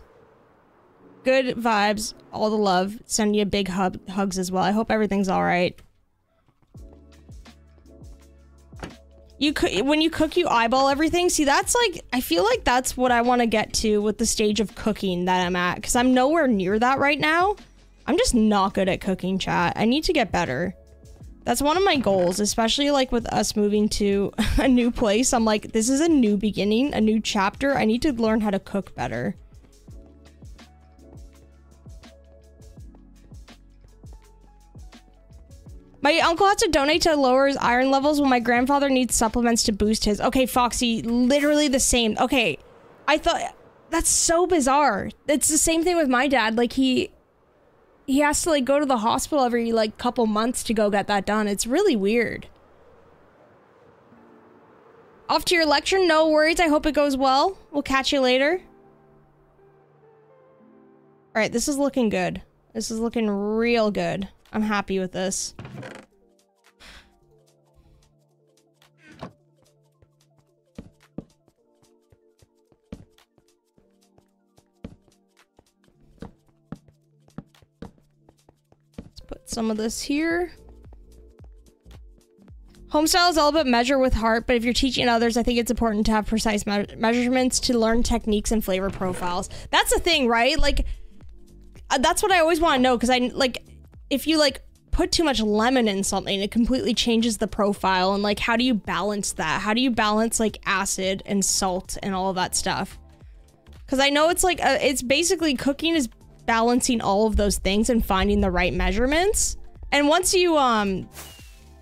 good vibes, all the love. Sending you big hug hugs as well. I hope everything's all right. You could when you cook, you eyeball everything. See, that's like I feel like that's what I want to get to with the stage of cooking that I'm at, because I'm nowhere near that right now. I'm just not good at cooking, chat. I need to get better. That's one of my goals, especially like with us moving to a new place. I'm like, this is a new beginning, a new chapter. I need to learn how to cook better. My uncle has to donate to lower his iron levels when my grandfather needs supplements to boost his. Okay, Foxy, literally the same. Okay, I thought that's so bizarre. It's the same thing with my dad. Like he he has to like go to the hospital every like couple months to go get that done. It's really weird. Off to your lecture. No worries. I hope it goes well. We'll catch you later. All right, this is looking good. This is looking real good. I'm happy with this. Some of this here. Homestyle is all about measure with heart, but if you're teaching others, I think it's important to have precise me measurements to learn techniques and flavor profiles. That's the thing, right? Like, uh, that's what I always want to know because I like if you like put too much lemon in something, it completely changes the profile. And like, how do you balance that? How do you balance like acid and salt and all of that stuff? Because I know it's like, a, it's basically cooking is balancing all of those things and finding the right measurements. And once you um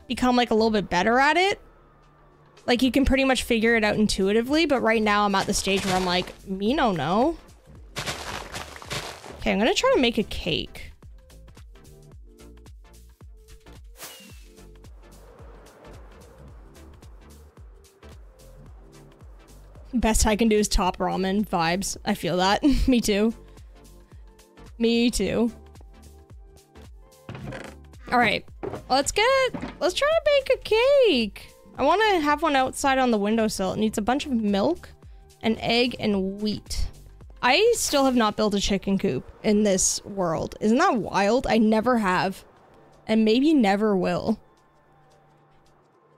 become like a little bit better at it, like you can pretty much figure it out intuitively. But right now I'm at the stage where I'm like, me no no. Okay, I'm gonna try to make a cake. Best I can do is top ramen vibes. I feel that. Me too. Me too. All right, let's get, let's try to bake a cake. I want to have one outside on the windowsill. It needs a bunch of milk, an egg, and wheat. I still have not built a chicken coop in this world. Isn't that wild? I never have. And maybe never will.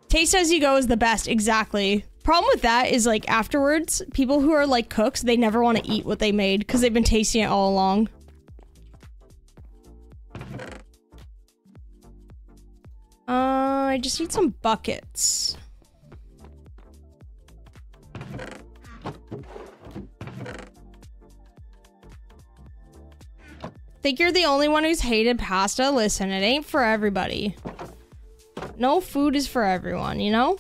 Taste as you go is the best. Exactly. Problem with that is like afterwards, people who are like cooks, they never want to eat what they made because they've been tasting it all along. Uh, I just need some buckets. Think you're the only one who's hated pasta? Listen, it ain't for everybody. No food is for everyone, you know?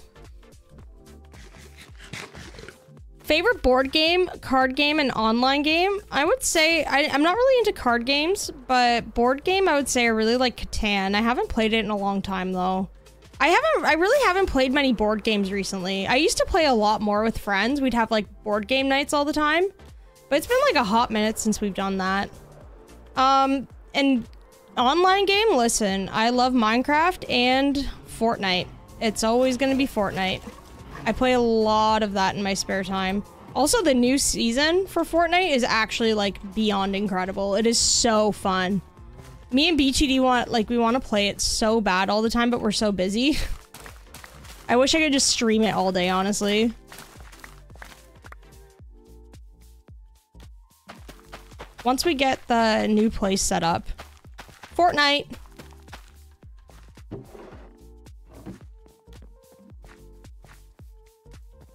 Favorite board game, card game, and online game? I would say, I, am not really into card games, but board game, I would say I really like Catan. I haven't played it in a long time, though. I haven't, I really haven't played many board games recently. I used to play a lot more with friends. We'd have, like, board game nights all the time. But it's been, like, a hot minute since we've done that. Um, and online game, listen, I love Minecraft and Fortnite. It's always gonna be Fortnite. I play a lot of that in my spare time. Also, the new season for Fortnite is actually, like, beyond incredible. It is so fun. Me and BTD want, like, we want to play it so bad all the time, but we're so busy. I wish I could just stream it all day, honestly. Once we get the new place set up. Fortnite!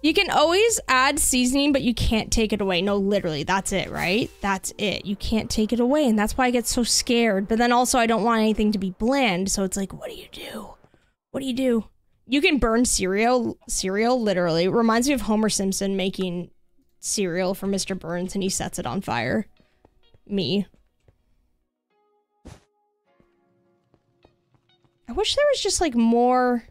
You can always add seasoning, but you can't take it away. No, literally, that's it, right? That's it. You can't take it away, and that's why I get so scared. But then also, I don't want anything to be bland, so it's like, what do you do? What do you do? You can burn cereal, cereal, literally. Reminds me of Homer Simpson making cereal for Mr. Burns, and he sets it on fire. Me. I wish there was just, like, more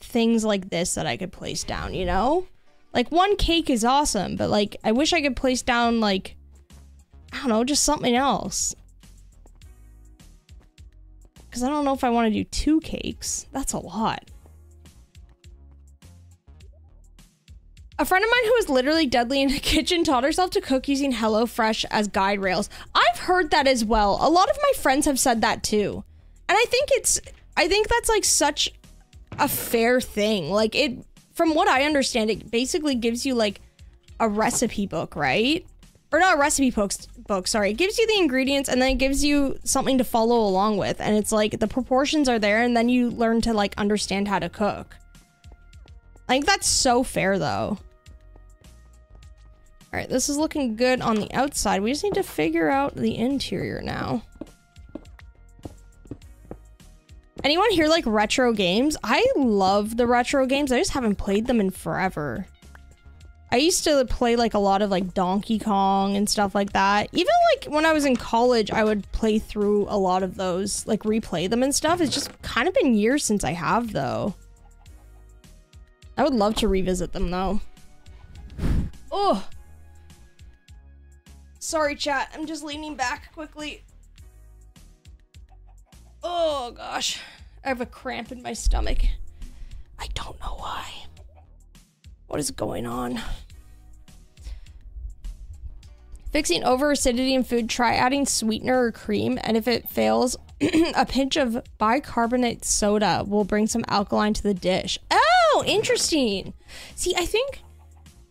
things like this that I could place down, you know? Like one cake is awesome, but like I wish I could place down like I don't know, just something else. Cuz I don't know if I want to do two cakes. That's a lot. A friend of mine who is literally deadly in the kitchen taught herself to cook using HelloFresh as guide rails. I've heard that as well. A lot of my friends have said that too. And I think it's I think that's like such a fair thing. Like it from what I understand it basically gives you like a recipe book, right? Or not a recipe book, book, sorry. It gives you the ingredients and then it gives you something to follow along with and it's like the proportions are there and then you learn to like understand how to cook. I think that's so fair though. All right, this is looking good on the outside. We just need to figure out the interior now. Anyone here like retro games? I love the retro games. I just haven't played them in forever. I used to play like a lot of like Donkey Kong and stuff like that. Even like when I was in college, I would play through a lot of those, like replay them and stuff. It's just kind of been years since I have though. I would love to revisit them though. Oh, Sorry, chat. I'm just leaning back quickly. Oh, gosh. I have a cramp in my stomach. I don't know why. What is going on? Fixing over acidity in food, try adding sweetener or cream, and if it fails, a pinch of bicarbonate soda will bring some alkaline to the dish. Oh, interesting. See, I think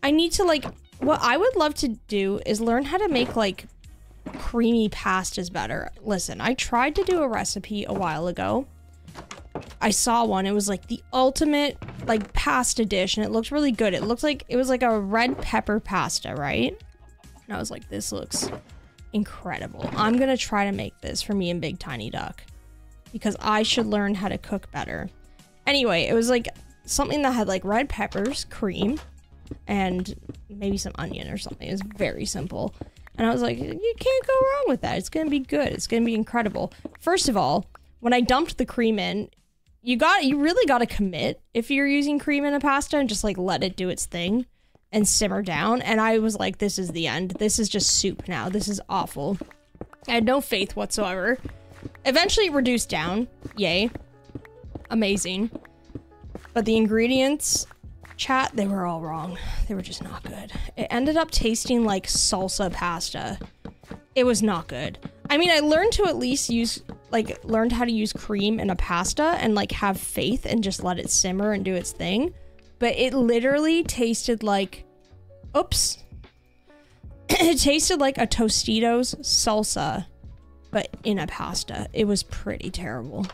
I need to like what I would love to do is learn how to make like creamy pastas better. Listen, I tried to do a recipe a while ago. I saw one. It was like the ultimate like pasta dish and it looked really good. It looked like it was like a red pepper pasta, right? And I was like, this looks incredible. I'm going to try to make this for me and Big Tiny Duck because I should learn how to cook better. Anyway, it was like something that had like red peppers, cream, and maybe some onion or something. It was very simple. And I was like, you can't go wrong with that. It's to be good. It's to be incredible. First of all, when I dumped the cream in, you got you really got to commit if you're using cream in a pasta and just like let it do its thing and simmer down. And I was like, this is the end. This is just soup now. This is awful. I had no faith whatsoever. Eventually reduced down. Yay. Amazing. But the ingredients Chat, they were all wrong. They were just not good. It ended up tasting like salsa pasta. It was not good. I mean, I learned to at least use, like, learned how to use cream in a pasta and, like, have faith and just let it simmer and do its thing. But it literally tasted like, oops. it tasted like a Tostitos salsa, but in a pasta. It was pretty terrible.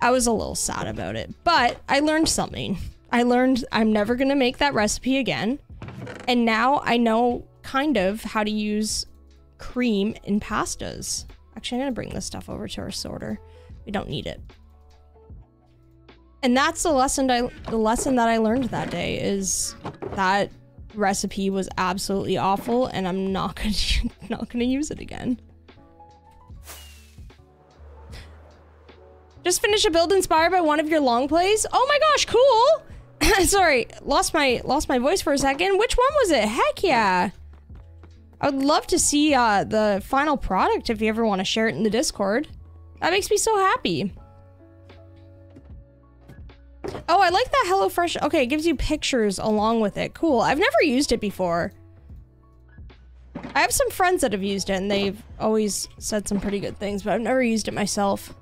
I was a little sad about it, but I learned something. I learned I'm never going to make that recipe again. And now I know kind of how to use cream in pastas. Actually, I'm going to bring this stuff over to our sorter. We don't need it. And that's the lesson I the lesson that I learned that day is that recipe was absolutely awful and I'm not going to not going to use it again. Just finish a build inspired by one of your long plays? Oh my gosh, cool! Sorry, lost my lost my voice for a second. Which one was it? Heck yeah. I would love to see uh, the final product if you ever want to share it in the Discord. That makes me so happy. Oh, I like that HelloFresh. Okay, it gives you pictures along with it. Cool. I've never used it before. I have some friends that have used it and they've always said some pretty good things, but I've never used it myself.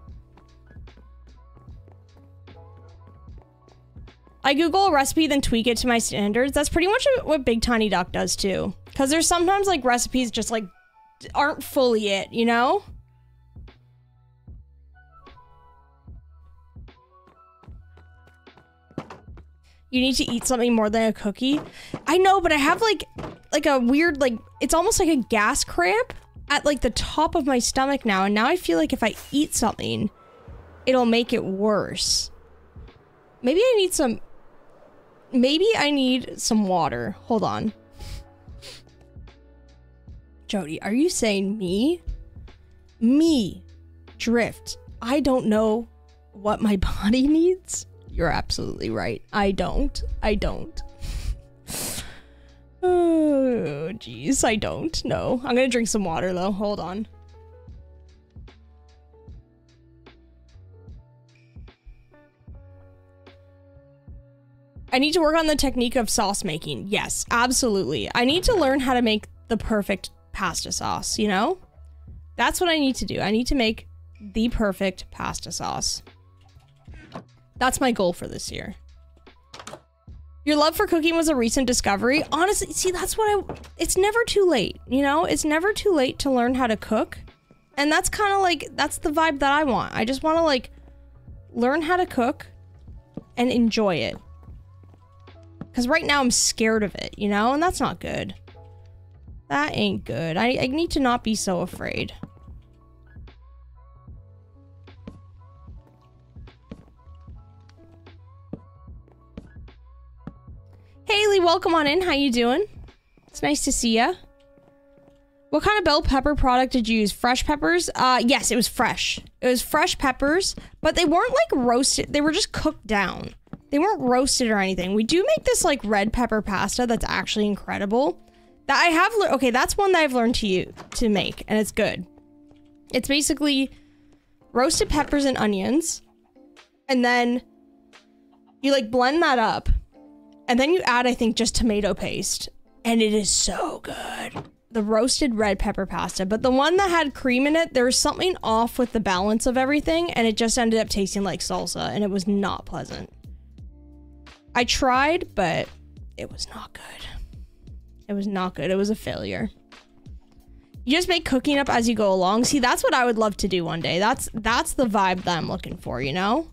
I Google a recipe, then tweak it to my standards. That's pretty much what Big Tiny Duck does too. Because there's sometimes like recipes just like aren't fully it, you know? You need to eat something more than a cookie. I know, but I have like like a weird like it's almost like a gas cramp at like the top of my stomach now, and now I feel like if I eat something, it'll make it worse. Maybe I need some Maybe I need some water. Hold on. Jody, are you saying me? Me. Drift. I don't know what my body needs? You're absolutely right. I don't. I don't. oh, jeez. I don't. No. I'm gonna drink some water, though. Hold on. I need to work on the technique of sauce making. Yes, absolutely. I need to learn how to make the perfect pasta sauce, you know? That's what I need to do. I need to make the perfect pasta sauce. That's my goal for this year. Your love for cooking was a recent discovery. Honestly, see, that's what I. It's never too late, you know? It's never too late to learn how to cook. And that's kind of like, that's the vibe that I want. I just want to, like, learn how to cook and enjoy it. Because right now I'm scared of it, you know? And that's not good. That ain't good. I, I need to not be so afraid. Haley, welcome on in. How you doing? It's nice to see ya. What kind of bell pepper product did you use? Fresh peppers? Uh, yes, it was fresh. It was fresh peppers, but they weren't like roasted. They were just cooked down. They weren't roasted or anything. We do make this like red pepper pasta that's actually incredible. That I have okay, that's one that I've learned to to make and it's good. It's basically roasted peppers and onions and then you like blend that up and then you add, I think, just tomato paste. And it is so good. The roasted red pepper pasta. But the one that had cream in it, there was something off with the balance of everything. And it just ended up tasting like salsa. And it was not pleasant. I tried, but it was not good. It was not good. It was a failure. You just make cooking up as you go along. See, that's what I would love to do one day. That's that's the vibe that I'm looking for, you know?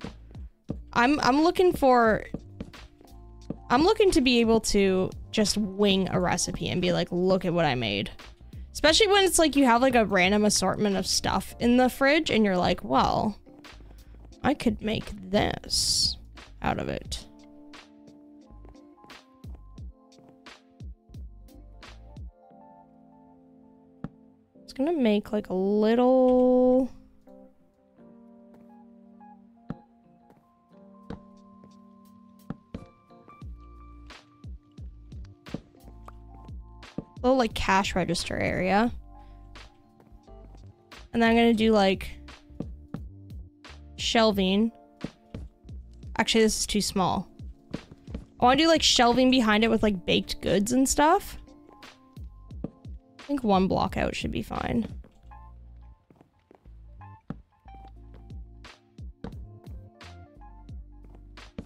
I'm I'm looking for I'm looking to be able to just wing a recipe and be like, look at what I made. Especially when it's like you have like a random assortment of stuff in the fridge and you're like, well, I could make this out of it. Gonna make like a little little like cash register area. And then I'm gonna do like shelving. Actually, this is too small. I wanna do like shelving behind it with like baked goods and stuff. I think one block out should be fine.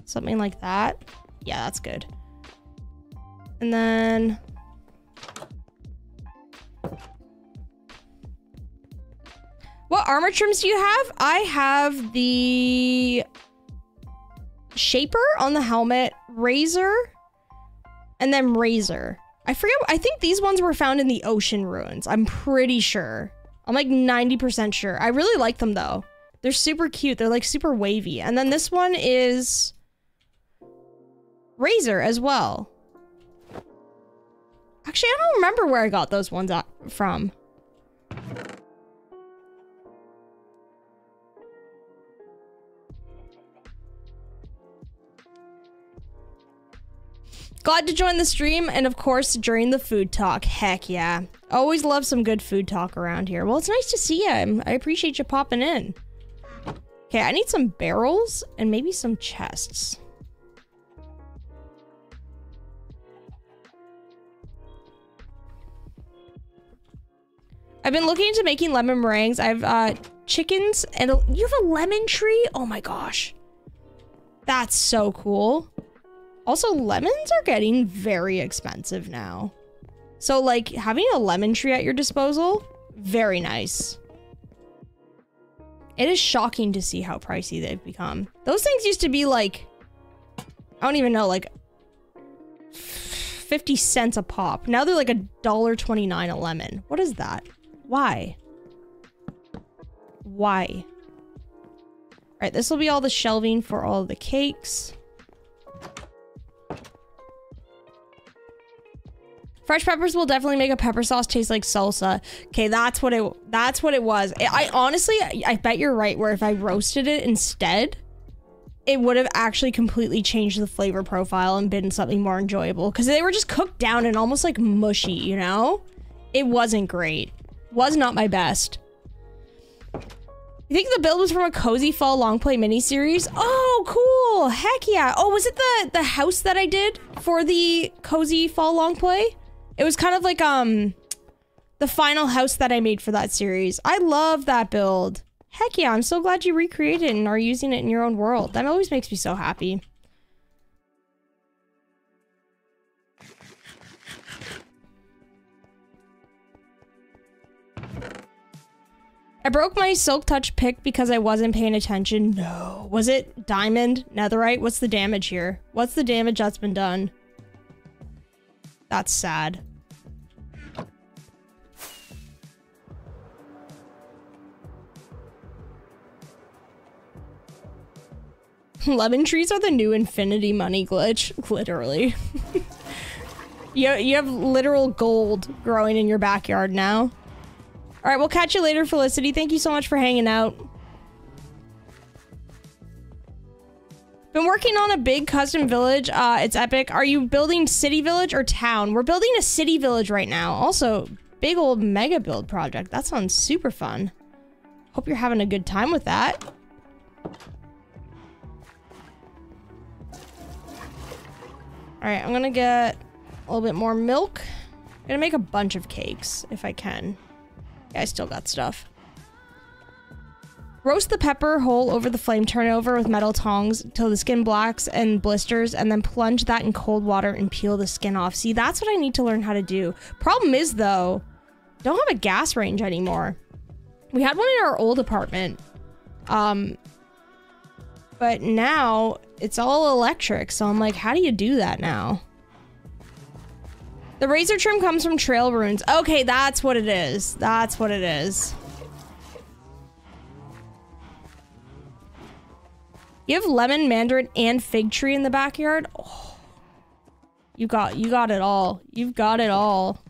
Something like that. Yeah, that's good. And then What armor trims do you have? I have the Shaper on the helmet, Raiser, and then Raiser. I forget, I think these ones were found in the ocean ruins. I'm pretty sure. I'm like 90% sure. I really like them though. They're super cute. They're like super wavy. And then this one is Raiser as well. Actually, I don't remember where I got those ones from. Glad to join the stream, and of course, during the food talk. Heck yeah. Always love some good food talk around here. Well, it's nice to see you. I appreciate you popping in. Okay, I need some barrels and maybe some chests. I've been looking into making lemon meringues. I've uh, chickens and a, you have a lemon tree? Oh my gosh. That's so cool. Also, lemons are getting very expensive now. So, like, having a lemon tree at your disposal, very nice. It is shocking to see how pricey they've become. Those things used to be like, I don't even know, like 50 cents a pop. Now they're like a dollar 29 a lemon. What is that? Why? Why? All right, this will be all the shelving for all the cakes. Fresh peppers will definitely make a pepper sauce taste like salsa. Okay, that's what it that's what it was. I honestly I bet you're right where if I roasted it instead, it would have actually completely changed the flavor profile and been something more enjoyable because they were just cooked down and almost like mushy, you know? It wasn't great. Was not my best. You think the build was from a Cozy Fall long play miniseries? Oh, cool. Heck yeah. Oh, was it the, the house that I did for the Cozy Fall Long Play? It was kind of like, um, the final house that I made for that series. I love that build. Heck yeah, I'm so glad you recreated it and are using it in your own world. That always makes me so happy. I broke my Silk Touch pick because I wasn't paying attention. No. Was it Diamond? Netherite? What's the damage here? What's the damage that's been done? That's sad. Lemon trees are the new infinity money glitch. Literally. you, you have literal gold growing in your backyard now. Alright, we'll catch you later, Felicity. Thank you so much for hanging out. Been working on a big custom village. Uh, it's epic. Are you building city village or town? We're building a city village right now. Also, big old mega build project. That sounds super fun. Hope you're having a good time with that. Alright, I'm gonna get a little bit more milk. I'm gonna make a bunch of cakes, if I can. Yeah, I still got stuff. Roast the pepper whole over the flame turnover with metal tongs till the skin blacks and blisters, and then plunge that in cold water and peel the skin off. See, that's what I need to learn how to do. Problem is, though, don't have a gas range anymore. We had one in our old apartment. Um, but now it's all electric. So I'm like, how do you do that now? The Raiser trim comes from trail ruins. Okay, that's what it is. That's what it is. You have lemon, mandarin, and fig tree in the backyard? Oh, you got you got it all. You've got it all.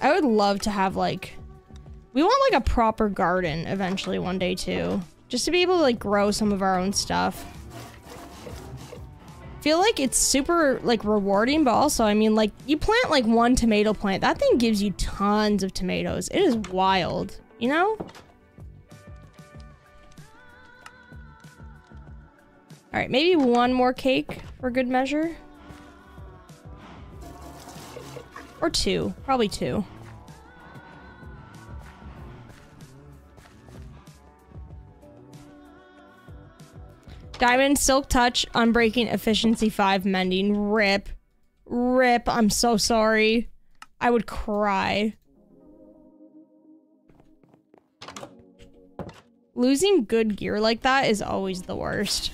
I would love to have like we want like a proper garden eventually one day too. Just to be able to like grow some of our own stuff. Feel like it's super like rewarding, but also, I mean, like you plant like one tomato plant, that thing gives you tons of tomatoes. It is wild, you know? All right, maybe one more cake for good measure. Or two, probably two. Diamond Silk Touch, Unbreaking, Efficiency 5, Mending. Rip. Rip. I'm so sorry. I would cry. Losing good gear like that is always the worst.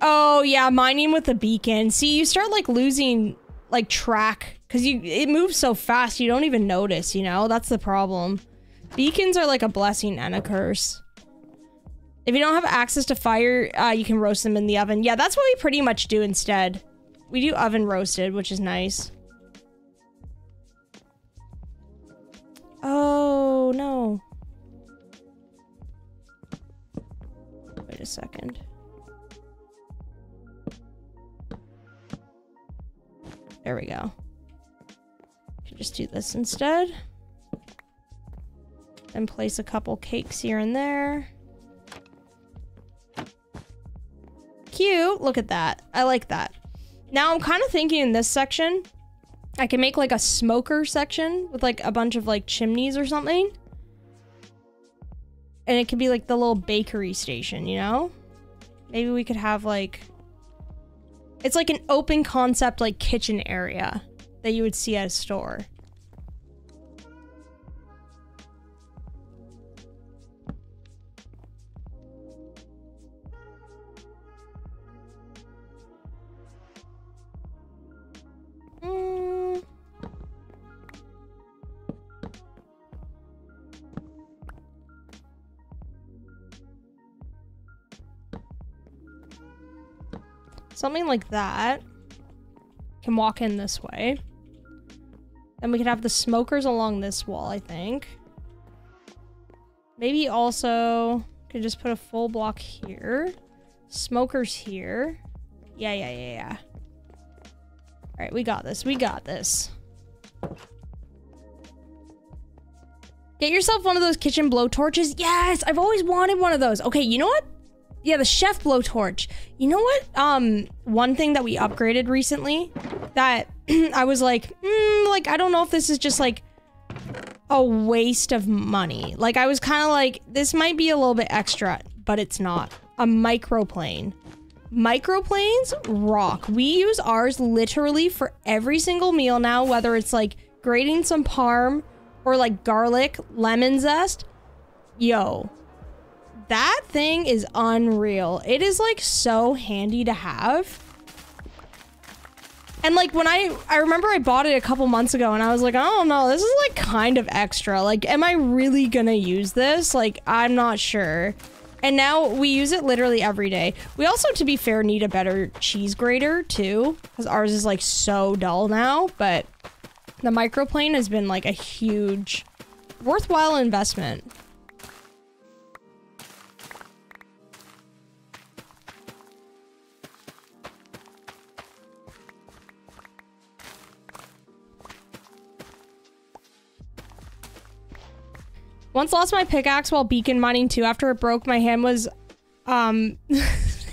Oh, yeah, mining with a beacon. See, you start, like, losing, like, track. Because you it moves so fast, you don't even notice, you know? That's the problem. Beacons are like a blessing and a curse. If you don't have access to fire, uh, you can roast them in the oven. Yeah, that's what we pretty much do instead. We do oven roasted, which is nice. Oh, no. Wait a second. There we go. Should just do this instead. Then place a couple cakes here and there. Cute. Look at that. I like that. Now I'm kind of thinking in this section, I can make like a smoker section with like a bunch of like chimneys or something. And it could be like the little bakery station, you know? Maybe we could have like... It's like an open concept like kitchen area that you would see at a store. Something like that. Can walk in this way. Then we could have the smokers along this wall, I think. Maybe also could just put a full block here. Smokers here. Yeah, yeah, yeah, yeah. Alright, we got this. We got this. Get yourself one of those kitchen blow torches. Yes, I've always wanted one of those. Okay, you know what? Yeah, the chef blowtorch. You know what? Um, one thing that we upgraded recently that I was like, mm, like I don't know if this is just like a waste of money. Like I was kind of like, this might be a little bit extra, but it's not. A microplane. Microplanes rock. We use ours literally for every single meal now, whether it's like grating some parm or like garlic, lemon zest. Yo, that thing is unreal. It is like so handy to have. And like when I I remember I bought it a couple months ago and I was like, "Oh no, this is like kind of extra. Like am I really to use this? Like I'm not sure." And now we use it literally every day. We also to be fair need a better cheese grater too cuz ours is like so dull now, but the microplane has been like a huge worthwhile investment. Once lost my pickaxe while beacon mining too. After it broke, my hand was, um,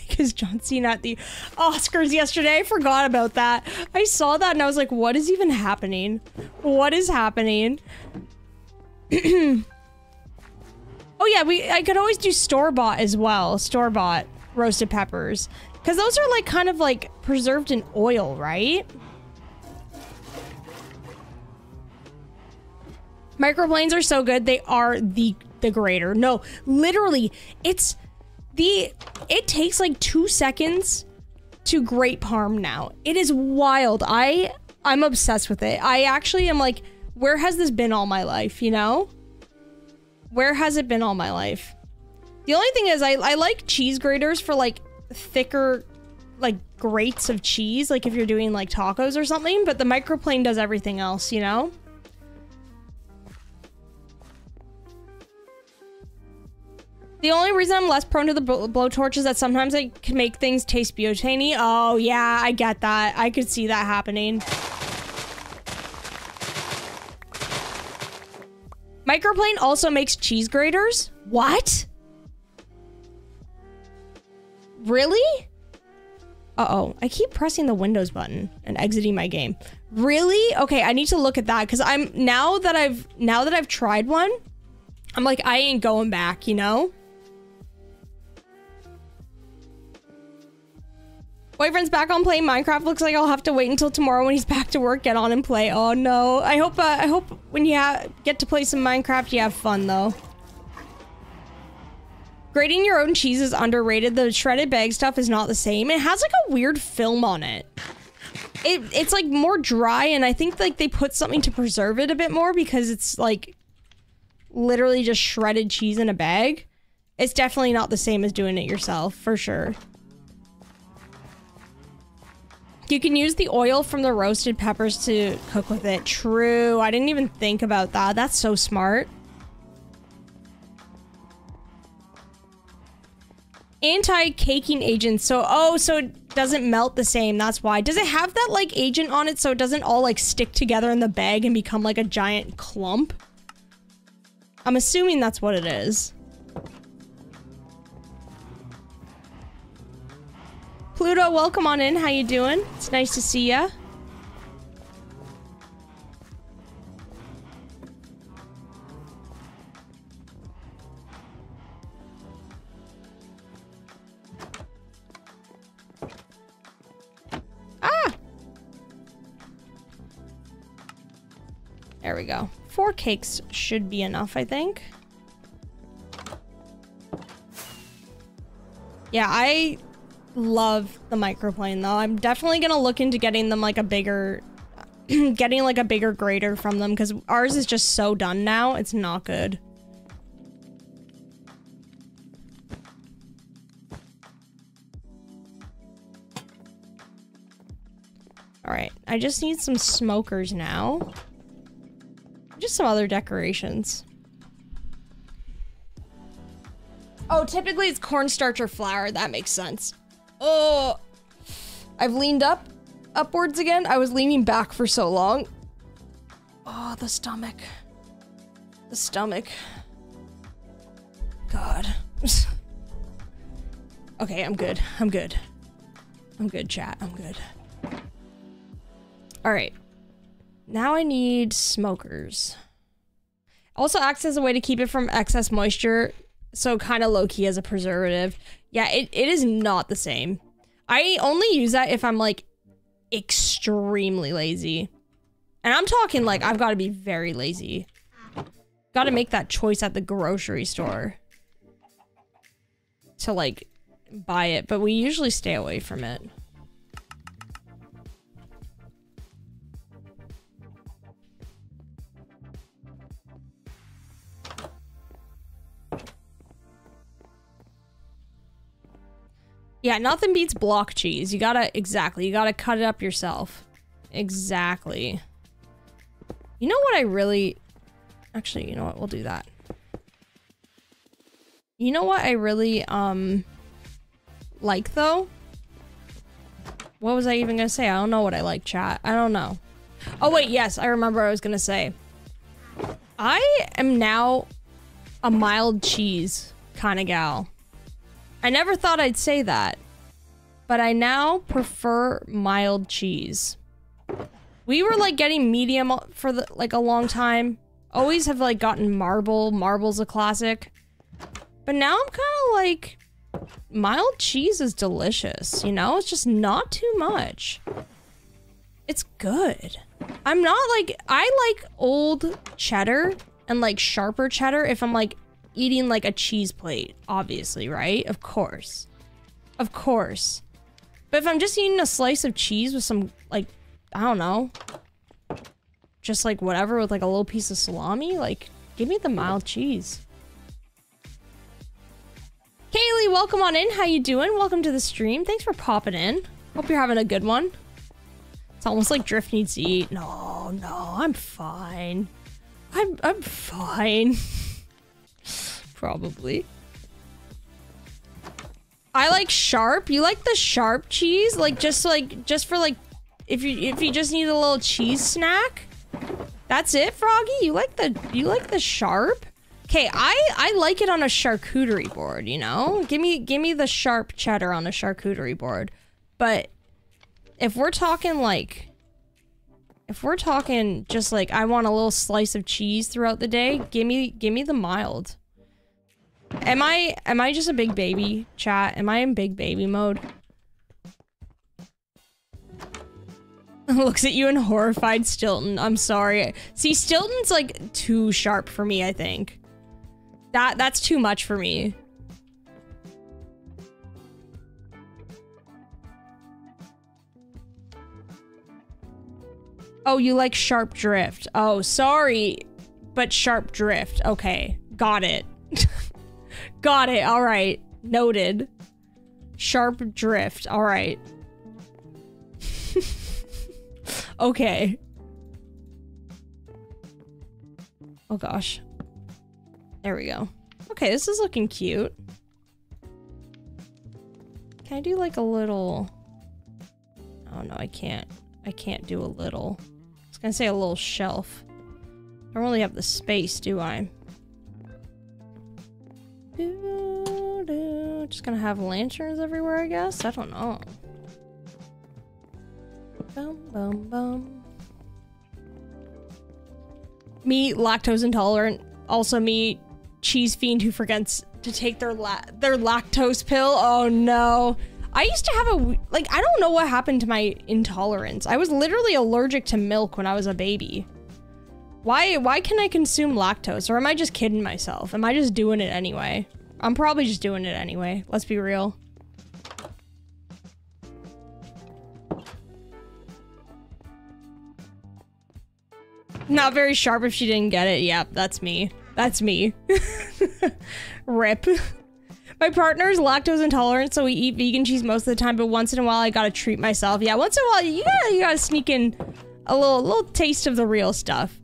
because John Cena at the Oscars yesterday. I forgot about that. I saw that and I was like, what is even happening? What is happening? oh yeah, we I could always do store bought as well. Store bought roasted peppers, because those are like kind of like preserved in oil, right? Microplanes are so good. They are the the grater. No, literally, it's the it takes like 2 seconds to grate parm now. It is wild. I I'm obsessed with it. I actually am like where has this been all my life, you know? Where has it been all my life? The only thing is I I like cheese graters for like thicker like grates of cheese like if you're doing like tacos or something, but the microplane does everything else, you know? The only reason I'm less prone to the blowtorch is that sometimes I can make things taste butane Oh, yeah, I get that. I could see that happening. Microplane also makes cheese graters? What? Really? Uh-oh. I keep pressing the Windows button and exiting my game. Really? Okay, I need to look at that because I'm now that I've now that I've tried one, I'm like I ain't going back, you know? Boyfriend's back on playing Minecraft. Looks like I'll have to wait until tomorrow when he's back to work. Get on and play. Oh no. I hope. Uh, I hope when you get to play some Minecraft, you have fun though. Grating your own cheese is underrated. The shredded bag stuff is not the same. It has like a weird film on it. It it's like more dry, and I think like they put something to preserve it a bit more because it's like literally just shredded cheese in a bag. It's definitely not the same as doing it yourself, for sure. You can use the oil from the roasted peppers to cook with it. True. I didn't even think about that. That's so smart. Anti-caking agent. So, oh, so it doesn't melt the same. That's why. Does it have that, like, agent on it so it doesn't all, like, stick together in the bag and become, like, a giant clump? I'm assuming that's what it is. Pluto, welcome on in. How you doing? It's nice to see ya. Ah! There we go. Four cakes should be enough, I think. Yeah, I love the microplane though. I'm definitely gonna look into getting them like a bigger, getting like a bigger grater from them because ours is just so done now. It's not good. All right, I just need some smokers now. Just some other decorations. Oh, typically it's cornstarch or flour. That makes sense. Oh, I've leaned up, upwards again. I was leaning back for so long. Oh, the stomach. the stomach. God. okay, I'm good. I'm good. I'm good, chat. I'm good. Alright. Now I need smokers. Also acts as a way to keep it from excess moisture, so kind of low-key as a preservative. Yeah, it, it is not the same. I only use that if I'm like extremely lazy. And I'm talking like I've got to be very lazy. Got to make that choice at the grocery store to like buy it, but we usually stay away from it. Yeah, nothing beats block cheese. You gotta, exactly, you gotta cut it up yourself. Exactly. You know what I really, actually, you know what, we'll do that. You know what I really, um, like though? What was I even gonna say? I don't know what I like, chat. I don't know. Oh wait, yes, I remember I was gonna say. I am now a mild cheese kind of gal. I never thought I'd say that, but I now prefer mild cheese. We were like getting medium for the like a long time. Always have like gotten marble. Marble's a classic. But now I'm kind of like mild cheese is delicious, you know? It's just not too much. It's good. I'm not like I like old cheddar and like sharper cheddar if I'm like eating like a cheese plate, obviously, right? Of course. Of course. But if I'm just eating a slice of cheese with some, like, I don't know, just like whatever with like a little piece of salami, like, give me the mild cheese. Kaylee, welcome on in. How you doing? Welcome to the stream. Thanks for popping in. Hope you're having a good one. It's almost like Drift needs to eat. No, no, I'm fine. I'm I'm fine. Probably. I like sharp. You like the sharp cheese? Like just like just for like if you if you just need a little cheese snack? That's it, Froggy? You like the you like the sharp? Okay, I I like it on a charcuterie board, you know? Give me give me the sharp cheddar on a charcuterie board. But if we're talking like if we're talking just like I want a little slice of cheese throughout the day, give me give me the mild. Am I am I just a big baby, chat? Am I in big baby mode? Looks at you in horrified Stilton. I'm sorry. See, Stilton's like too sharp for me, I think. That that's too much for me. Oh, you like sharp drift. Oh, sorry. But sharp drift. Okay. Got it. Got it. All right. Noted. Sharp drift. All right. okay. Oh gosh. There we go. Okay, this is looking cute. Can I do like a little... Oh no, I can't. I can't do a little. I was gonna say a little shelf. I don't really have the space, do I? Just gonna have lanterns everywhere, I guess? I don't know. Bum, bum, bum. Me, lactose intolerant. Also me, cheese fiend who forgets to take their la their lactose pill. Oh no. I used to have a, like, I don't know what happened to my intolerance. I was literally allergic to milk when I was a baby. Why, why can I consume lactose? Or am I just kidding myself? Am I just doing it anyway? I'm probably just doing it anyway. Let's be real. Not very sharp if she didn't get it. Yep, that's me. That's me. Rip. My partner's lactose intolerant, so we eat vegan cheese most of the time, but once in a while I gotta treat myself. Yeah, once in a while you gotta, you gotta sneak in a little, little taste of the real stuff.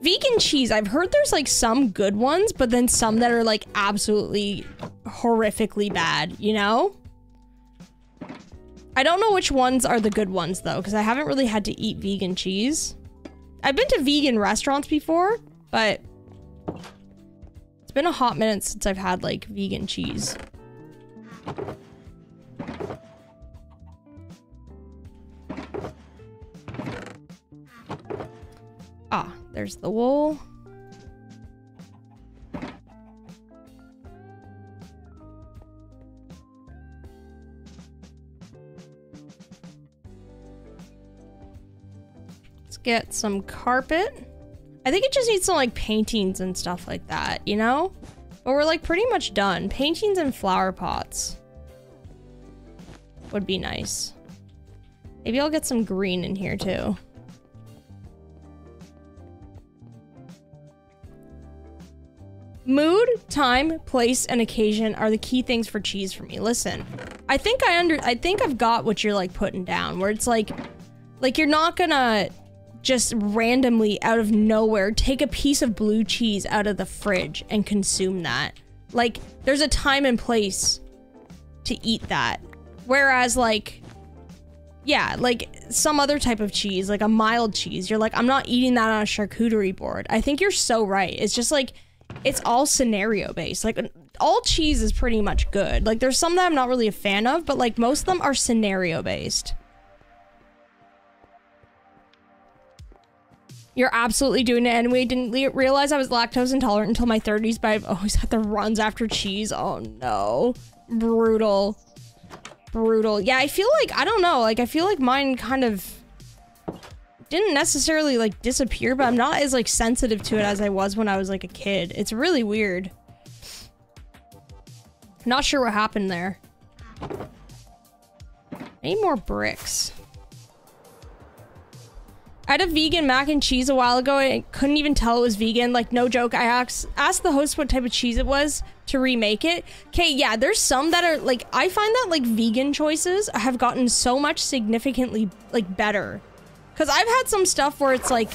Vegan cheese, I've heard there's like some good ones, but then some that are like absolutely horrifically bad, you know? I don't know which ones are the good ones though, because I haven't really had to eat vegan cheese. I've been to vegan restaurants before, but It's been a hot minute since I've had like vegan cheese. Ah, there's the wool. Let's get some carpet. I think it just needs some like paintings and stuff like that, you know? But we're like pretty much done. Paintings and flower pots would be nice. Maybe I'll get some green in here too. Mood, time, place, and occasion are the key things for cheese for me. Listen, I think I under I think I've got what you're like putting down where it's like like you're not gonna just randomly out of nowhere take a piece of blue cheese out of the fridge and consume that. Like there's a time and place to eat that. Whereas like yeah, like some other type of cheese, like a mild cheese, you're like I'm not eating that on a charcuterie board. I think you're so right. It's just like it's all scenario based. Like all cheese is pretty much good. Like there's some that I'm not really a fan of, but like most of them are scenario based. You're absolutely doing it anyway. Didn't realize I was lactose intolerant until my 30s, but I've always had the runs after cheese. Oh no. Brutal. Brutal. Yeah, I feel like, I don't know, like I feel like mine kind of didn't necessarily like disappear, but I'm not as like sensitive to it as I was when I was like a kid. It's really weird. Not sure what happened there. Any more bricks? I had a vegan mac and cheese a while ago. I couldn't even tell it was vegan. Like, no joke. I asked, asked the host what type of cheese it was to remake it. Okay, yeah, there's some that are, like, I find that, like, vegan choices have gotten so much significantly, like, better because I've had some stuff where it's like,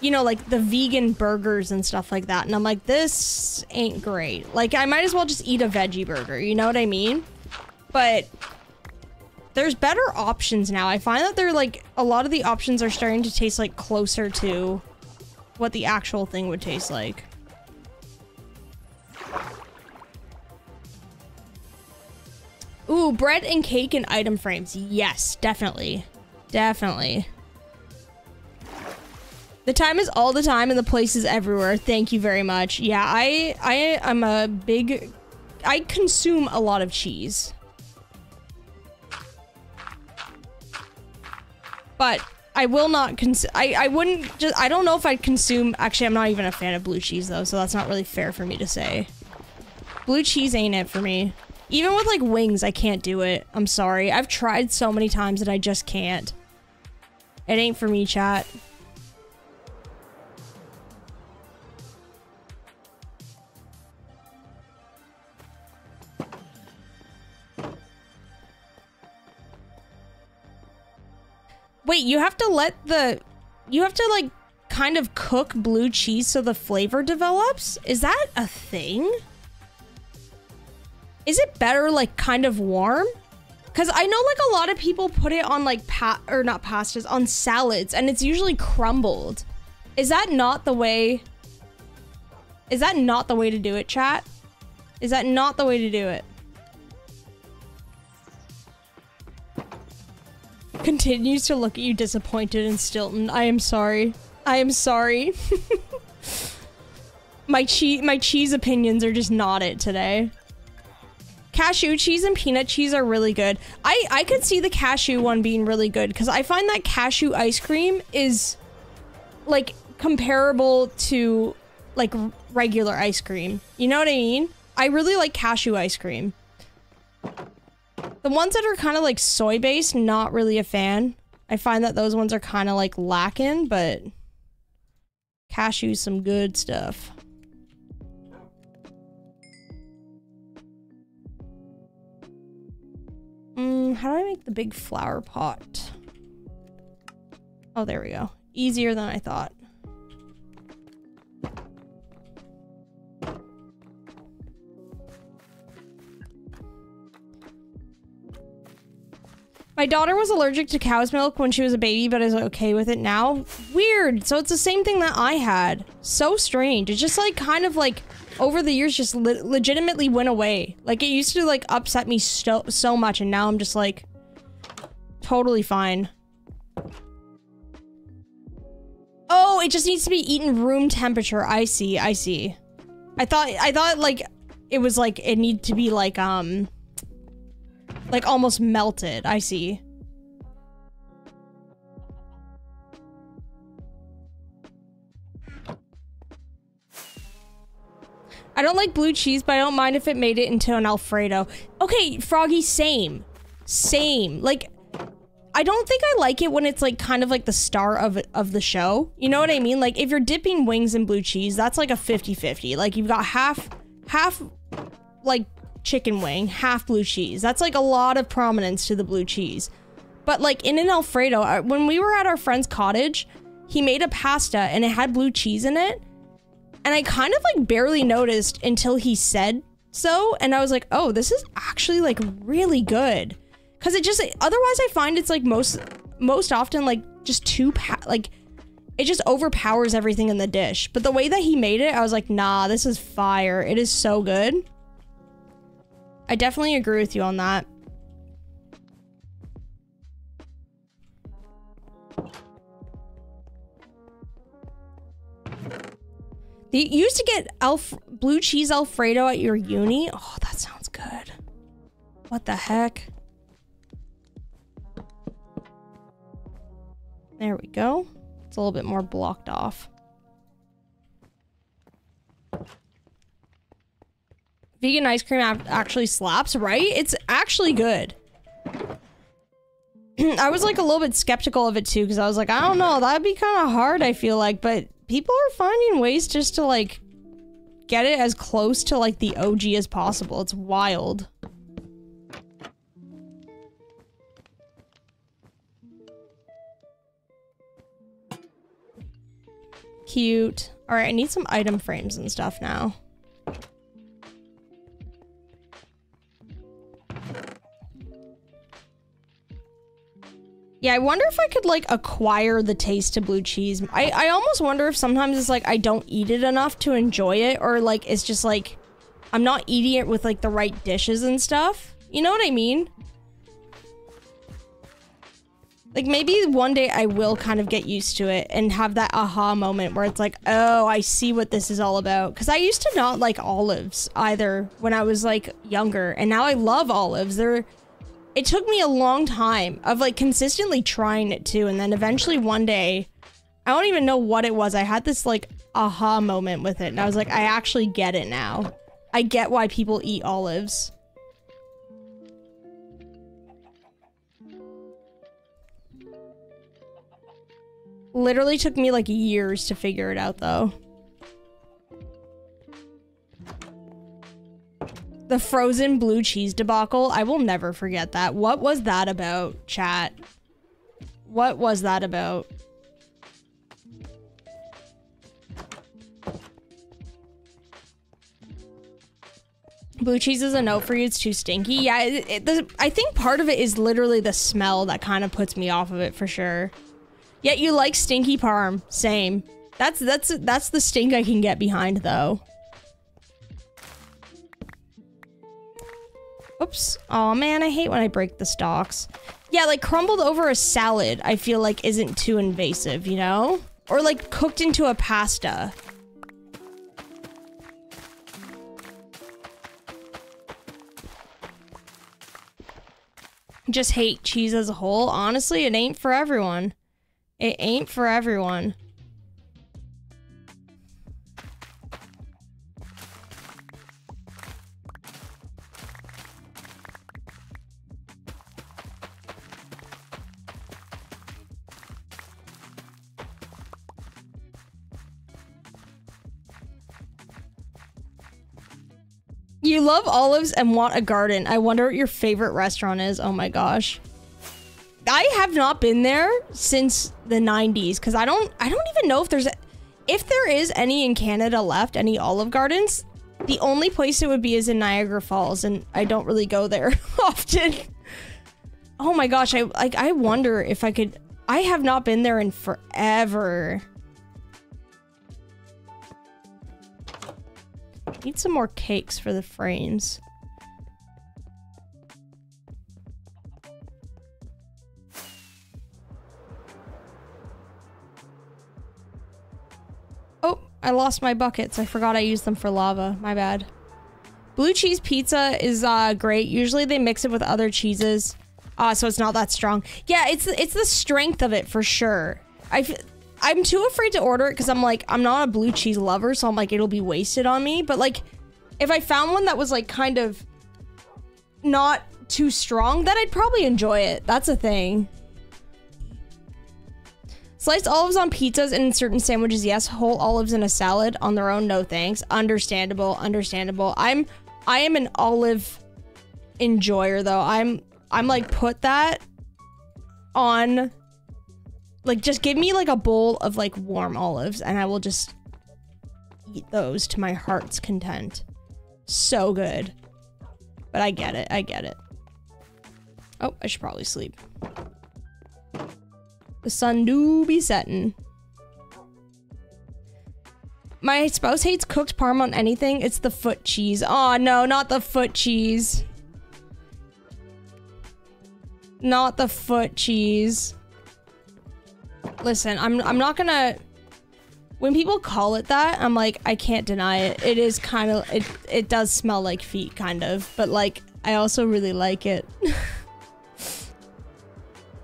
you know, like the vegan burgers and stuff like that. And I'm like, this ain't great. Like, I might as well just eat a veggie burger. You know what I mean? But there's better options now. I find that they're like, a lot of the options are starting to taste like closer to what the actual thing would taste like. Ooh, bread and cake and item frames. Yes, definitely. Definitely. The time is all the time and the place is everywhere. Thank you very much. Yeah, I I am a big I consume a lot of cheese. But I will not cons I I wouldn't just I don't know if I'd consume actually I'm not even a fan of blue cheese though, so that's not really fair for me to say. Blue cheese ain't it for me. Even with like wings, I can't do it. I'm sorry. I've tried so many times that I just can't. It ain't for me, chat. Wait, you have to let the... You have to, like, kind of cook blue cheese so the flavor develops? Is that a thing? Is it better, like, kind of warm? Because I know, like, a lot of people put it on, like, pa- or not pastas, on salads, and it's usually crumbled. Is that not the way... Is that not the way to do it, chat? Is that not the way to do it? Continues to look at you disappointed and Stilton. I am sorry. I am sorry. my cheese my cheese opinions are just not it today. Cashew cheese and peanut cheese are really good. I I could see the cashew one being really good cuz I find that cashew ice cream is like comparable to like regular ice cream. You know what I mean? I really like cashew ice cream. The ones that are kind of like soy based, not really a fan. I find that those ones are kind of like lacking, but cashew's some good stuff. Mm, how do I make the big flower pot? Oh, there we go. Easier than I thought. My daughter was allergic to cow's milk when she was a baby, but is okay with it now. Weird. So it's the same thing that I had. So strange. It just like kind of like over the years just le legitimately went away. Like it used to like upset me so so much and now I'm just like totally fine. Oh, it just needs to be eaten room temperature. I see. I see. I thought I thought like it was like it needed to be like um like almost melted. I see. I don't like blue cheese, but I don't mind if it made it into an Alfredo. Okay, Froggy, same. Same. Like, I don't think I like it when it's like kind of like the star of of the show. You know what I mean? Like if you're dipping wings in blue cheese, that's like a 50-50. Like you've got half half like chicken wing, half blue cheese. That's like a lot of prominence to the blue cheese. But like in an Alfredo, when we were at our friend's cottage, he made a pasta and it had blue cheese in it. And I kind of like barely noticed until he said so. And I was like, oh, this is actually like really good. Cause it just, otherwise I find it's like most, most often like just too, like it just overpowers everything in the dish. But the way that he made it, I was like, nah, this is fire. It is so good. I definitely agree with you on that. You used to get Alf blue cheese Alfredo at your uni? Oh, that sounds good. What the heck? There we go. It's a little bit more blocked off. Vegan ice cream actually slaps, right? It's actually good. I was like a little bit skeptical of it too because I was like, I don't know, that'd be kind of hard, I feel like, but people are finding ways just to like get it as close to like the OG as possible. It's wild. Cute. All right, I need some item frames and stuff now. Yeah, I wonder if I could like acquire the taste to blue cheese. I, I almost wonder if sometimes it's like I don't eat it enough to enjoy it or like it's just like I'm not eating it with like the right dishes and stuff. You know what I mean? Like maybe one day I will kind of get used to it and have that aha moment where it's like, oh, I see what this is all about. Because I used to not like olives either when I was like younger, and now I love olives. They're it took me a long time of like consistently trying it too. And then eventually one day, I don't even know what it was. I had this like aha moment with it. And I was like, I actually get it now. I get why people eat olives. Literally took me like years to figure it out though. The frozen blue cheese debacle. I will never forget that. What was that about, chat? What was that about? Blue cheese is a no for you. It's too stinky. Yeah, it, it, the, I think part of it is literally the smell that kind of puts me off of it for sure. Yet you like stinky parm. Same. That's that's that's the stink I can get behind though. Oops. Oh man, I hate when I break the stalks. Yeah, like crumbled over a salad, I feel like isn't too invasive, you know? Or like cooked into a pasta. Just hate cheese as a whole. Honestly, it ain't for everyone. It ain't for everyone. You love olives and want a garden. I wonder what your favorite restaurant is. Oh my gosh. I have not been there since the 90s because I don't I don't even know if there's if there is any in Canada left, any Olive Gardens. The only place it would be is in Niagara Falls and I don't really go there often. Oh my gosh, I like I wonder if I could I have not been there in forever. Need some more cakes for the frames. Oh, I lost my buckets. I forgot I used them for lava. My bad. Blue cheese pizza is uh, great. Usually they mix it with other cheeses. Uh, so it's not that strong. Yeah, it's it's the strength of it for sure. I I'm too afraid to order it because I'm like, I'm not a blue cheese lover, so I'm like, it'll be wasted on me. But like, if I found one that was like kind of not too strong, then I'd probably enjoy it. That's a thing. Sliced olives on pizzas and in certain sandwiches, yes. Whole olives in a salad on their own, no thanks. Understandable, understandable. I'm I am an olive enjoyer though. I'm I'm like put that on like just give me like a bowl of like warm olives and I will just eat those to my heart's content. So good. But I get it. I get it. Oh, I should probably sleep. The sun do be setting. My spouse hates cooked parm on anything. It's the foot cheese. Oh no, not the foot cheese. Not the foot cheese. Listen, I'm I'm not gonna when people call it that, I'm like, I can't deny it. It is kind of it it does smell like feet kind of, but like I also really like it.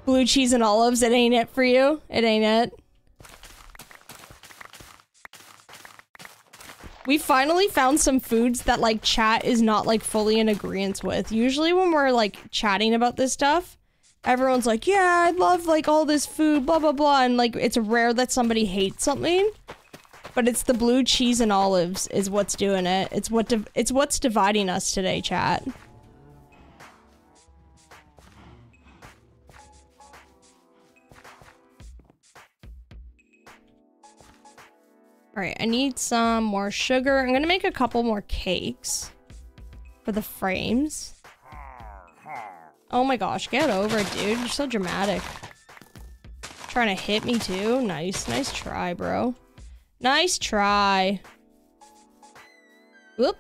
Blue cheese and olives, it ain't it for you. It ain't it. We finally found some foods that like chat is not like fully in agreement with. Usually when we're like chatting about this stuff, everyone's like, yeah, I love like all this food, blah, blah, blah. And like, it's rare that somebody hates something. But it's the blue cheese and olives is what's doing it. It's what it's what's dividing us today, chat. All right, I need some more sugar. I'm gonna make a couple more cakes for the frames. Oh my gosh, get over it, dude. You're so dramatic. Trying to hit me too. Nice, nice try, bro. Nice try. Whoop.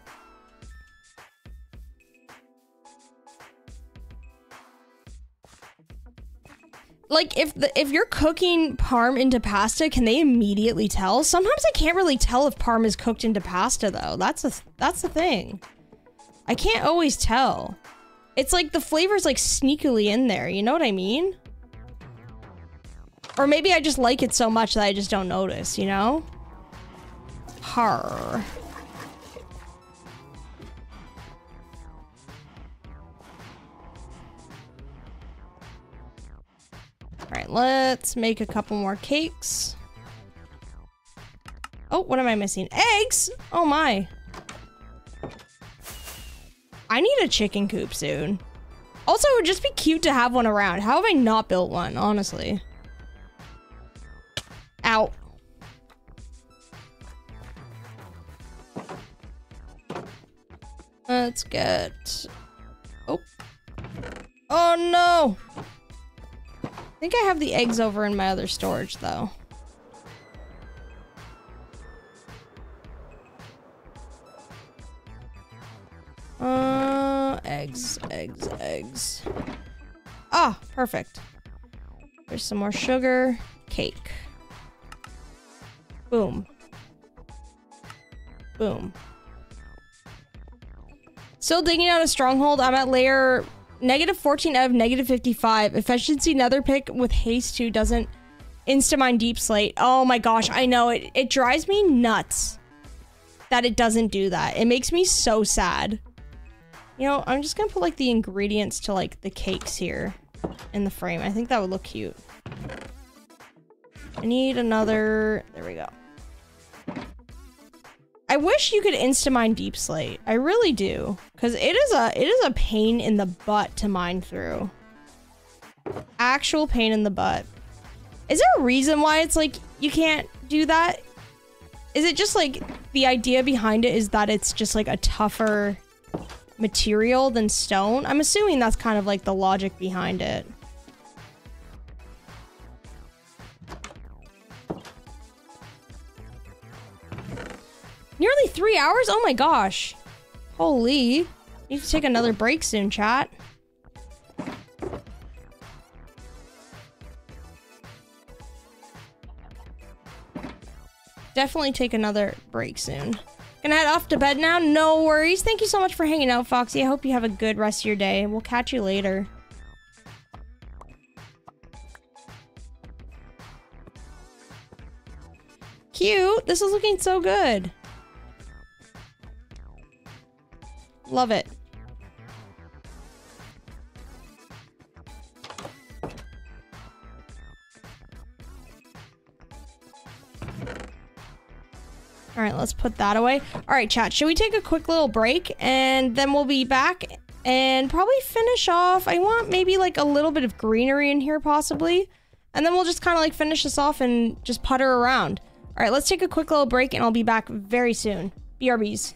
Like if the if you're cooking parm into pasta, can they immediately tell? Sometimes I can't really tell if parm is cooked into pasta though. That's a that's the thing. I can't always tell. It's like the flavor's like sneakily in there, you know what I mean? Or maybe I just like it so much that I just don't notice, you know? Har. Alright, let's make a couple more cakes. Oh, what am I missing? Eggs? Oh my. I need a chicken coop soon. Also, it would just be cute to have one around. How have I not built one, honestly? Out. Let's get... Oh. Oh, no! I think I have the eggs over in my other storage, though. Uh, eggs, eggs, eggs. Ah, perfect. There's some more sugar. Cake. Boom. Boom. Still digging out a stronghold. I'm at layer negative 14 out of negative 55. Efficiency nether pick with haste 2 doesn't insta-mine deepslate. Oh my gosh, I know. It, it drives me nuts that it doesn't do that. It makes me so sad. You know, I'm just gonna put like the ingredients to like the cakes here in the frame. I think that would look cute. I need another, there we go. I wish you could insta-mine deepslate. I really do. Cause it is a, it is a pain in the butt to mine through. Actual pain in the butt. Is there a reason why it's like, you can't do that? Is it just like, the idea behind it is that it's just like a tougher material than stone. I'm assuming that's kind of like the logic behind it. Nearly three hours? Oh my gosh. Holy. Need to take another break soon, chat. Definitely take another break soon. Gonna head off to bed now. No worries. Thank you so much for hanging out, Foxy. I hope you have a good rest of your day. We'll catch you later. Cute. This is looking so good. Love it. All right, let's put that away. All right, chat, should we take a quick little break and then we'll be back and probably finish off. I want maybe like a little bit of greenery in here possibly. And then we'll just kind of like finish this off and just putter around. All right, let's take a quick little break and I'll be back very soon. BRBs.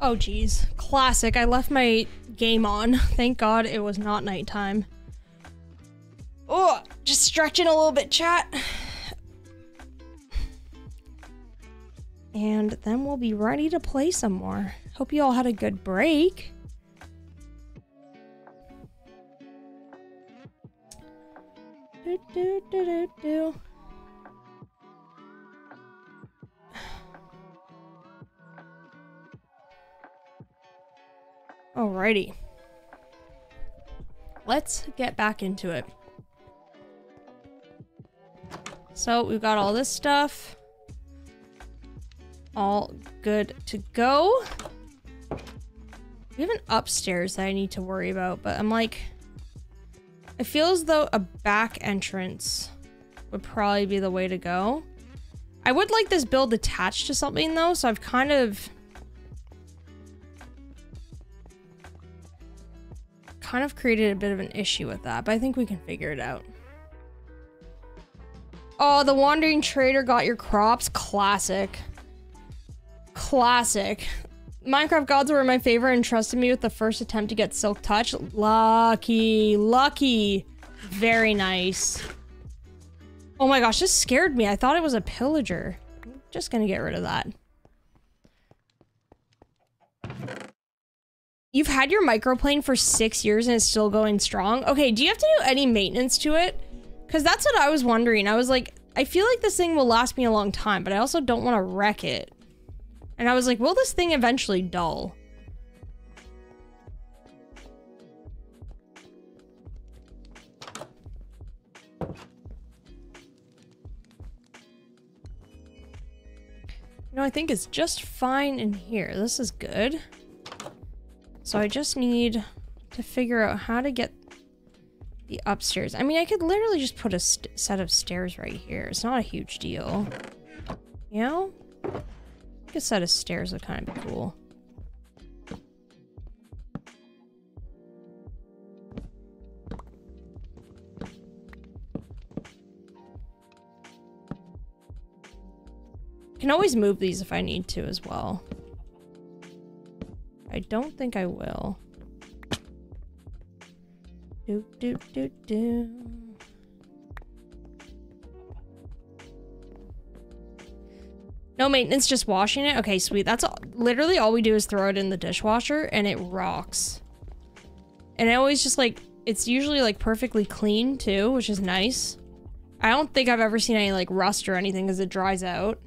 Oh geez, classic. I left my game on. Thank God it was not nighttime. Oh, just stretching a little bit, chat. And then we'll be ready to play some more. Hope you all had a good break. Do, do, do, do, do. Alrighty. Let's get back into it. So we've got all this stuff. All good to go. We have an upstairs that I need to worry about, but I'm like... I feel as though a back entrance would probably be the way to go. I would like this build attached to something though, so I've kind of... Kind of created a bit of an issue with that, but I think we can figure it out. Oh, the Wandering Trader got your crops? Classic. Classic. Minecraft gods were my favorite and trusted me with the first attempt to get Silk Touch. Lucky. Lucky. Very nice. Oh my gosh, this scared me. I thought it was a pillager. Just gonna get rid of that. You've had your microplane for six years and it's still going strong? Okay, do you have to do any maintenance to it? Because that's what I was wondering. I was like, I feel like this thing will last me a long time, but I also don't want to wreck it. And I was like, will this thing eventually dull? No, I think it's just fine in here. This is good. So I just need to figure out how to get the upstairs. I mean, I could literally just put a set of stairs right here. It's not a huge deal. You know? a set of stairs would kind of be cool. can always move these if I need to as well. I don't think I will. Do do do do. No maintenance, just washing it? Okay, sweet. That's all, literally all we do is throw it in the dishwasher and it rocks. And I always just like, it's usually like perfectly clean too, which is nice. I don't think I've ever seen any like rust or anything because it dries out.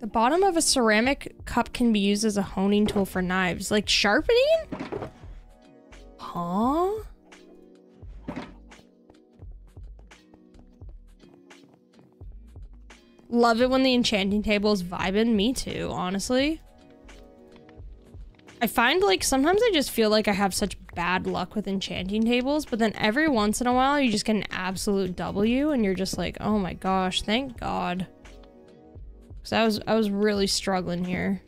The bottom of a ceramic cup can be used as a honing tool for knives. Like sharpening? Huh? Love it when the enchanting table is vibing. Me too, honestly. I find like sometimes I just feel like I have such bad luck with enchanting tables, but then every once in a while you just get an absolute W and you're just like, oh my gosh, thank God. I was I was really struggling here.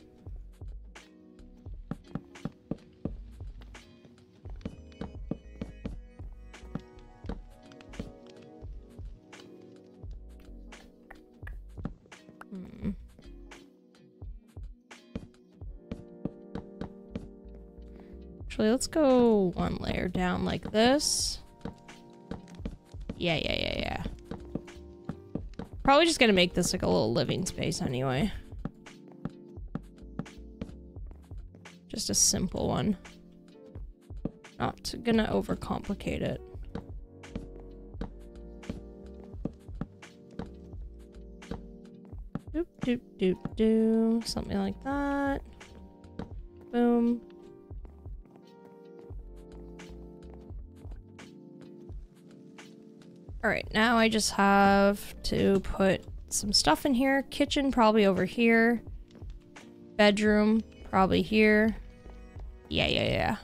Hmm. Actually, let's go one layer down like this. Yeah, yeah, yeah, yeah. Probably just gonna make this like a little living space anyway. Just a simple one. Not gonna overcomplicate it. Doop, doop, doop, doop. Something like that. Boom. Alright, now I just have to put some stuff in here. Kitchen probably over here. Bedroom probably here. Yeah, yeah, yeah.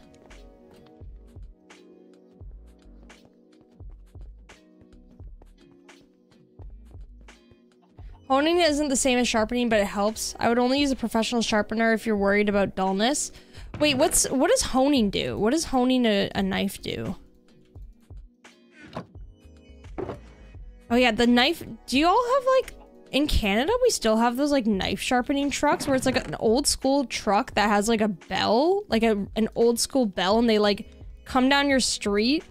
Honing isn't the same as sharpening, but it helps. I would only use a professional sharpener if you're worried about dullness. Wait, what's what does honing do? What does honing a, a knife do? Oh yeah, the knife. Do you all have like in Canada? We still have those like knife sharpening trucks where it's like an old school truck that has like a bell, like a an old school bell, and they like come down your street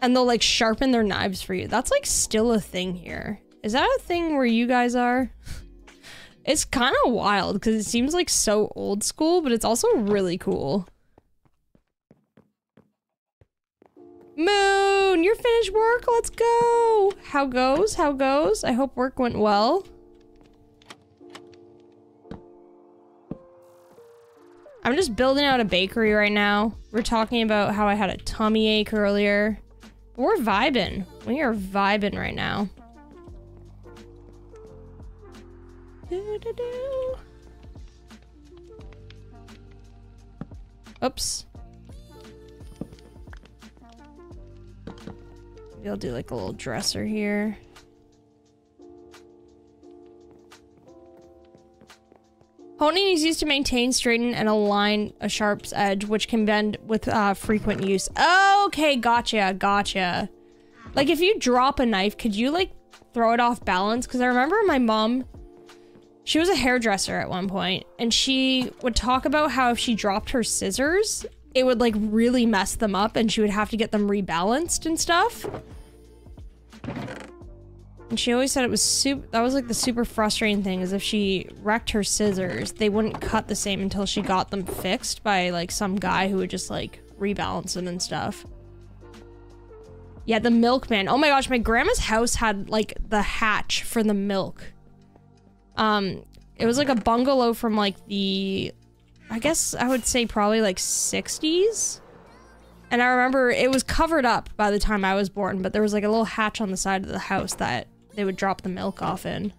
and they'll like sharpen their knives for you. That's like still a thing here. Is that a thing where you guys are? it's kind of wild because it seems like so old school, but it's also really cool. Moon, you're finished work. Let's go. How goes? How goes? I hope work went well. I'm just building out a bakery right now. We're talking about how I had a tummy ache earlier. We're vibing. We are vibing right now. Doo -doo -doo. Oops. Maybe I'll do like a little dresser here. Honing is used to maintain, straighten, and align a sharp's edge, which can bend with uh, frequent use. Okay, gotcha, gotcha. Like, if you drop a knife, could you, like, throw it off balance? Because I remember my mom, she was a hairdresser at one point, and she would talk about how if she dropped her scissors, it would, like, really mess them up, and she would have to get them rebalanced and stuff. And she always said it was super, that was like the super frustrating thing is if she wrecked her scissors, they wouldn't cut the same until she got them fixed by like some guy who would just like rebalance them and stuff. Yeah, the milkman. Oh my gosh, my grandma's house had like the hatch for the milk. Um, it was like a bungalow from like the, I guess I would say probably like 60s. And I remember it was covered up by the time I was born, but there was like a little hatch on the side of the house that they would drop the milk off in.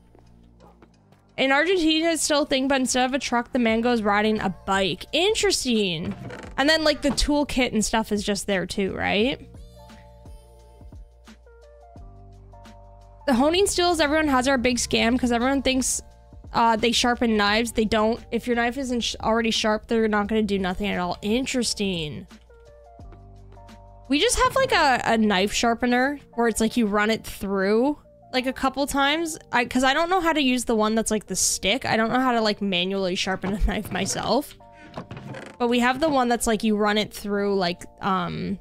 In Argentina, it's still a thing, but instead of a truck, the man goes riding a bike. Interesting. And then, like, the toolkit and stuff is just there, too, right? The honing steels everyone has a big scam because everyone thinks uh, they sharpen knives. They don't. If your knife isn't already sharp, they're not going to do nothing at all. Interesting. We just have, like, a, a knife sharpener where it's like you run it through like a couple times I because I don't know how to use the one that's like the stick. I don't know how to like manually sharpen a knife myself. But we have the one that's like you run it through like um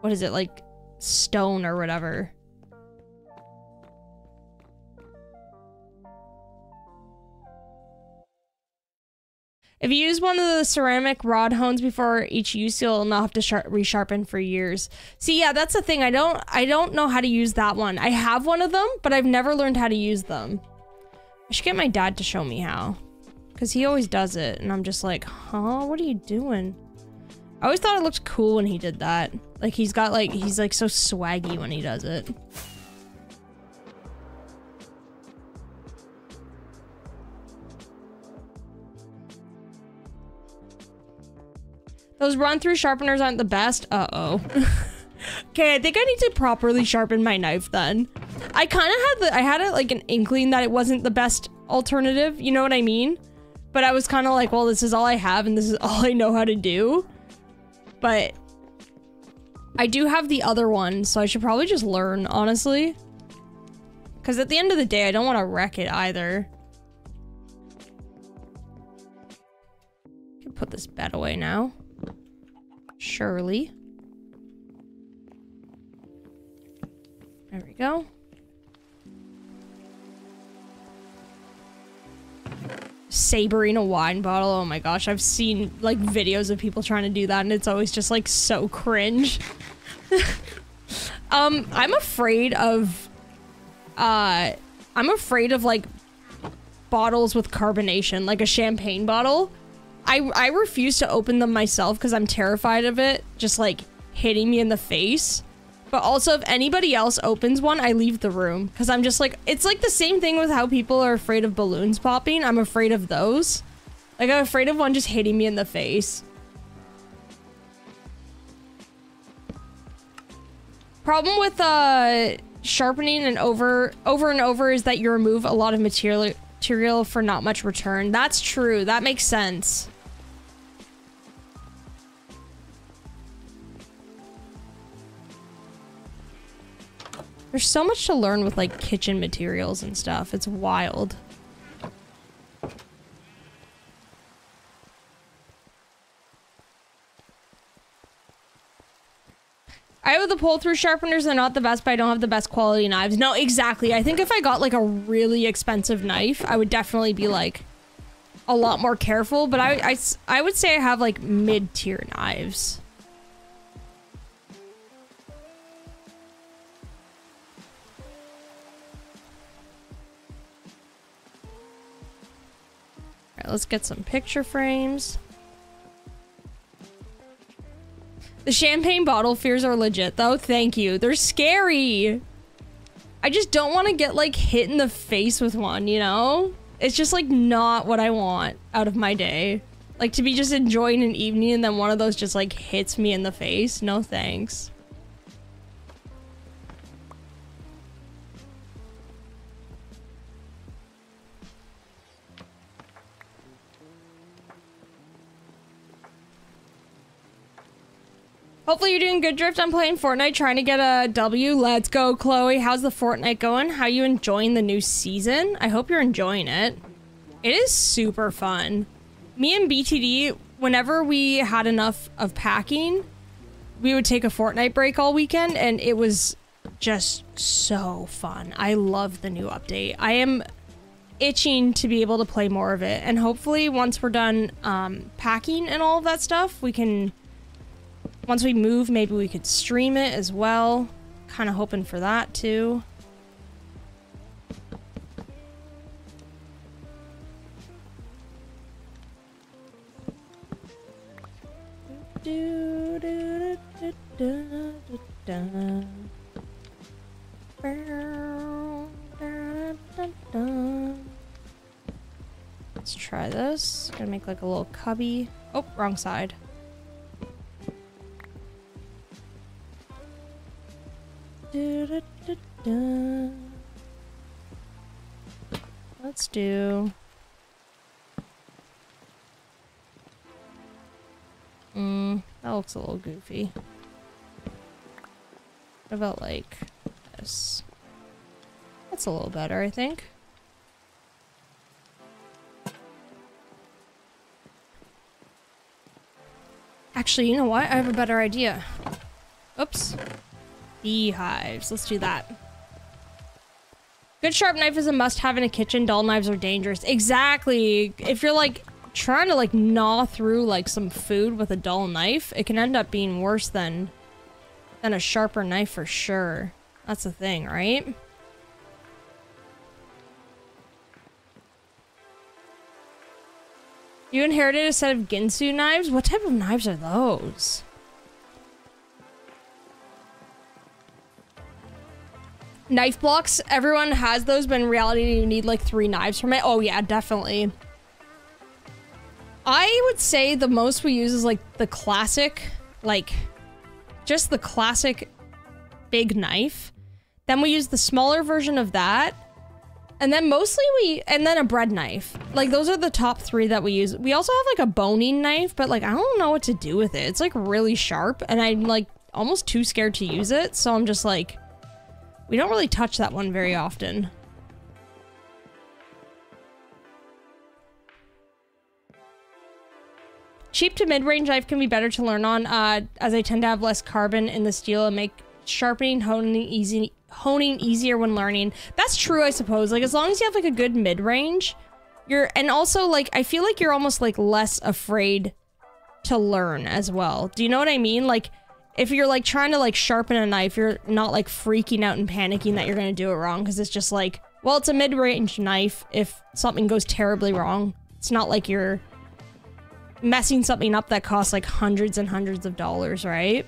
what is it like stone or whatever. If you use one of the ceramic rod hones before each use, you'll not have to resharpen for years. See, yeah, that's the thing. I don't, I don't know how to use that one. I have one of them, but I've never learned how to use them. I should get my dad to show me how, because he always does it, and I'm just like, huh, what are you doing? I always thought it looked cool when he did that. Like he's got like, he's like so swaggy when he does it. Those run-through sharpeners aren't the best. Uh-oh. okay, I think I need to properly sharpen my knife then. I kind of had the- I had it like an inkling that it wasn't the best alternative, you know what I mean? But I was kind of like, well, this is all I have and this is all I know how to do. But I do have the other one, so I should probably just learn, honestly. Because at the end of the day, I don't want to wreck it either. Put this bed away now. Surely. There we go. Sabering a wine bottle. Oh my gosh, I've seen like videos of people trying to do that and it's always just like so cringe. um, I'm afraid of uh I'm afraid of like bottles with carbonation, like a champagne bottle. I, I refuse to open them myself because I'm terrified of it just like hitting me in the face. But also if anybody else opens one, I leave the room because I'm just like, it's like the same thing with how people are afraid of balloons popping. I'm afraid of those. Like I'm afraid of one just hitting me in the face. Problem with uh, sharpening and over over and over is that you remove a lot of material material for not much return. That's true. That makes sense. There's so much to learn with like kitchen materials and stuff. It's wild. I have the pull through sharpeners. They're not the best, but I don't have the best quality knives. No, exactly. I think if I got like a really expensive knife, I would definitely be like a lot more careful. But I, I, I would say I have like mid tier knives. Let's get some picture frames. The champagne bottle fears are legit, though. Thank you. They're scary. I just don't want to get, like, hit in the face with one, you know? It's just, like, not what I want out of my day. Like, to be just enjoying an evening and then one of those just, like, hits me in the face. No thanks. Hopefully you're doing good, Drift. I'm playing Fortnite, trying to get a W. Let's go, Chloe. How's the Fortnite going? How you enjoying the new season? I hope you're enjoying it. It is super fun. Me and BTD, whenever we had enough of packing, we would take a Fortnite break all weekend, and it was just so fun. I love the new update. I am itching to be able to play more of it, and hopefully once we're done um, packing and all of that stuff, we can once we move, maybe we could stream it as well. Kind of hoping for that too. Let's try this. Gonna make like a little cubby. Oh, wrong side. Let's do... Mm, that looks a little goofy. What about like this? That's a little better, I think. Actually, you know what? I have a better idea. Oops. Beehives. Let's do that. Good sharp knife is a must-have in a kitchen. Dull knives are dangerous. Exactly. If you're like trying to like gnaw through like some food with a dull knife, it can end up being worse than than a sharper knife for sure. That's the thing, right? You inherited a set of Ginsu knives? What type of knives are those? Knife blocks, everyone has those, but in reality you need like three knives from it. Oh yeah, definitely. I would say the most we use is like the classic, like just the classic big knife. Then we use the smaller version of that. And then mostly we, and then a bread knife. Like those are the top three that we use. We also have like a boning knife, but like I don't know what to do with it. It's like really sharp and I'm like almost too scared to use it. So I'm just like, we don't really touch that one very often. Cheap to mid-range knife can be better to learn on, uh, as I tend to have less carbon in the steel and make sharpening, honing easy, honing easier when learning. That's true, I suppose. Like, as long as you have, like, a good mid-range, you're, and also, like, I feel like you're almost, like, less afraid to learn as well. Do you know what I mean? Like, if you're like trying to like sharpen a knife, you're not like freaking out and panicking that you're gonna do it wrong because it's just like, well, it's a mid-range knife. If something goes terribly wrong, it's not like you're messing something up that costs like hundreds and hundreds of dollars, right?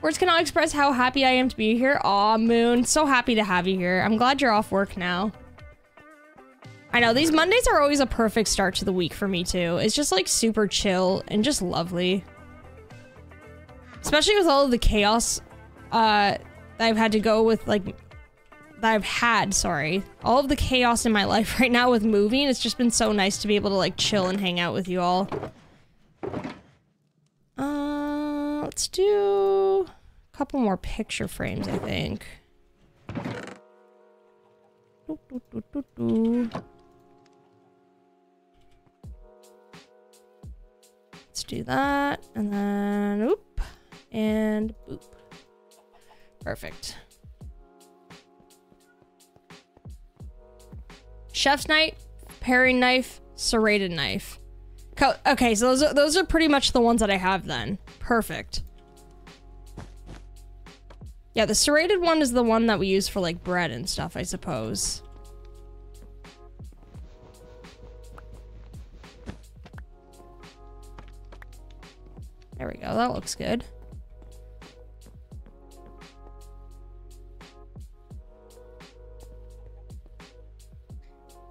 Words cannot express how happy I am to be here. Aw, Moon, so happy to have you here. I'm glad you're off work now. I know, these Mondays are always a perfect start to the week for me too. It's just like super chill and just lovely. Especially with all of the chaos uh, that I've had to go with like, that I've had, sorry. All of the chaos in my life right now with moving, it's just been so nice to be able to like chill and hang out with you all. Uh, let's do a couple more picture frames, I think. Do that. And then, oop. And boop. Perfect. Chef's knife, paring knife, serrated knife. Co okay, so those are, those are pretty much the ones that I have then. Perfect. Yeah, the serrated one is the one that we use for like bread and stuff, I suppose. There we go. That looks good.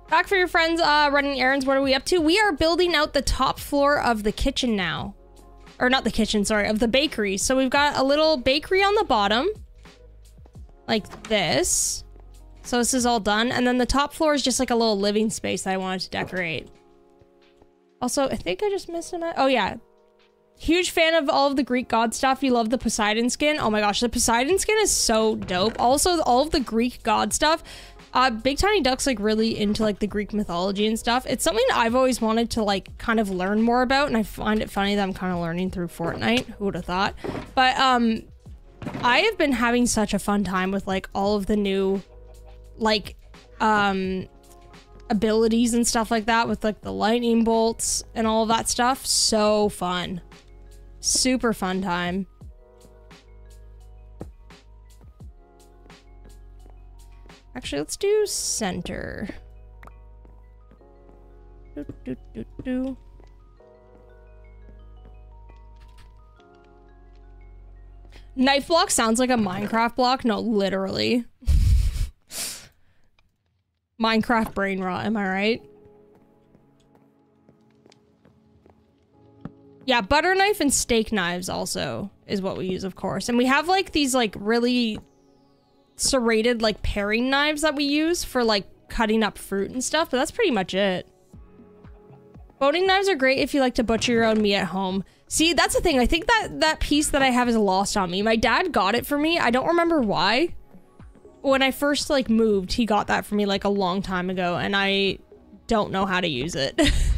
Back for your friends uh, running errands. What are we up to? We are building out the top floor of the kitchen now. Or not the kitchen, sorry, of the bakery. So we've got a little bakery on the bottom. Like this. So this is all done. And then the top floor is just like a little living space that I wanted to decorate. Also, I think I just missed it. Oh yeah, Huge fan of all of the Greek god stuff. You love the Poseidon skin. Oh my gosh, the Poseidon skin is so dope. Also, all of the Greek god stuff. Uh, Big Tiny Duck's like really into like the Greek mythology and stuff. It's something I've always wanted to like kind of learn more about, and I find it funny that I'm kind of learning through Fortnite. Who would have thought? But um, I have been having such a fun time with like all of the new, like, um, abilities and stuff like that with like the lightning bolts and all that stuff. So fun. Super fun time. Actually, let's do center. Do, do, do, do. Knife block sounds like a Minecraft block. No, literally. Minecraft brain rot, am I right? Yeah, butter knife and steak knives also is what we use, of course. And we have like these like really serrated like paring knives that we use for like cutting up fruit and stuff, but that's pretty much it. Boning knives are great if you like to butcher your own meat at home. See, that's the thing. I think that that piece that I have is lost on me. My dad got it for me. I don't remember why. When I first like moved, he got that for me like a long time ago and I don't know how to use it.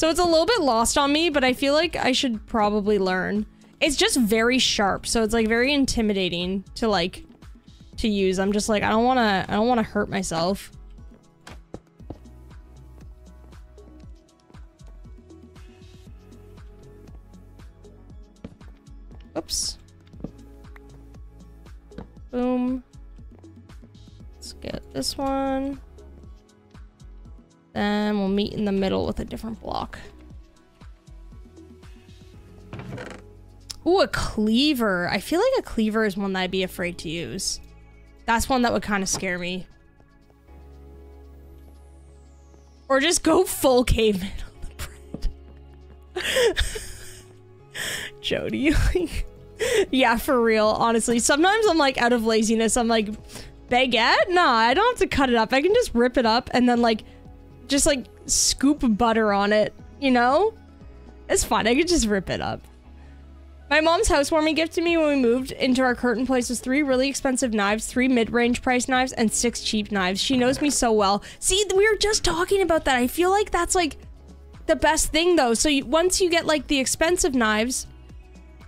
so it's a little bit lost on me, but I feel like I should probably learn. It's just very sharp, so it's like very intimidating to like to use. I'm just like I don't want to I don't want to hurt myself. Oops. Boom. Let's get this one. Then we'll meet in the middle with a different block. Ooh, a cleaver. I feel like a cleaver is one that I'd be afraid to use. That's one that would kind of scare me. Or just go full caveman on the bread. Jody, yeah, for real, honestly. Sometimes I'm like, out of laziness, I'm like, baguette? Nah, I don't have to cut it up. I can just rip it up and then like, just like scoop butter on it, you know? It's fine, I could just rip it up. My mom's housewarming gift to me when we moved into our curtain place was three really expensive knives, three mid-range price knives, and six cheap knives. She knows me so well. See, we were just talking about that. I feel like that's like the best thing though. So you, once you get like the expensive knives,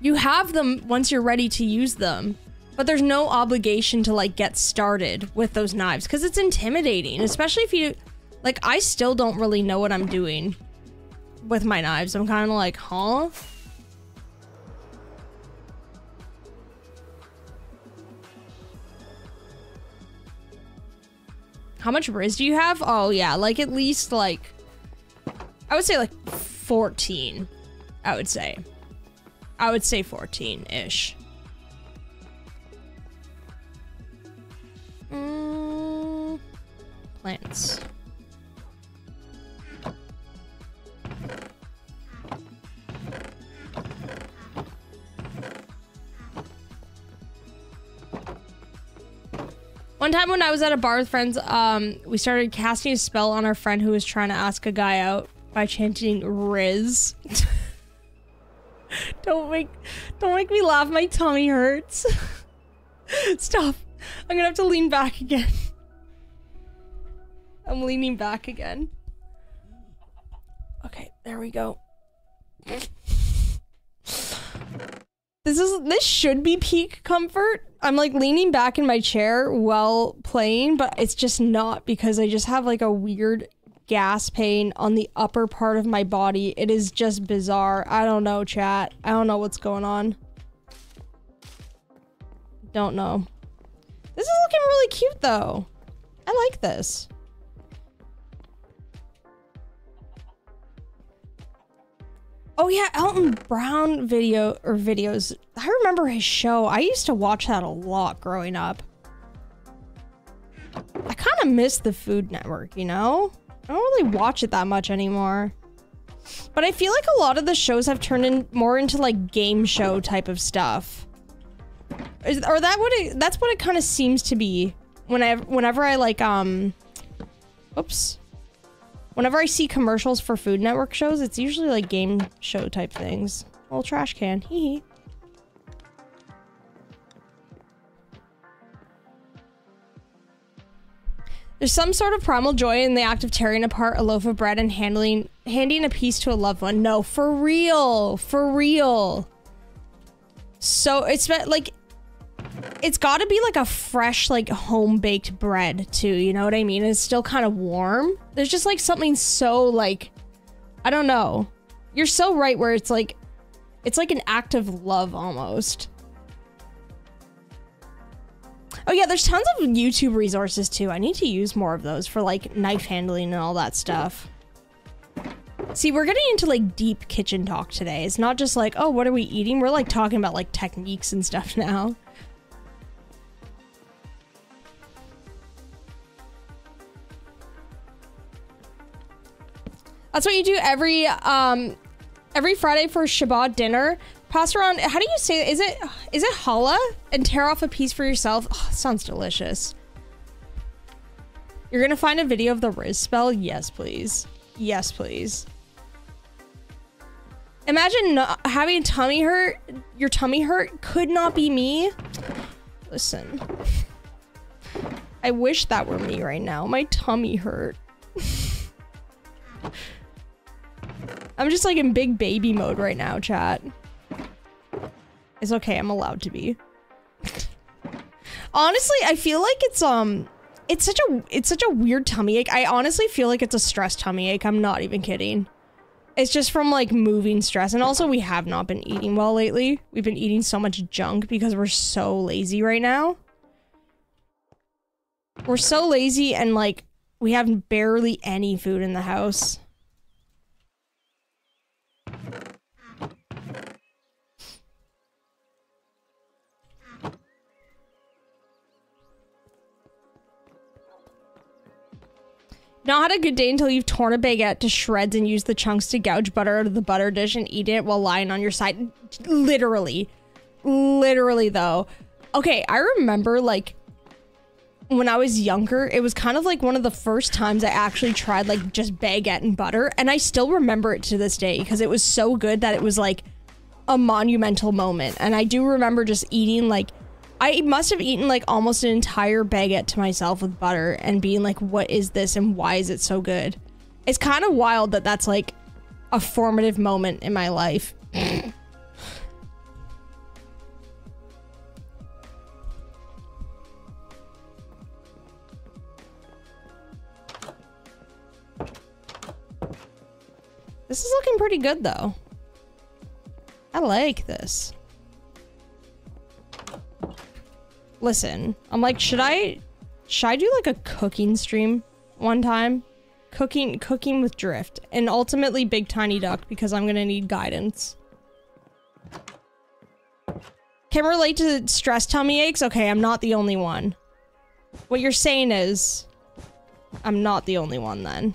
you have them once you're ready to use them. But there's no obligation to like get started with those knives because it's intimidating, especially if you like I still don't really know what I'm doing with my knives. I'm kind of like, "Huh?" How much Riz do you have? Oh yeah, like at least like I would say like 14. I would say. I would say 14-ish. Mm, plants. One time when I was at a bar with friends, um, we started casting a spell on our friend who was trying to ask a guy out by chanting Riz. don't make don't make me laugh, my tummy hurts. Stop. I'm gonna have to lean back again. I'm leaning back again. Okay, there we go. This is this should be peak comfort. I'm like leaning back in my chair while playing, but it's just not because I just have like a weird gas pain on the upper part of my body. It is just bizarre. I don't know, chat. I don't know what's going on. Don't know. This is looking really cute, though. I like this. Oh yeah, Alton Brown video or videos. I remember his show. I used to watch that a lot growing up. I kind of miss the Food Network, you know? I don't really watch it that much anymore. But I feel like a lot of the shows have turned in more into like game show type of stuff. Is, or that what it, that's what it kind of seems to be whenever whenever I like um oops. Whenever I see commercials for Food Network shows, it's usually like game show type things. Little trash can. Hee hee. There's some sort of primal joy in the act of tearing apart a loaf of bread and handling handing a piece to a loved one. No, for real. For real. So it's like it's got to be like a fresh like home baked bread too, you know what I mean? It's still kind of warm. There's just like something so like I don't know. You're so right where it's like it's like an act of love almost. Oh yeah, there's tons of YouTube resources too. I need to use more of those for like knife handling and all that stuff. See, we're getting into like deep kitchen talk today. It's not just like, oh, what are we eating? We're like talking about like techniques and stuff now. That's what you do every um every Friday for Shabbat dinner. Pass around. How do you say? Is it is it challah? And tear off a piece for yourself. Oh, sounds delicious. You're gonna find a video of the Riz spell. Yes, please. Yes, please. Imagine having tummy hurt. Your tummy hurt could not be me. Listen. I wish that were me right now. My tummy hurt. I'm just like in big baby mode right now, chat. It's okay, I'm allowed to be. honestly, I feel like it's um it's such a it's such a weird tummy ache. I honestly feel like it's a stress tummy ache. I'm not even kidding. It's just from like moving stress. And also we have not been eating well lately. We've been eating so much junk because we're so lazy right now. We're so lazy and like we have barely any food in the house. Not had a good day until you've torn a baguette to shreds and used the chunks to gouge butter out of the butter dish and eat it while lying on your side. Literally. Literally, though. Okay, I remember, like, when I was younger, it was kind of like one of the first times I actually tried, like, just baguette and butter. And I still remember it to this day because it was so good that it was, like, a monumental moment. And I do remember just eating, like, I must have eaten like almost an entire baguette to myself with butter and being like, what is this and why is it so good? It's kind of wild that that's like a formative moment in my life. this is looking pretty good though. I like this. Listen, I'm like, should I, should I do like a cooking stream one time? Cooking, cooking with Drift and ultimately Big Tiny Duck because I'm gonna need guidance. Can relate to stress tummy aches? Okay, I'm not the only one. What you're saying is, I'm not the only one then.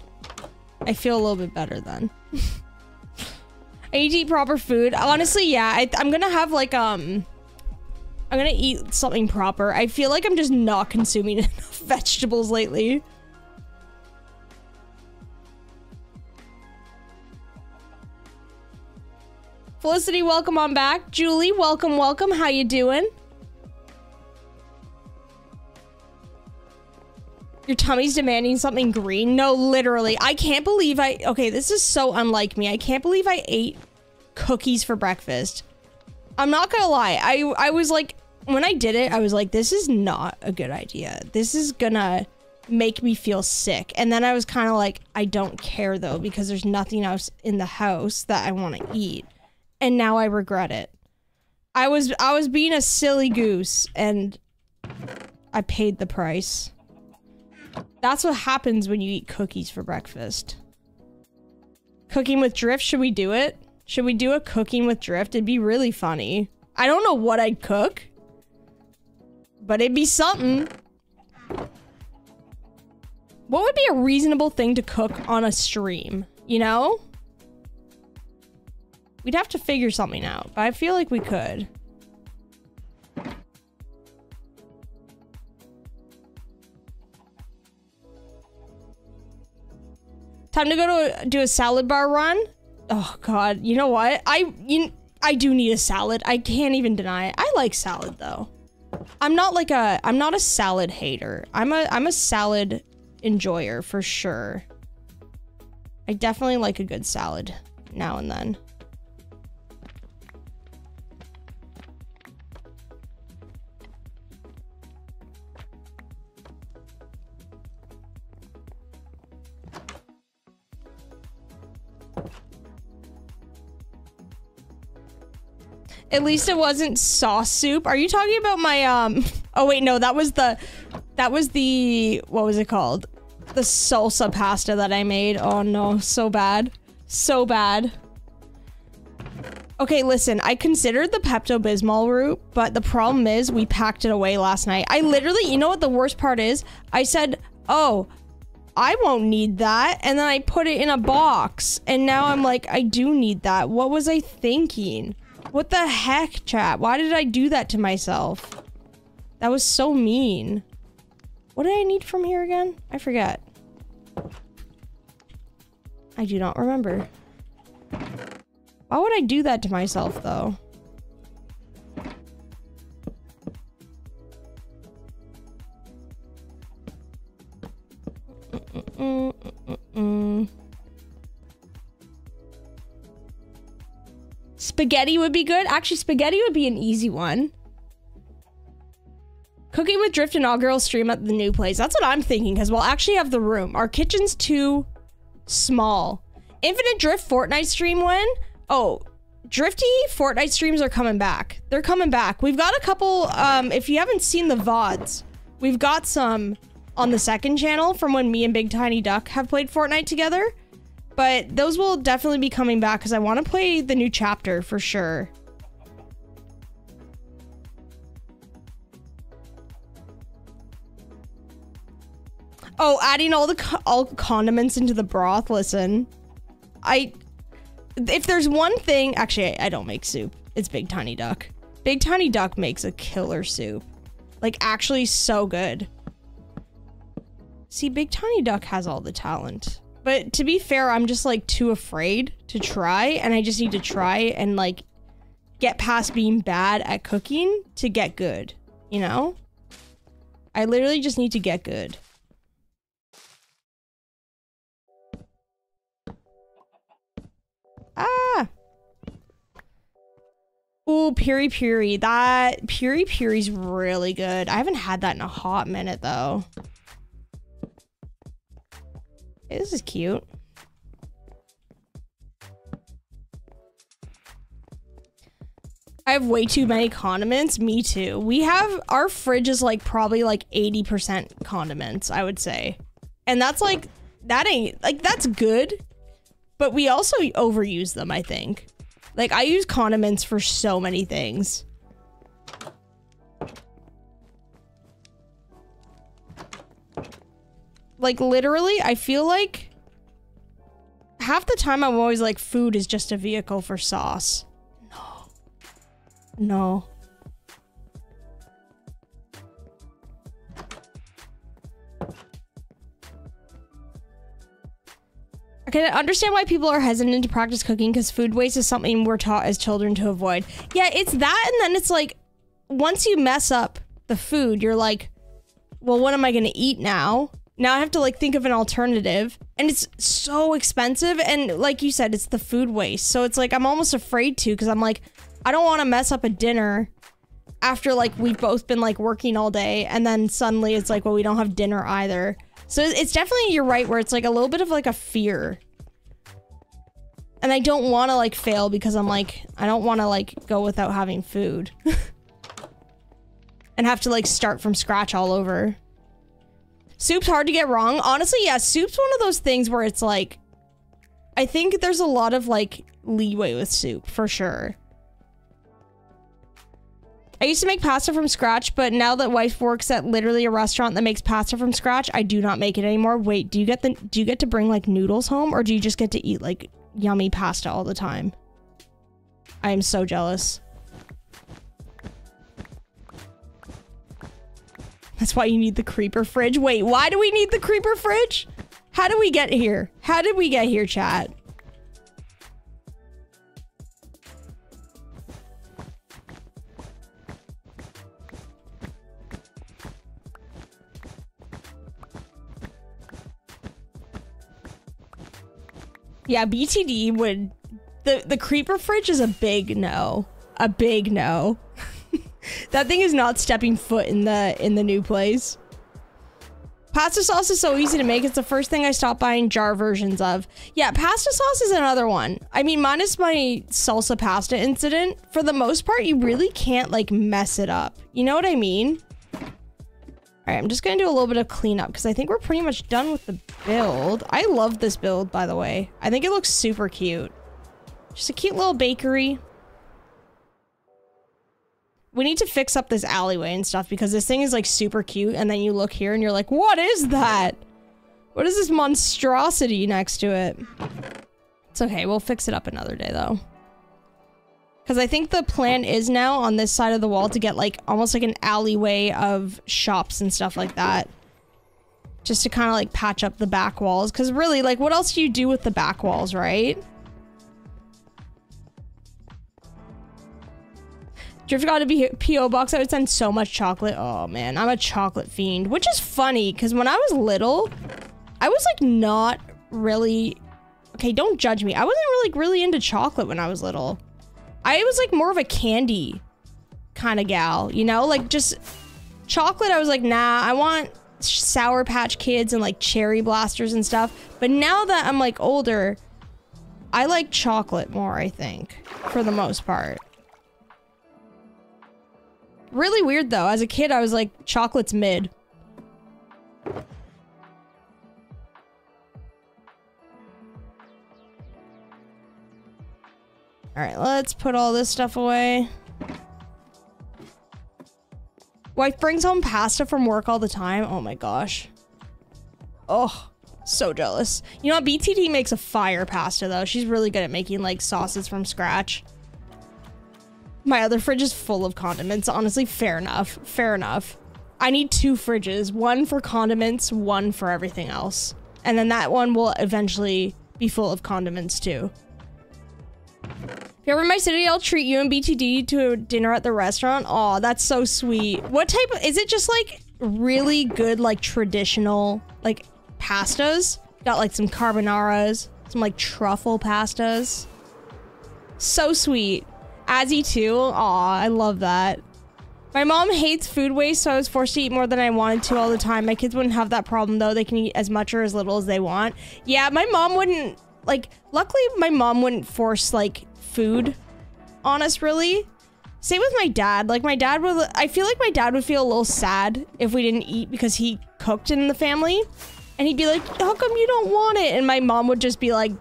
I feel a little bit better then. I need to eat proper food. Honestly, yeah, I, I'm gonna have like, um, I'm gonna eat something proper. I feel like I'm just not consuming enough vegetables lately. Felicity, welcome on back. Julie, welcome, welcome. How you doing? Your tummy's demanding something green? No, literally. I can't believe I... Okay, this is so unlike me. I can't believe I ate cookies for breakfast. I'm not gonna lie. I I was like, when I did it, I was like, this is not a good idea. This is gonna make me feel sick. And then I was kind of like, I don't care though, because there's nothing else in the house that I want to eat. And now I regret it. I was I was being a silly goose and I paid the price. That's what happens when you eat cookies for breakfast. Cooking with drift, should we do it? Should we do a cooking with drift? It'd be really funny. I don't know what I'd cook. But it'd be something. What would be a reasonable thing to cook on a stream? You know? We'd have to figure something out, but I feel like we could. Time to go to do a salad bar run? Oh god, you know what? I you I do need a salad. I can't even deny it. I like salad though. I'm not like a I'm not a salad hater. I'm a I'm a salad enjoyer for sure. I definitely like a good salad now and then. At least it wasn't sauce soup. Are you talking about my um Oh wait, no, that was the that was the what was it called? The salsa pasta that I made. Oh no, so bad. So bad. Okay, listen, I considered the Pepto-Bismol route, but the problem is we packed it away last night. I literally, you know what the worst part is? I said, "Oh, I won't need that." And then I put it in a box, and now I'm like, I do need that. What was I thinking? What the heck, chat? Why did I do that to myself? That was so mean. What did I need from here again? I forget. I do not remember. Why would I do that to myself, though? Mm -mm -mm Spaghetti would be good. Actually, spaghetti would be an easy one. Cooking with Drift inaugural stream at the new place. That's what I'm thinking, because we'll actually have the room. Our kitchen's too small. Infinite Drift Fortnite stream when? Oh, Drifty Fortnite streams are coming back. They're coming back. We've got a couple, um, if you haven't seen the VODs, we've got some on the second channel from when me and Big Tiny Duck have played Fortnite together. But those will definitely be coming back because I want to play the new chapter for sure. Oh, adding all the co all condiments into the broth. Listen, I if there's one thing, actually, I don't make soup. It's Big Tiny Duck. Big Tiny Duck makes a killer soup. Like actually so good. See, Big Tiny Duck has all the talent. But to be fair, I'm just like too afraid to try and I just need to try and like get past being bad at cooking to get good, you know? I literally just need to get good. Ah! Ooh, Piri Piri. That Piri Piri's really good. I haven't had that in a hot minute though. This is cute. I have way too many condiments. Me too. We have our fridge is like probably like 80% condiments, I would say. And that's like that ain't like that's good. But we also overuse them, I think. Like I use condiments for so many things. Like literally, I feel like half the time I'm always like food is just a vehicle for sauce. No. No. I can understand why people are hesitant to practice cooking because food waste is something we're taught as children to avoid. Yeah, it's that, and then it's like, once you mess up the food, you're like, well, what am I going to eat now? Now I have to like think of an alternative and it's so expensive and like you said it's the food waste. So it's like I'm almost afraid to cuz I'm like I don't want to mess up a dinner after like we've both been like working all day and then suddenly it's like well we don't have dinner either. So it's definitely you're right where it's like a little bit of like a fear. And I don't want to like fail because I'm like I don't want to like go without having food. and have to like start from scratch all over. Soup's hard to get wrong. Honestly, yeah, soup's one of those things where it's like, I think there's a lot of like leeway with soup for sure. I used to make pasta from scratch, but now that wife works at literally a restaurant that makes pasta from scratch, I do not make it anymore. Wait, do you get the do you get to bring like noodles home or do you just get to eat like yummy pasta all the time? I am so jealous. That's why you need the creeper fridge. Wait, why do we need the creeper fridge? How did we get here? How did we get here, chat? Yeah, BTD would the the creeper fridge is a big no. A big no that thing is not stepping foot in the in the new place. Pasta sauce is so easy to make. It's the first thing I stopped buying jar versions of. Yeah, pasta sauce is another one. I mean, minus my salsa pasta incident, for the most part, you really can't like mess it up. You know what I mean? All right, I'm just gonna do a little bit of cleanup because I think we're pretty much done with the build. I love this build, by the way. I think it looks super cute. Just a cute little bakery we need to fix up this alleyway and stuff because this thing is like super cute and then you look here and you're like, what is that? What is this monstrosity next to it? It's okay, we'll fix it up another day though. Because I think the plan is now on this side of the wall to get like almost like an alleyway of shops and stuff like that. Just to kind of like patch up the back walls. Because really, like what else do you do with the back walls, right? Drift got to be P.O. box. I would send so much chocolate. Oh man, I'm a chocolate fiend, which is funny because when I was little, I was like not really. Okay, don't judge me. I wasn't really like, really into chocolate when I was little. I was like more of a candy kind of gal, you know, like just chocolate. I was like, nah, I want Sour Patch Kids and like cherry blasters and stuff. But now that I'm like older, I like chocolate more, I think, for the most part. Really weird though. As a kid, I was like, chocolate's mid. Alright, let's put all this stuff away. Wife brings home pasta from work all the time. Oh my gosh. Oh, so jealous. You know, BTD makes a fire pasta though. She's really good at making like sauces from scratch. My other fridge is full of condiments. Honestly, fair enough. Fair enough. I need two fridges. One for condiments, one for everything else. And then that one will eventually be full of condiments too. If you're in my city, I'll treat you and BTD to a dinner at the restaurant. Oh, that's so sweet. What type of, is it just like really good, like traditional, like pastas? Got like some carbonaras, some like truffle pastas. So sweet. Azzy too. Aw, I love that. My mom hates food waste, so I was forced to eat more than I wanted to all the time. My kids wouldn't have that problem though. They can eat as much or as little as they want. Yeah, my mom wouldn't like luckily my mom wouldn't force like food on us really. Same with my dad. Like my dad would I feel like my dad would feel a little sad if we didn't eat because he cooked in the family. And he'd be like, "How come you don't want it?" And my mom would just be like,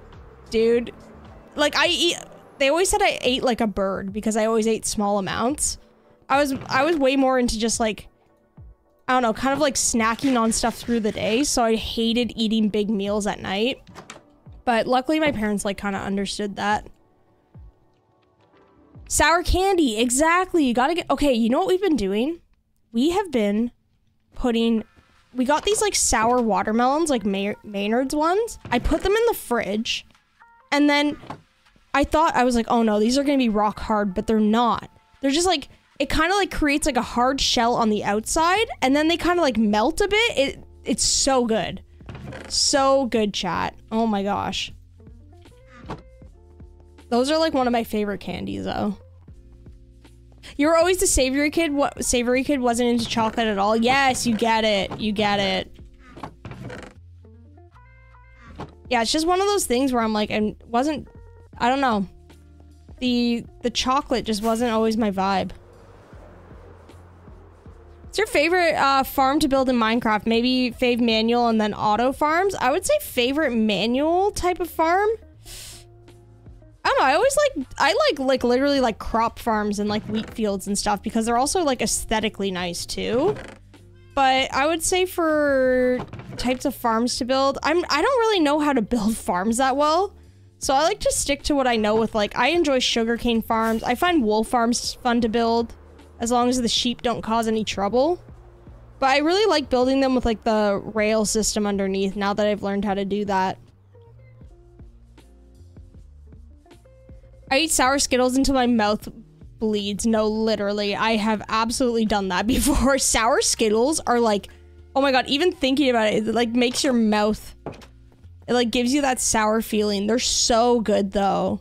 "Dude, like I eat they always said I ate like a bird because I always ate small amounts. I was I was way more into just like I don't know, kind of like snacking on stuff through the day, so I hated eating big meals at night. But luckily my parents like kind of understood that. Sour candy, exactly. You gotta get okay, you know what we've been doing? We have been putting we got these like sour watermelons, like May Maynard's ones. I put them in the fridge and then I thought I was like, oh no, these are gonna be rock hard, but they're not. They're just like it kind of like creates like a hard shell on the outside, and then they kind of like melt a bit. It it's so good, so good, chat. Oh my gosh, those are like one of my favorite candies though. You were always the savory kid. What savory kid wasn't into chocolate at all? Yes, you get it. You get it. Yeah, it's just one of those things where I'm like, and wasn't I don't know. The the chocolate just wasn't always my vibe. What's your favorite uh, farm to build in Minecraft? Maybe fave manual and then auto farms? I would say favorite manual type of farm. I don't know. I always like I like like literally like crop farms and like wheat fields and stuff because they're also like aesthetically nice too. But I would say for types of farms to build, I'm I don't really know how to build farms that well. So I like to stick to what I know with like, I enjoy sugarcane farms. I find wool farms fun to build as long as the sheep don't cause any trouble. But I really like building them with like the rail system underneath now that I've learned how to do that. I eat sour Skittles until my mouth bleeds. No, literally. I have absolutely done that before. sour Skittles are like, oh my god, even thinking about it, it like makes your mouth It like gives you that sour feeling. They're so good though.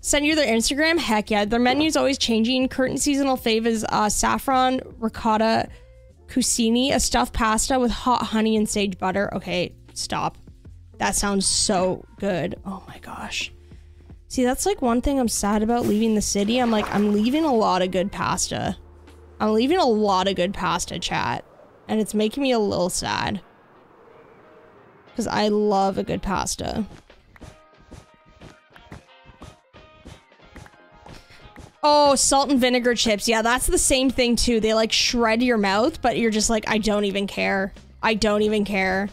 Send you their Instagram? Heck yeah. Their menu's always changing. Current seasonal fave is uh, saffron, ricotta, cucini, a stuffed pasta with hot honey and sage butter. Okay, stop. That sounds so good. Oh my gosh. See, that's like one thing I'm sad about leaving the city. I'm like, I'm leaving a lot of good pasta. I'm leaving a lot of good pasta, chat. And it's making me a little sad. Because I love a good pasta. Oh, salt and vinegar chips. Yeah, that's the same thing too. They like shred your mouth, but you're just like, I don't even care. I don't even care.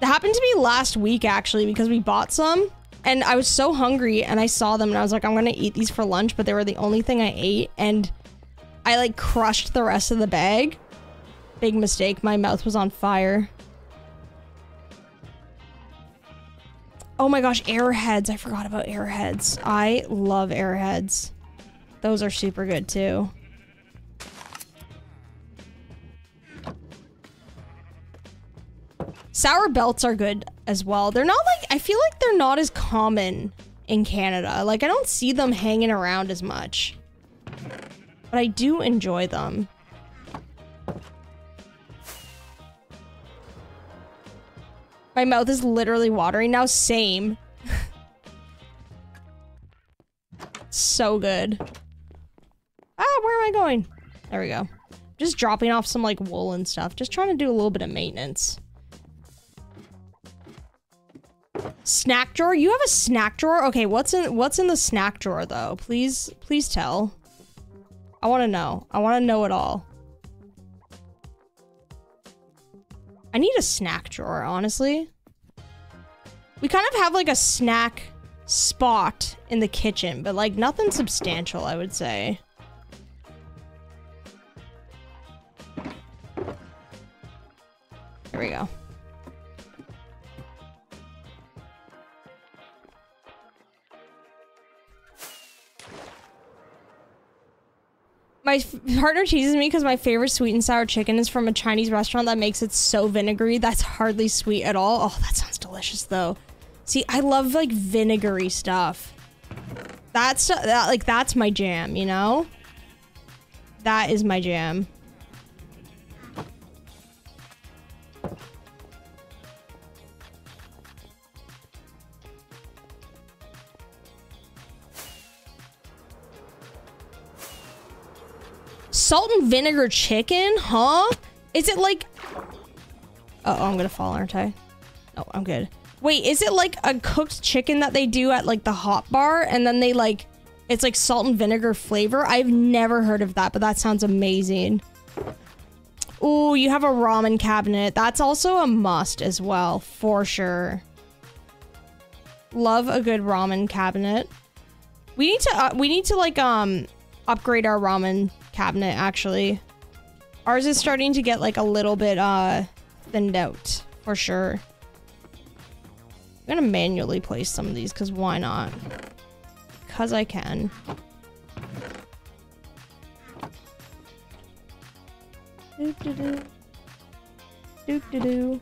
That happened to me last week actually because we bought some and I was so hungry and I saw them and I was like, I'm gonna eat these for lunch, but they were the only thing I ate and I like crushed the rest of the bag. Big mistake. My mouth was on fire. Oh my gosh, airheads. I forgot about airheads. I love airheads. Those are super good too. Sour belts are good as well. They're not like, I feel like they're not as common in Canada. Like, I don't see them hanging around as much. But I do enjoy them. My mouth is literally watering now. Same. so good. Ah, where am I going? There we go. Just dropping off some like wool and stuff. Just trying to do a little bit of maintenance. Snack drawer? You have a snack drawer? Okay, what's in what's in the snack drawer though? Please, please tell. I want to know. I want to know it all. I need a snack drawer, honestly. We kind of have like a snack spot in the kitchen, but like nothing substantial, I would say. There we go. My partner teases me because my favorite sweet and sour chicken is from a Chinese restaurant that makes it so vinegary. That's hardly sweet at all. Oh, that sounds delicious though. See, I love like vinegary stuff. That's uh, that like that's my jam, you know? That is my jam. Salt and vinegar chicken? Huh? Is it like... Uh oh, I'm gonna fall, aren't I? Oh, I'm good. Wait, is it like a cooked chicken that they do at like the hot bar and then they like... It's like salt and vinegar flavor? I've never heard of that, but that sounds amazing. Ooh, you have a ramen cabinet. That's also a must as well, for sure. Love a good ramen cabinet. We need to, uh, we need to like, um, upgrade our ramen cabinet, actually. Ours is starting to get like a little bit uh thinned out, for sure. I'm gonna manually place some of these, because why not? Because I can. Doop -doo -doo. Doop -doo -doo.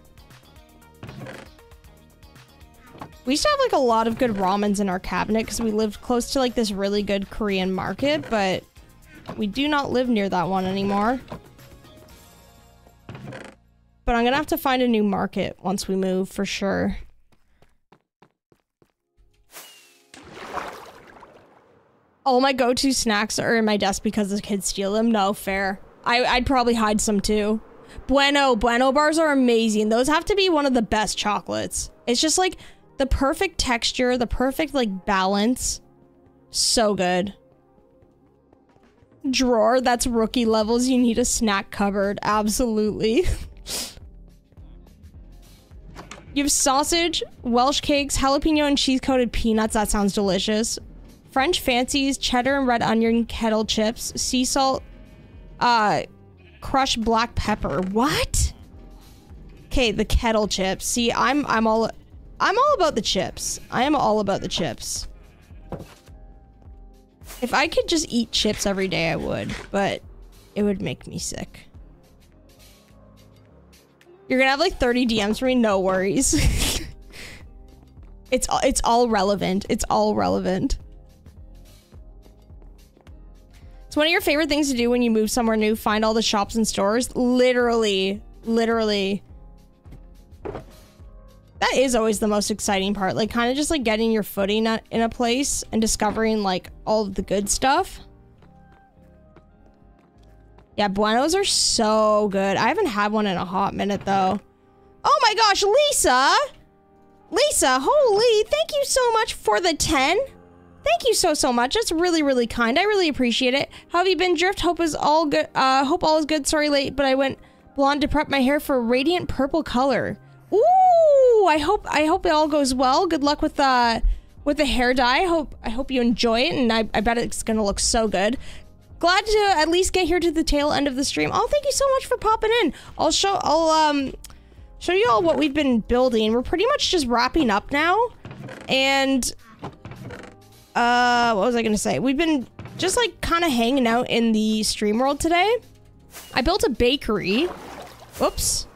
We used to have like a lot of good ramens in our cabinet because we lived close to like this really good Korean market, but we do not live near that one anymore. But I'm gonna have to find a new market once we move, for sure. All my go-to snacks are in my desk because the kids steal them. No, fair. I I'd probably hide some too. Bueno, Bueno bars are amazing. Those have to be one of the best chocolates. It's just like the perfect texture, the perfect like balance. So good drawer that's rookie levels, you need a snack cupboard. Absolutely. you have sausage, Welsh cakes, jalapeno and cheese coated peanuts. That sounds delicious. French fancies, cheddar and red onion kettle chips, sea salt, uh, crushed black pepper. What? Okay, the kettle chips. See, I'm I'm all I'm all about the chips. I am all about the chips. If I could just eat chips every day, I would, but it would make me sick. You're gonna have like 30 DMs for me. No worries. it's it's all relevant. It's all relevant. It's one of your favorite things to do when you move somewhere new. Find all the shops and stores. Literally, literally. That is always the most exciting part. Like kind of just like getting your footing in a place and discovering like all of the good stuff. Yeah, Buenos are so good. I haven't had one in a hot minute, though. Oh my gosh, Lisa! Lisa, holy, thank you so much for the 10. Thank you so, so much. That's really, really kind. I really appreciate it. How have you been, Drift? Hope is all good. Uh, hope all is good. Sorry late, but I went blonde to prep my hair for radiant purple color. Ooh, I hope, I hope it all goes well. Good luck with, uh, with the hair dye. I hope, I hope you enjoy it, and I, I bet it's gonna look so good glad to at least get here to the tail end of the stream. Oh, thank you so much for popping in. I'll show I'll um show you all what we've been building. We're pretty much just wrapping up now. And uh what was I gonna say? We've been just like kind of hanging out in the stream world today. I built a bakery. Whoops.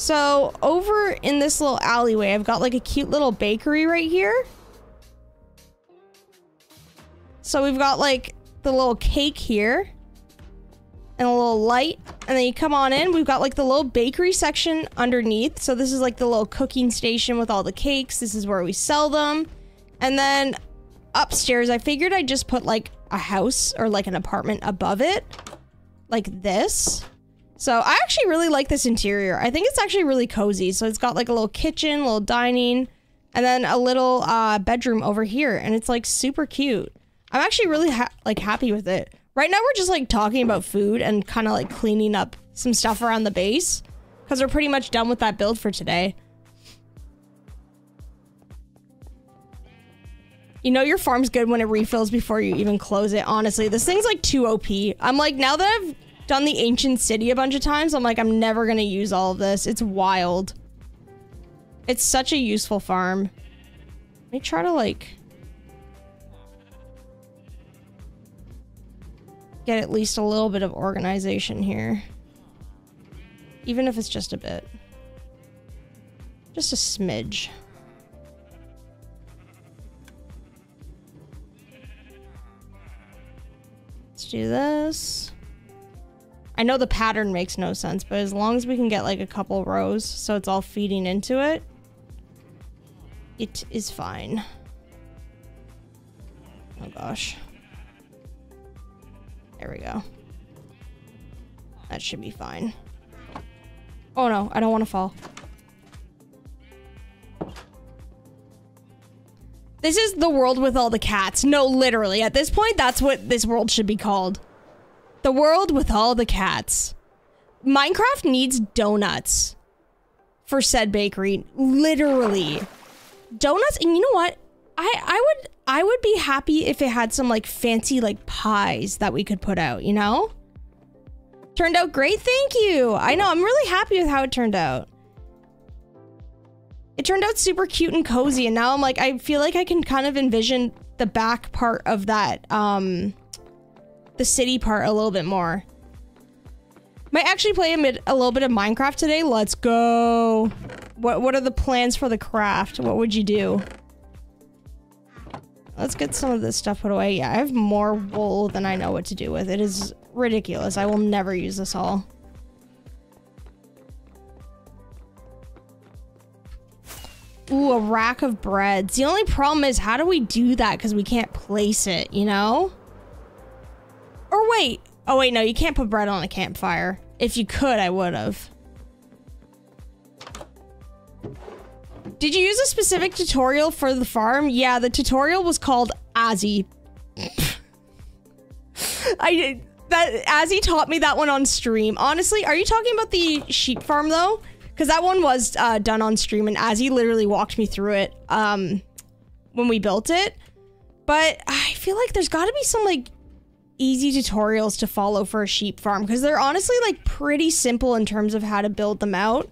So over in this little alleyway, I've got like a cute little bakery right here. So we've got like the little cake here and a little light. And then you come on in we've got like the little bakery section underneath. So this is like the little cooking station with all the cakes. This is where we sell them. And then upstairs i figured i'd just put like a house or like an apartment above it like this so i actually really like this interior i think it's actually really cozy so it's got like a little kitchen little dining and then a little uh, bedroom over here and it's like super cute I'm actually really ha like happy with it. Right now we're just like talking about food and kind of like cleaning up some stuff around the base because we're pretty much done with that build for today. You know your farm's good when it refills before you even close it. Honestly, this thing's like too OP. I'm like, now that I've done the ancient city a bunch of times, I'm like, I'm never going to use all of this. It's wild. It's such a useful farm. Let me try to like get at least a little bit of organization here. Even if it's just a bit. Just a smidge. Let's do this. I know the pattern makes no sense, but as long as we can get like a couple rows so it's all feeding into it, it is fine. Oh gosh. There we go. That should be fine. Oh no, I don't want to fall. This is the world with all the cats. No, literally. At this point, that's what this world should be called. The world with all the cats. Minecraft needs donuts for said bakery. Literally. Donuts, and you know what? I, I would I would be happy if it had some like fancy like pies that we could put out, you know? Turned out great, thank you. I know, I'm really happy with how it turned out. It turned out super cute and cozy, and now I'm like, I feel like I can kind of envision the back part of that, um, the city part a little bit more. Might actually play a, a little bit of Minecraft today. Let's go. What, what are the plans for the craft? What would you do? Let's get some of this stuff put away. Yeah, I have more wool than I know what to do with. It is ridiculous. I will never use this all. Ooh, a rack of breads. The only problem is, how do we do that? Because we can't place it, you know? Or wait. Oh, wait, no, you can't put bread on a campfire. If you could, I would have. Did you use a specific tutorial for the farm? Yeah, the tutorial was called Azzy. I that Azzy taught me that one on stream. Honestly, are you talking about the sheep farm though? Because that one was uh, done on stream, and Azzy literally walked me through it um, when we built it. But I feel like there's got to be some like easy tutorials to follow for a sheep farm because they're honestly like pretty simple in terms of how to build them out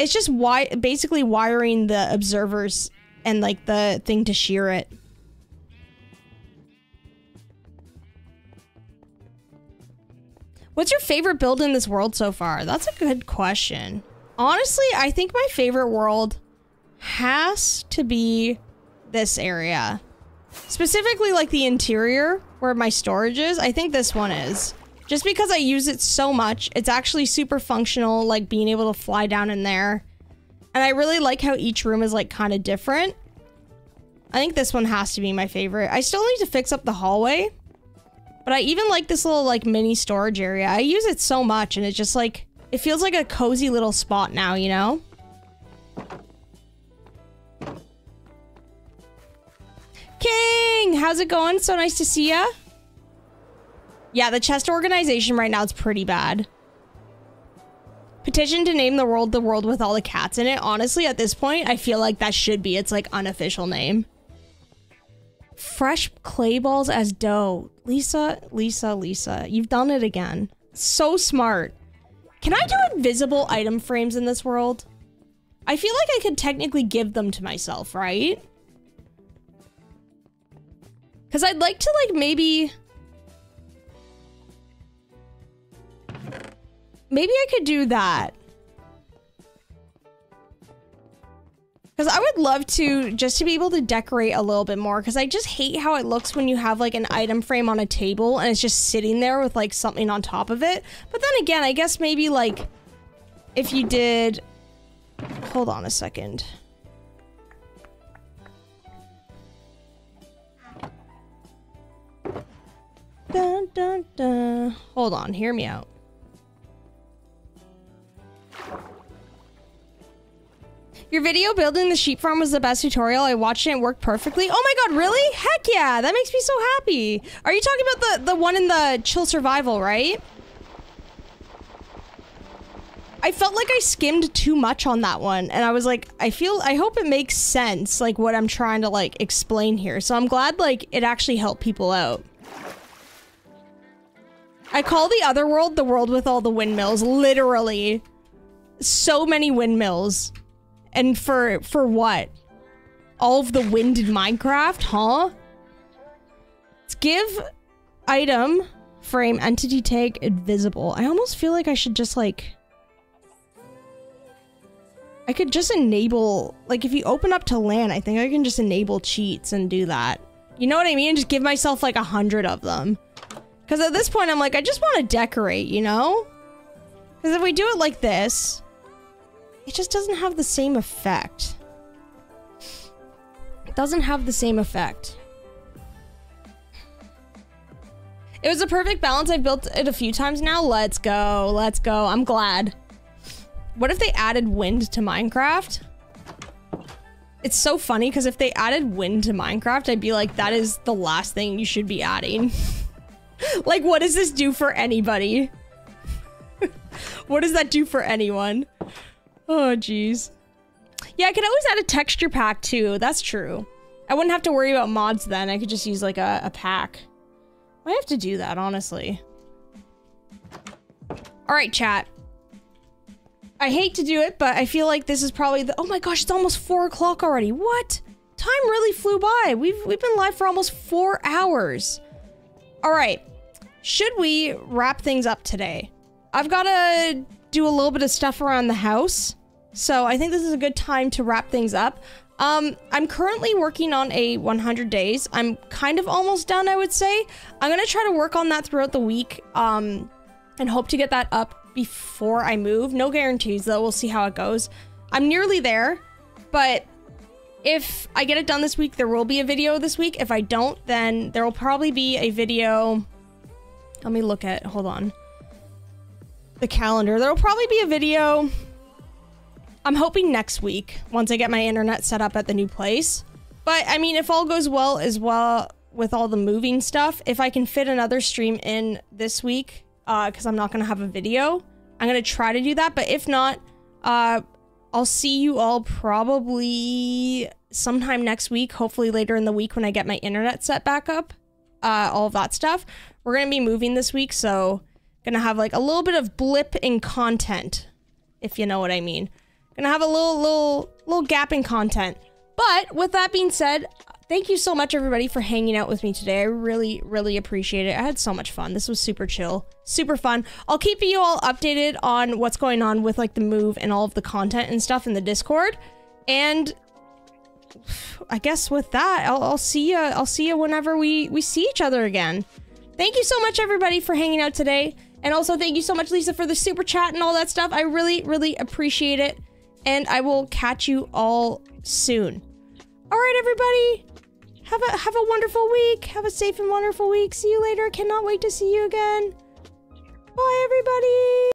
it's just why basically wiring the observers and like the thing to shear it. What's your favorite build in this world so far? That's a good question. Honestly, I think my favorite world has to be this area. Specifically like the interior where my storage is. I think this one is. Just because I use it so much, it's actually super functional, like being able to fly down in there. And I really like how each room is like kind of different. I think this one has to be my favorite. I still need to fix up the hallway. But I even like this little like mini storage area. I use it so much and it's just like, it feels like a cozy little spot now, you know? King, how's it going? So nice to see ya. Yeah, the chest organization right now is pretty bad. Petition to name the world the world with all the cats in it. Honestly, at this point, I feel like that should be its like unofficial name. Fresh clay balls as dough. Lisa, Lisa, Lisa, you've done it again. So smart. Can I do invisible item frames in this world? I feel like I could technically give them to myself, right? Because I'd like to like maybe Maybe I could do that. Because I would love to just to be able to decorate a little bit more because I just hate how it looks when you have like an item frame on a table and it's just sitting there with like something on top of it. But then again, I guess maybe like if you did... Hold on a second. Dun, dun, dun. Hold on, hear me out. Your video building the sheep farm was the best tutorial. I watched it and it worked perfectly. Oh my god, really? Heck yeah, that makes me so happy. Are you talking about the, the one in the chill survival, right? I felt like I skimmed too much on that one. And I was like, I feel, I hope it makes sense, like what I'm trying to like explain here. So I'm glad like it actually helped people out. I call the other world the world with all the windmills, literally. So many windmills. And for for what? All of the wind in Minecraft, huh? Let's give item frame entity tag invisible. I almost feel like I should just like I could just enable like if you open up to LAN, I think I can just enable cheats and do that. You know what I mean? Just give myself like a hundred of them. Because at this point, I'm like, I just want to decorate, you know? Because if we do it like this, it just doesn't have the same effect. It doesn't have the same effect. It was a perfect balance. I've built it a few times now. Let's go. Let's go. I'm glad. What if they added wind to Minecraft? It's so funny because if they added wind to Minecraft, I'd be like, that is the last thing you should be adding. like, what does this do for anybody? what does that do for anyone? Oh, jeez. Yeah, I could always add a texture pack too. That's true. I wouldn't have to worry about mods then. I could just use like a, a pack. I have to do that, honestly. All right, chat. I hate to do it, but I feel like this is probably the- Oh my gosh, it's almost 4 o'clock already. What? Time really flew by. We've, we've been live for almost 4 hours. All right. Should we wrap things up today? I've got to do a little bit of stuff around the house. So I think this is a good time to wrap things up. Um, I'm currently working on a 100 days. I'm kind of almost done, I would say. I'm gonna try to work on that throughout the week, um, and hope to get that up before I move. No guarantees, though. We'll see how it goes. I'm nearly there, but if I get it done this week, there will be a video this week. If I don't, then there will probably be a video. Let me look at, hold on. The calendar. There will probably be a video I'm hoping next week once I get my internet set up at the new place. But I mean, if all goes well as well with all the moving stuff, if I can fit another stream in this week, because uh, I'm not going to have a video, I'm going to try to do that. But if not, uh, I'll see you all probably sometime next week, hopefully later in the week when I get my internet set back up, uh, all of that stuff. We're going to be moving this week, so going to have like a little bit of blip in content, if you know what I mean. Gonna have a little, little, little gap in content. But with that being said, thank you so much, everybody, for hanging out with me today. I really, really appreciate it. I had so much fun. This was super chill, super fun. I'll keep you all updated on what's going on with like the move and all of the content and stuff in the Discord. And I guess with that, I'll, I'll see you. I'll see you whenever we we see each other again. Thank you so much, everybody, for hanging out today. And also, thank you so much, Lisa, for the super chat and all that stuff. I really, really appreciate it. And I will catch you all soon. All right, everybody. Have a have a wonderful week. Have a safe and wonderful week. See you later. Cannot wait to see you again. Bye, everybody.